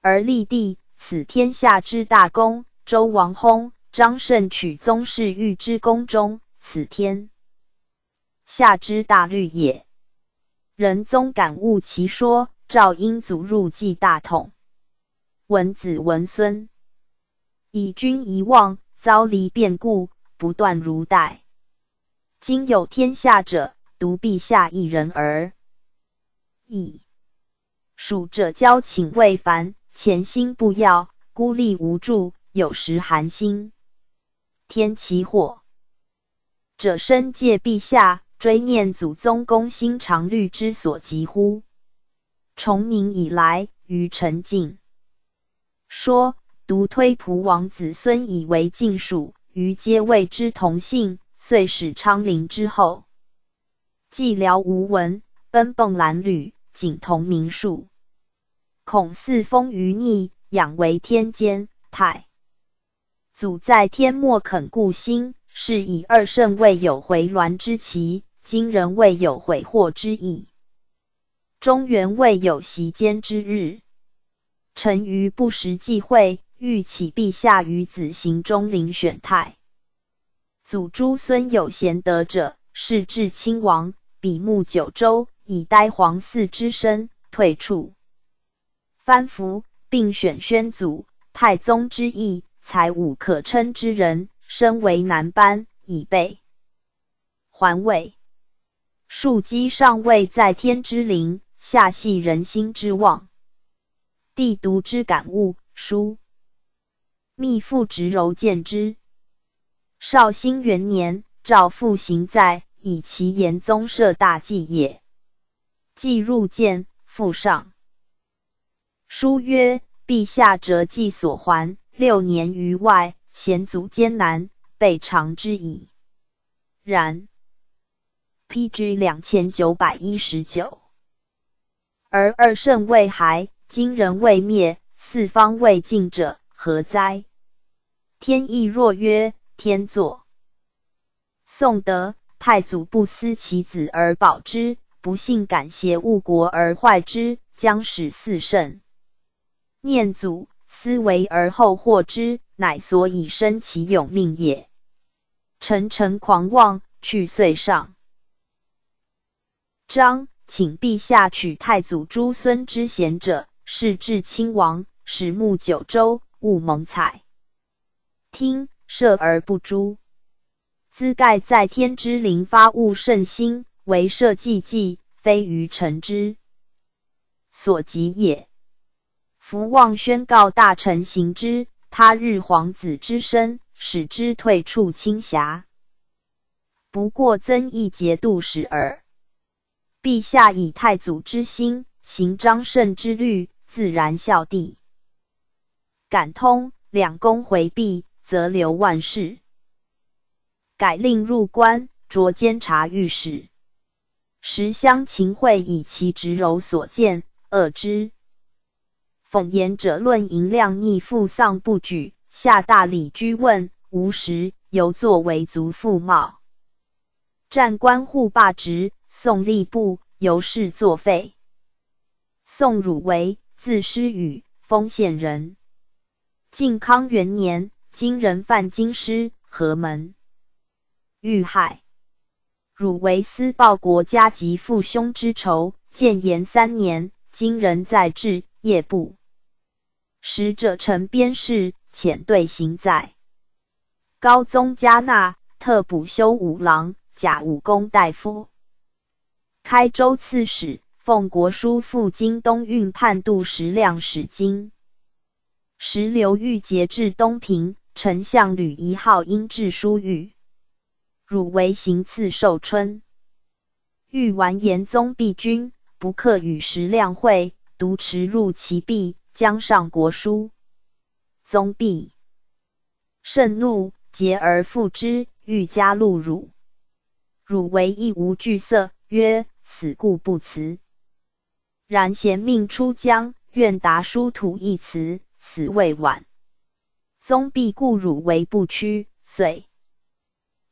而立帝，此天下之大功。周王薨，张胜取宗室御之宫中，此天下之大律也。”仁宗感悟其说。赵英祖入继大统，文子文孙以君遗忘，遭离变故，不断如代。今有天下者，独陛下一人而已。蜀者交请未凡，潜心不要，孤立无助，有时寒心。天其祸者，身借陛下，追念祖宗公心常虑之所及乎？崇宁以来，于陈敬说，独推仆王子孙以为晋属，余皆谓之同姓，遂使昌陵之后。寂寥无闻，奔迸褴褛，仅同名数。恐四风余逆，养为天监太祖在天末肯固心，是以二圣未有回銮之奇，今人未有悔祸之意。中原未有席间之日，臣于不时忌讳，欲启陛下于子行中遴选太祖诸孙有贤德者，是至亲王，比目九州，以待皇嗣之身，退处藩服，并选宣祖太宗之意，才武可称之人，身为南班，以备还位。庶几尚未在天之灵。下系人心之望，帝读之感悟书，密父直柔见之。绍兴元年，诏复行在，以其言宗社大祭也。既入见，复上书曰：“陛下折祭所还，六年于外，险阻艰难，备尝之矣。”然。P.G. 两千九百一十九。而二圣未还，今人未灭，四方未尽者，何哉？天意若曰：天作。宋德太祖不思其子而保之，不幸感邪误国而坏之，将使四圣。念祖思为而后获之，乃所以生其永命也。臣诚狂妄，去岁上。章，请陛下取太祖诸孙之贤者，是至亲王，始慕九州，勿蒙采。听，赦而不诛。兹盖在天之灵，发物甚心，为社稷计，非于臣之所及也。福望宣告大臣行之，他日皇子之身，使之退处清霞，不过增益节度使耳。陛下以太祖之心行张胜之律，自然孝弟。感通两宫回避，则留万世。改令入关，擢监察御史。时乡秦桧以其直柔所见，恶之。讽言者论银量逆父丧不举，下大礼居问无实，犹作为族父茂。战官护罢职。宋吏部由是作废。宋汝为，字师宇，丰县人。靖康元年，金人犯京师，何门遇害。汝为私报国家及父兄之仇，建炎三年，金人在治业部。使者陈边事，遣队行在。高宗加纳，特补修五郎、甲武功大夫。开州刺史，奉国书赴京东运判度十辆使金。时刘裕节至东平，丞相吕一号因致书谕，汝为行刺寿春。欲完颜宗弼君，不克与十辆会，独持入其壁，将上国书。宗弼甚怒，结而复之，欲加戮汝。汝为亦无惧色，曰。此故不辞。然贤命出疆，愿答书图一词，此未晚。宗必故汝为不屈，遂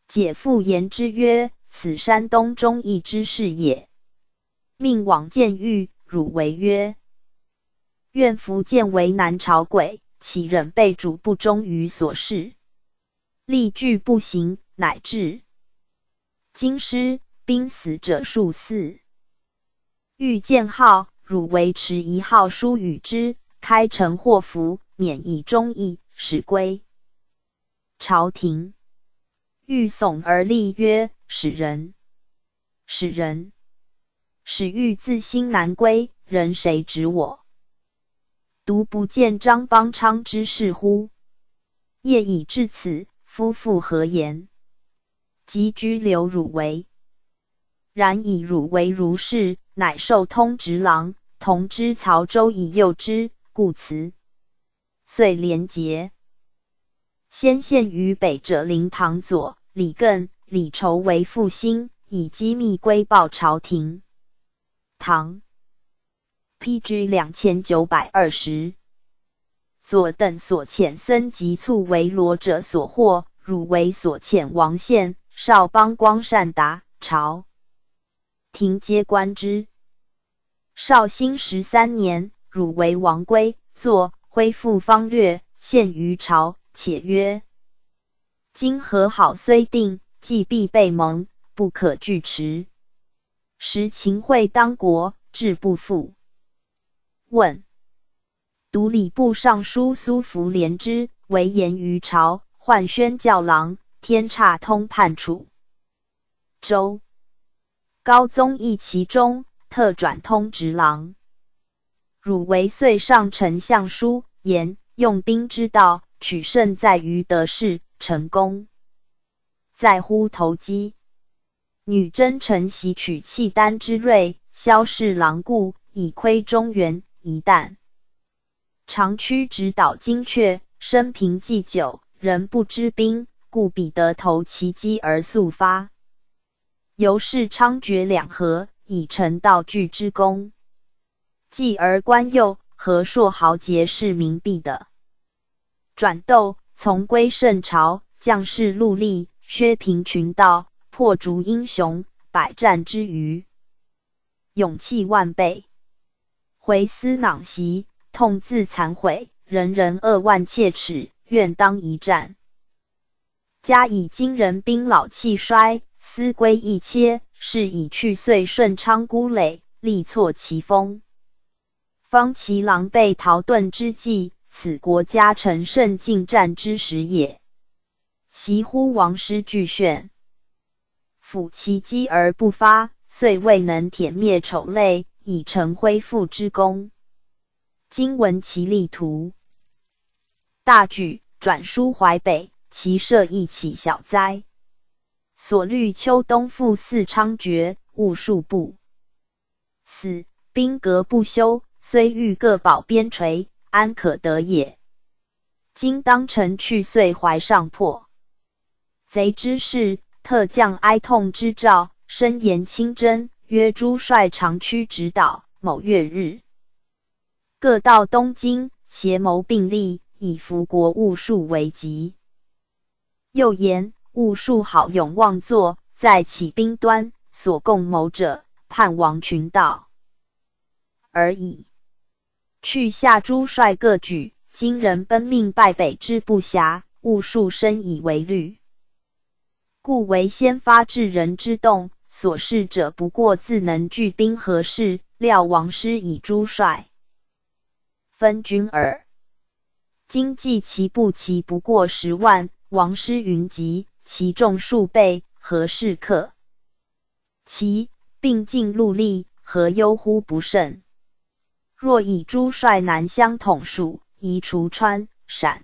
解父言之曰：“此山东忠义之士也。”命往见谕，汝为曰：“愿福建为南朝鬼，岂忍被主不忠于所事？力拒不行，乃至京师。”兵死者数四。欲见号，汝为持一号书与之，开城祸福，免以忠义，使归朝廷。欲耸而立曰：“使人，使人，使欲自心难归，人谁指我？独不见张邦昌之事乎？业已至此，夫妇何言？即居留汝为。”然以汝为如是，乃受通直郎，同知曹州以诱之，故辞。遂连结。先献于北者灵堂左，李艮、李畴为复兴，以机密归报朝廷。唐 P.G. 两千九百二十。左等所遣僧及促为罗者所获，汝为所遣王献、少邦光善达朝。庭皆观之。绍兴十三年，汝为王归，作恢复方略，献于朝，且曰：“今和好虽定，既必被盟，不可拒迟。”时秦桧当国，志不复。问：读礼部尚书苏福连之为言于朝，换宣教郎，天差通判处周。高宗义其中，特转通直郎。汝为遂上丞相书言，用兵之道，取胜在于得势，成功在乎投机。女真臣袭取契丹之锐，萧氏狼顾，以窥中原。一旦长驱直捣精确，生平既久，人不知兵，故彼得投其机而速发。由是猖獗两河，以成道具之功。继而官右和硕豪杰是民币的转斗，从归圣朝，将士戮力，削平群盗。破竹英雄，百战之余，勇气万倍。回思囊袭，痛自惭悔。人人扼腕切齿，愿当一战。加以今人兵老气衰，思归一切，是以去岁顺昌孤垒，力挫其锋。方其狼狈逃遁之际，此国家臣胜进战之时也。袭乎王师俱炫。抚其机而不发，遂未能舔灭丑类，以成恢复之功。今闻其力图，大举转输淮北，其设亦起小灾。所虑秋冬复四猖獗，务数不死，兵革不休，虽欲各保边陲，安可得也？今当臣去，遂怀上破贼之事。特降哀痛之诏，深言清真，曰：诸帅长驱直捣，某月日，各到东京，协谋并立，以服国务数为急。又言务数好勇妄作，在起兵端所共谋者，叛王群盗而已。去下诸帅各举，今人奔命败北之不暇，务数深以为虑。故为先发制人之动，所事者不过自能聚兵何事？料王师以诸帅分军耳。今计其步骑不过十万，王师云集，其众数倍，何事可？其并进戮力，何忧乎不胜？若以诸帅南乡统属，移除川陕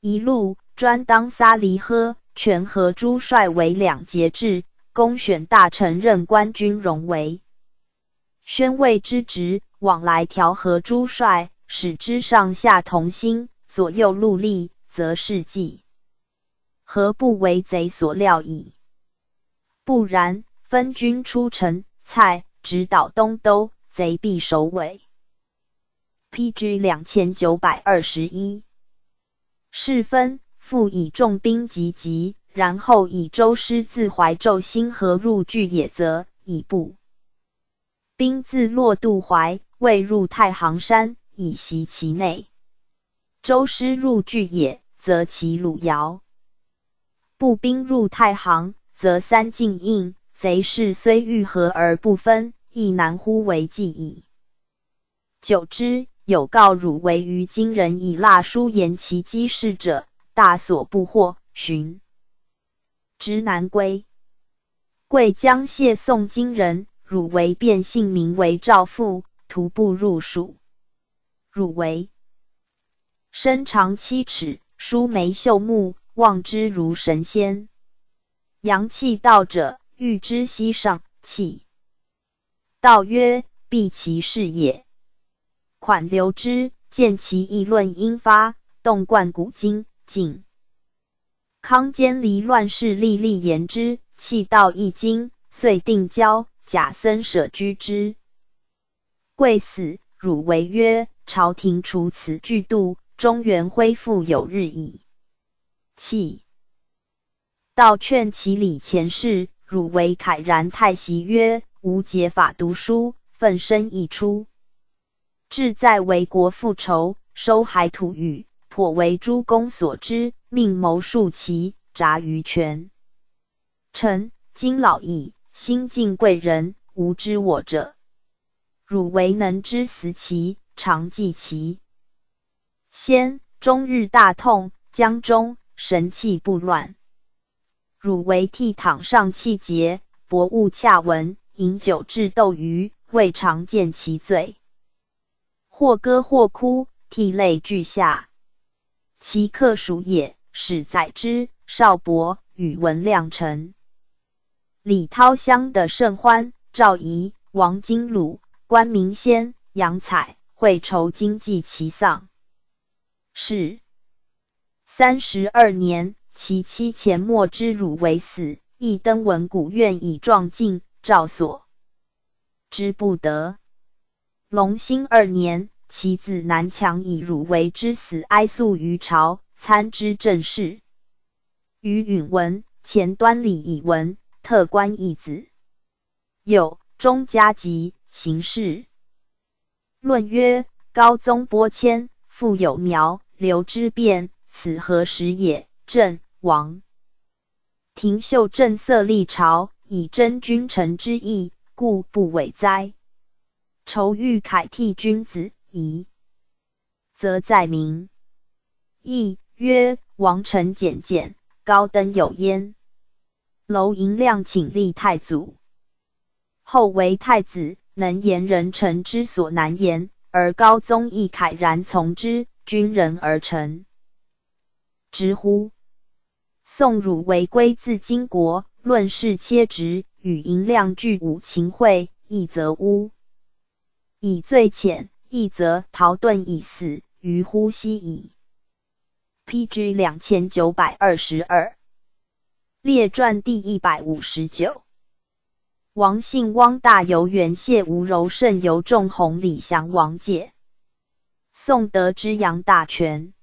一路，专当撒离呵。权和诸帅为两节制，公选大臣任官军荣为宣慰之职，往来调和诸帅，使之上下同心，左右戮力，则是计何不为贼所料矣？不然，分军出城，蔡直捣东都，贼必首尾。P.G. 两千九百二十一，是分。复以重兵集集，然后以周师自怀宙兴河入巨野泽，以步兵自洛渡淮，未入太行山，以袭其内。周师入巨野，则其鲁遥；步兵入太行，则三进应。贼势虽愈合而不分，亦难乎为计矣。久之，有告汝为于今人以蜡书言其机事者。大所不获，寻之南归。贵将谢宋金人，汝为变姓名为赵父，徒步入蜀。汝为身长七尺，梳眉秀目，望之如神仙。阳气道者，欲之息上气。道曰：必其事也。款留之，见其议论英发，动贯古今。晋康监离乱世，历历言之，气道一经，遂定交。假僧舍居之。贵死，汝为曰：朝廷除此巨度，中原恢复有日矣。气道劝其礼前事，汝为慨然太息曰：吾解法读书，奋身一出，志在为国复仇，收海土与。颇为诸公所知，命谋数奇，杂于权。臣今老矣，心敬贵人，无知我者。汝为能知死期，常记其先，终日大痛，江中神气不乱。汝为倜躺上气节，博物洽闻，饮酒至斗鱼，未尝见其罪。或歌或哭，涕泪俱下。其客属也。使载之，少伯宇文亮臣，李涛乡的甚欢、赵仪、王金鲁、关明先、杨彩会酬经济其丧。是三十二年，其妻钱莫之辱为死，亦登文古院以状晋赵所之不得。隆兴二年，其子南强以辱为之死，哀诉于朝。参知政事，于允文前端礼以文特官一子，有中家籍行事论曰：高宗播迁，复有苗刘之变，此何时也？朕王廷秀正色立朝，以真君臣之意，故不违哉？愁欲凯替君子，疑则在民义。曰：王臣简简，高登有焉。楼银亮请立太祖，后为太子，能言人臣之所难言，而高宗亦慨然从之，君人而臣，直乎？宋汝为归自金国，论事切直，与银亮俱武秦桧，一则污以罪浅，一则逃遁已死，于乎西矣。P.G. 两千九百二十二列传第一百五十九王姓汪大游元谢吴柔胜游仲弘李祥王介宋德之杨大全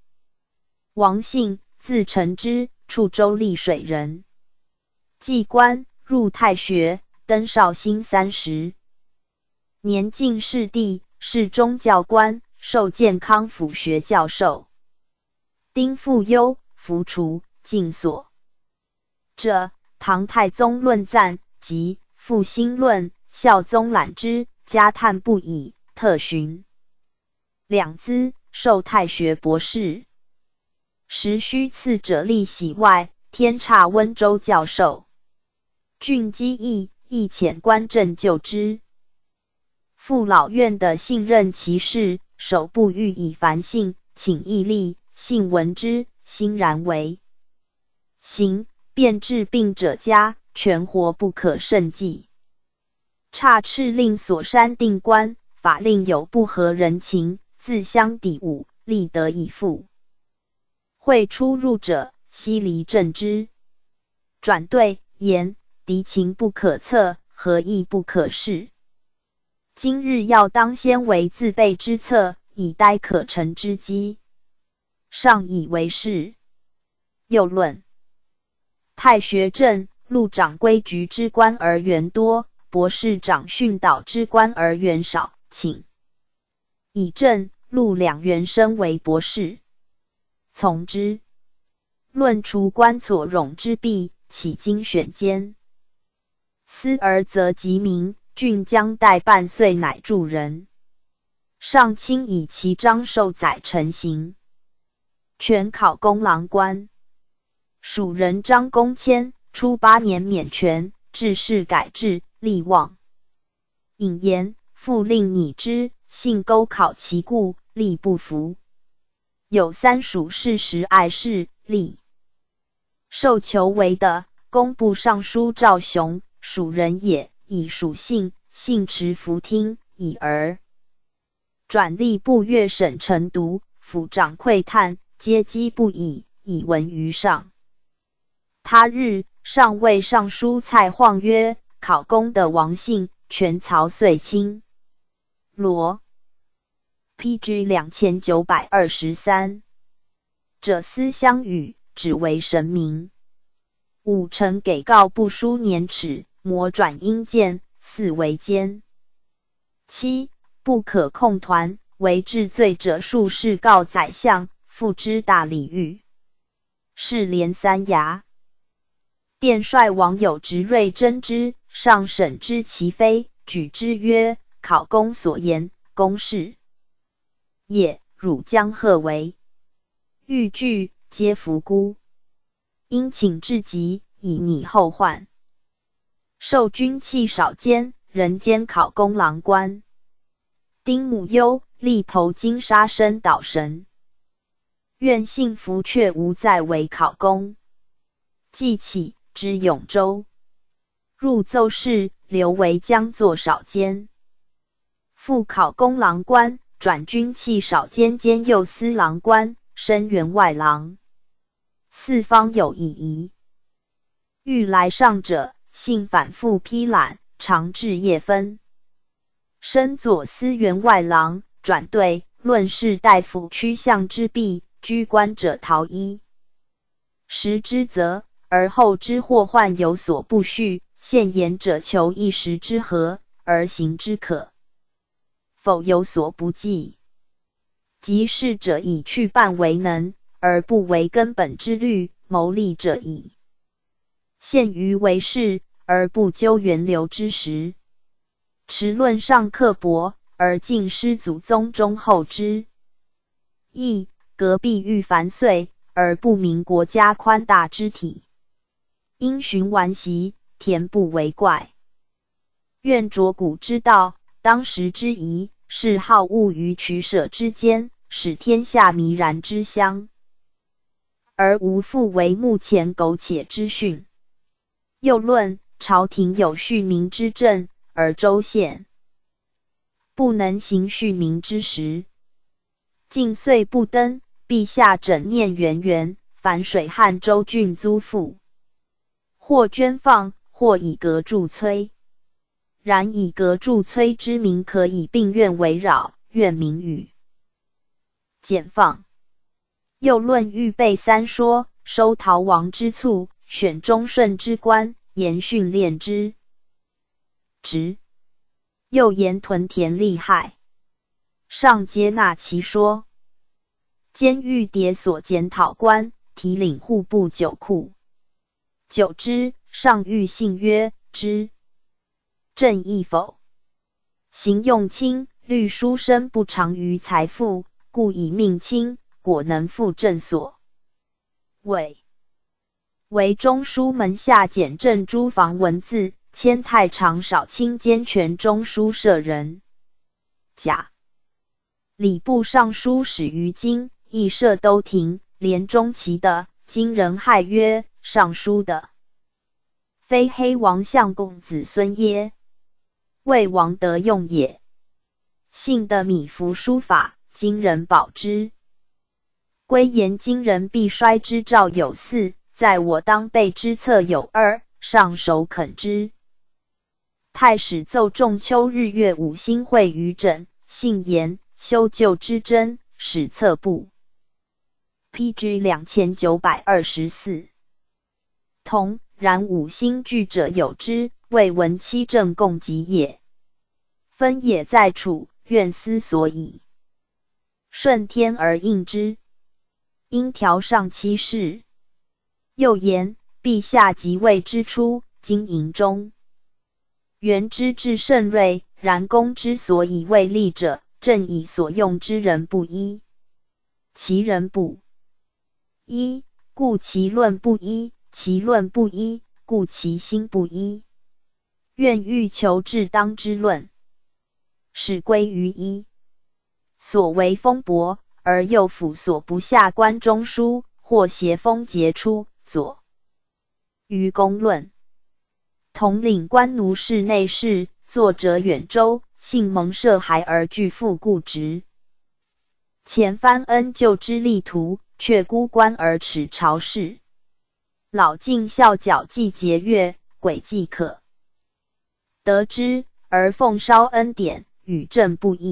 王姓字承之，处州溧水人，祭官入太学，登绍兴三十年进士第，是中教官，授健康府学教授。丁复忧，弗除，尽所。这唐太宗论赞及复兴论，孝宗览之，加叹不已，特寻两资，授太学博士。时虚赐者立喜外，天差温州教授。俊基义，亦遣官正就之。父老院的信任其事，手部欲以凡信，请义立。信闻之，欣然为行，便治病者家，全活不可胜计。差敕令所删定官，法令有不合人情，自相抵误，立得以复。会出入者，悉离正之。转对言：敌情不可测，何意不可视。今日要当先为自备之策，以待可乘之机。上以为是。又论太学正录长规矩之官而员多，博士长训导之官而员少，请以正录两员升为博士，从之。论除官所冗之弊，起精选兼。思而则吉民，郡将代半岁，乃助人。上卿以其章授载成行。全考功郎官，蜀人张公谦，初八年免权，致仕改制，力旺。引言复令拟之，信勾考其故，力不服。有三蜀士时爱事，力受求为的工部尚书赵雄，蜀人也，以属性，性持服听，已而转吏部阅审陈独，府长窥探。皆积不已，以闻于上。他日，上谓尚书蔡晃曰：“考功的王姓，全曹遂清。”罗 P.G. 两千九百二十三者思相与，只为神明。五臣给告不书年齿，魔转阴间，四为奸。七不可控团，为治罪者数事告宰相。复之大礼遇，是连三衙。殿帅王有直锐真之，上审之其非，举之曰：“考公所言，公事也。汝将何为？”欲拒，皆服孤。因请至极，以拟后患。受军器少监，人间考功郎官。丁母忧，力投金沙身导神。愿幸福却无再为考功。既起知永州，入奏事，留为将作少监，复考功郎官，转军器少监兼右司郎官，升员外郎。四方有异疑，欲来上者，幸反复批览，常至夜分。升左司员外郎，转对论事大夫趋向之弊。居官者逃逸，时之责，而后之祸患有所不恤。现言者求一时之和，而行之可否有所不济？及事者以去半为能，而不为根本之虑；谋利者以陷于为事，而不究源流之时。持论上刻薄，而尽失祖宗忠厚之义。隔壁欲繁碎，而不明国家宽大之体。因循顽习，田不为怪。愿着古之道，当时之宜，是好恶于取舍之间，使天下弥然之乡，而无复为目前苟且之训。又论朝廷有恤民之政，而州县不能行恤民之实，尽岁不登。陛下整念源源，凡水汉州郡租赋，或捐放，或以阁筑崔。然以阁助崔之名，可以并院围绕，愿名与简放。又论预备三说，收逃亡之卒，选忠顺之官，严训练之职。又言屯田利害，上接纳其说。监狱迭所检讨官提领户部酒库，久之，上谕信曰：“之正义否？行用轻，律书生不长于财富，故以命轻，果能复正所。为为中书门下检正诸房文字，迁太常少卿兼权中书舍人。甲礼部尚书史于今。”亦设都亭，连中旗的，今人害曰尚书的，非黑王相公子孙耶？魏王得用也。信的米芾书法，今人保之。归言今人必衰之兆有四，在我当备之策有二，上首肯之。太史奏仲秋日月五星会于枕，信言修旧之真，史册部。P.G. 两千九百二十四，同然五星聚者有之，未闻七正共集也。分也在楚，愿思所以顺天而应之。因条上七事。又言陛下即位之初，经营中，元之至甚锐，然公之所以为利者，正以所用之人不一，其人不。一故其论不一，其论不一，故其心不一。愿欲求至当之论，始归于一。所为风伯，而又辅所不下关中书，或挟风杰出，左于公论。统领官奴室内事，作者远州，幸蒙舍孩而拒复故职。前番恩救之力图。却孤官而耻朝事，老尽孝矫既节约，诡计可得之，而奉稍恩典，与朕不义。